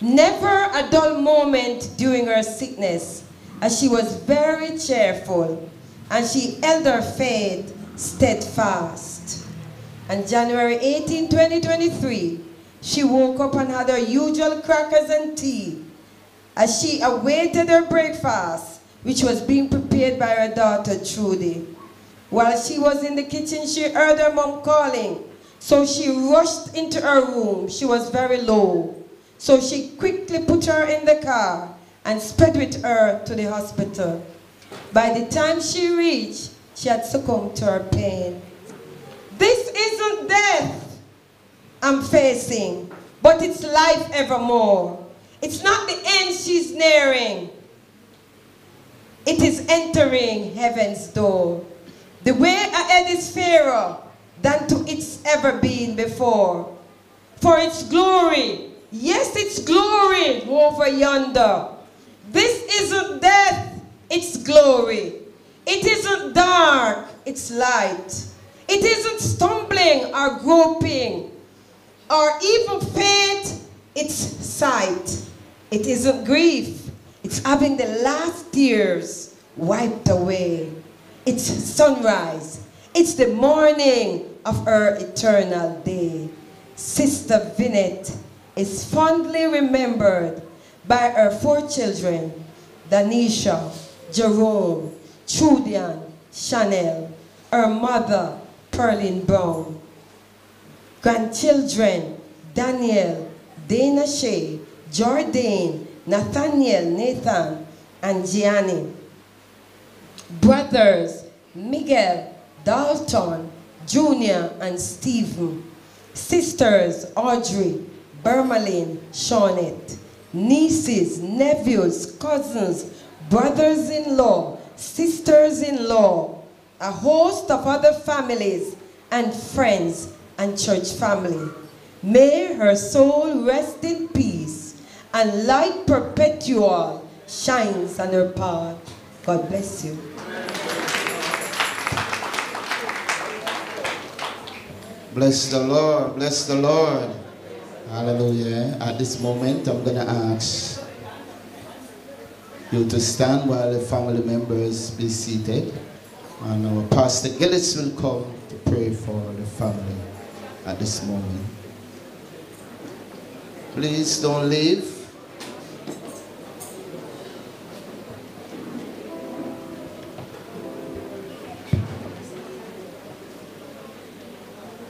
never a dull moment during her sickness, as she was very cheerful and she held her faith steadfast. On January 18, 2023, she woke up and had her usual crackers and tea as she awaited her breakfast, which was being prepared by her daughter Trudy. While she was in the kitchen, she heard her mom calling. So she rushed into her room. She was very low. So she quickly put her in the car and sped with her to the hospital. By the time she reached, she had succumbed to her pain. This isn't death I'm facing, but it's life evermore. It's not the end she's nearing. It is entering heaven's door. The way ahead is fairer than to its ever been before. For its glory, yes, its glory over yonder. This isn't death, it's glory. It isn't dark, it's light. It isn't stumbling or groping or even faint, it's sight. It isn't grief, it's having the last tears wiped away. It's sunrise. It's the morning of her eternal day. Sister Vinette is fondly remembered by her four children, Danisha, Jerome, Trudian, Chanel, her mother, Pearline Brown, grandchildren, Daniel, Dana Shea, Jordan, Nathaniel, Nathan, and Gianni. Brothers, Miguel, Dalton, Junior, and Stephen. Sisters, Audrey, Bermalin, Shawnette. Nieces, nephews, cousins, brothers-in-law, sisters-in-law, a host of other families and friends and church family. May her soul rest in peace and light perpetual shines on her path. God bless you. Bless the Lord, bless the Lord. Hallelujah. At this moment, I'm going to ask you to stand while the family members be seated. And our Pastor Gillis will come to pray for the family at this moment. Please don't leave.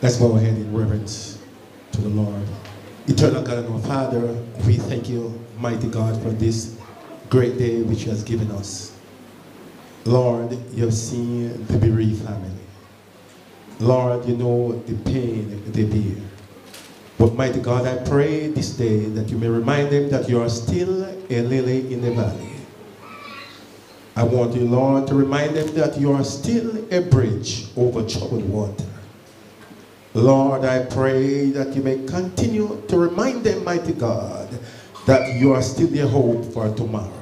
Let's bow our head in reverence to the Lord. Eternal God and our Father, we thank you, mighty God, for this great day which you has given us. Lord, you have seen the bereaved family. Lord, you know the pain they bear. But mighty God, I pray this day that you may remind them that you are still a lily in the valley. I want you, Lord, to remind them that you are still a bridge over troubled water. Lord, I pray that you may continue to remind them, mighty God, that you are still their hope for tomorrow.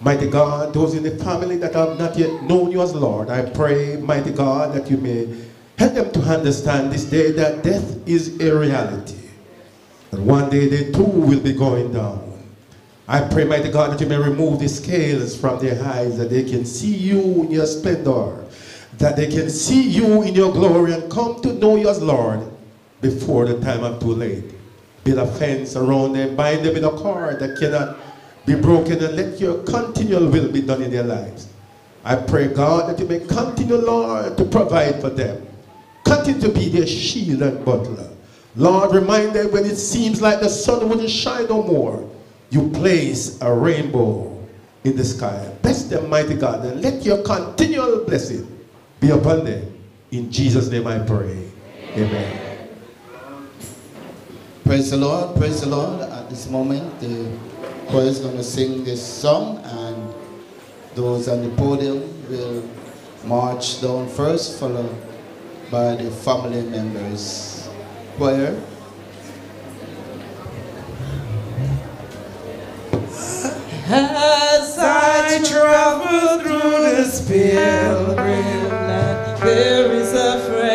Mighty God, those in the family that have not yet known you as Lord, I pray, mighty God, that you may help them to understand this day that death is a reality. And one day they too will be going down. I pray, mighty God, that you may remove the scales from their eyes, that they can see you in your splendor, that they can see you in your glory and come to know you as Lord before the time of too late. Build a fence around them, bind them in a cord that cannot be broken, and let your continual will be done in their lives. I pray, God, that you may continue, Lord, to provide for them. Continue to be their shield and butler. Lord, remind them when it seems like the sun wouldn't shine no more, you place a rainbow in the sky. Bless them, mighty God, and let your continual blessing be upon them. In Jesus' name I pray. Amen. Praise the Lord, praise the Lord. At this moment, the choir is going to sing this song, and those on the podium will march down first, followed by the family members. Choir. As I travel through this pilgrim land, there is a friend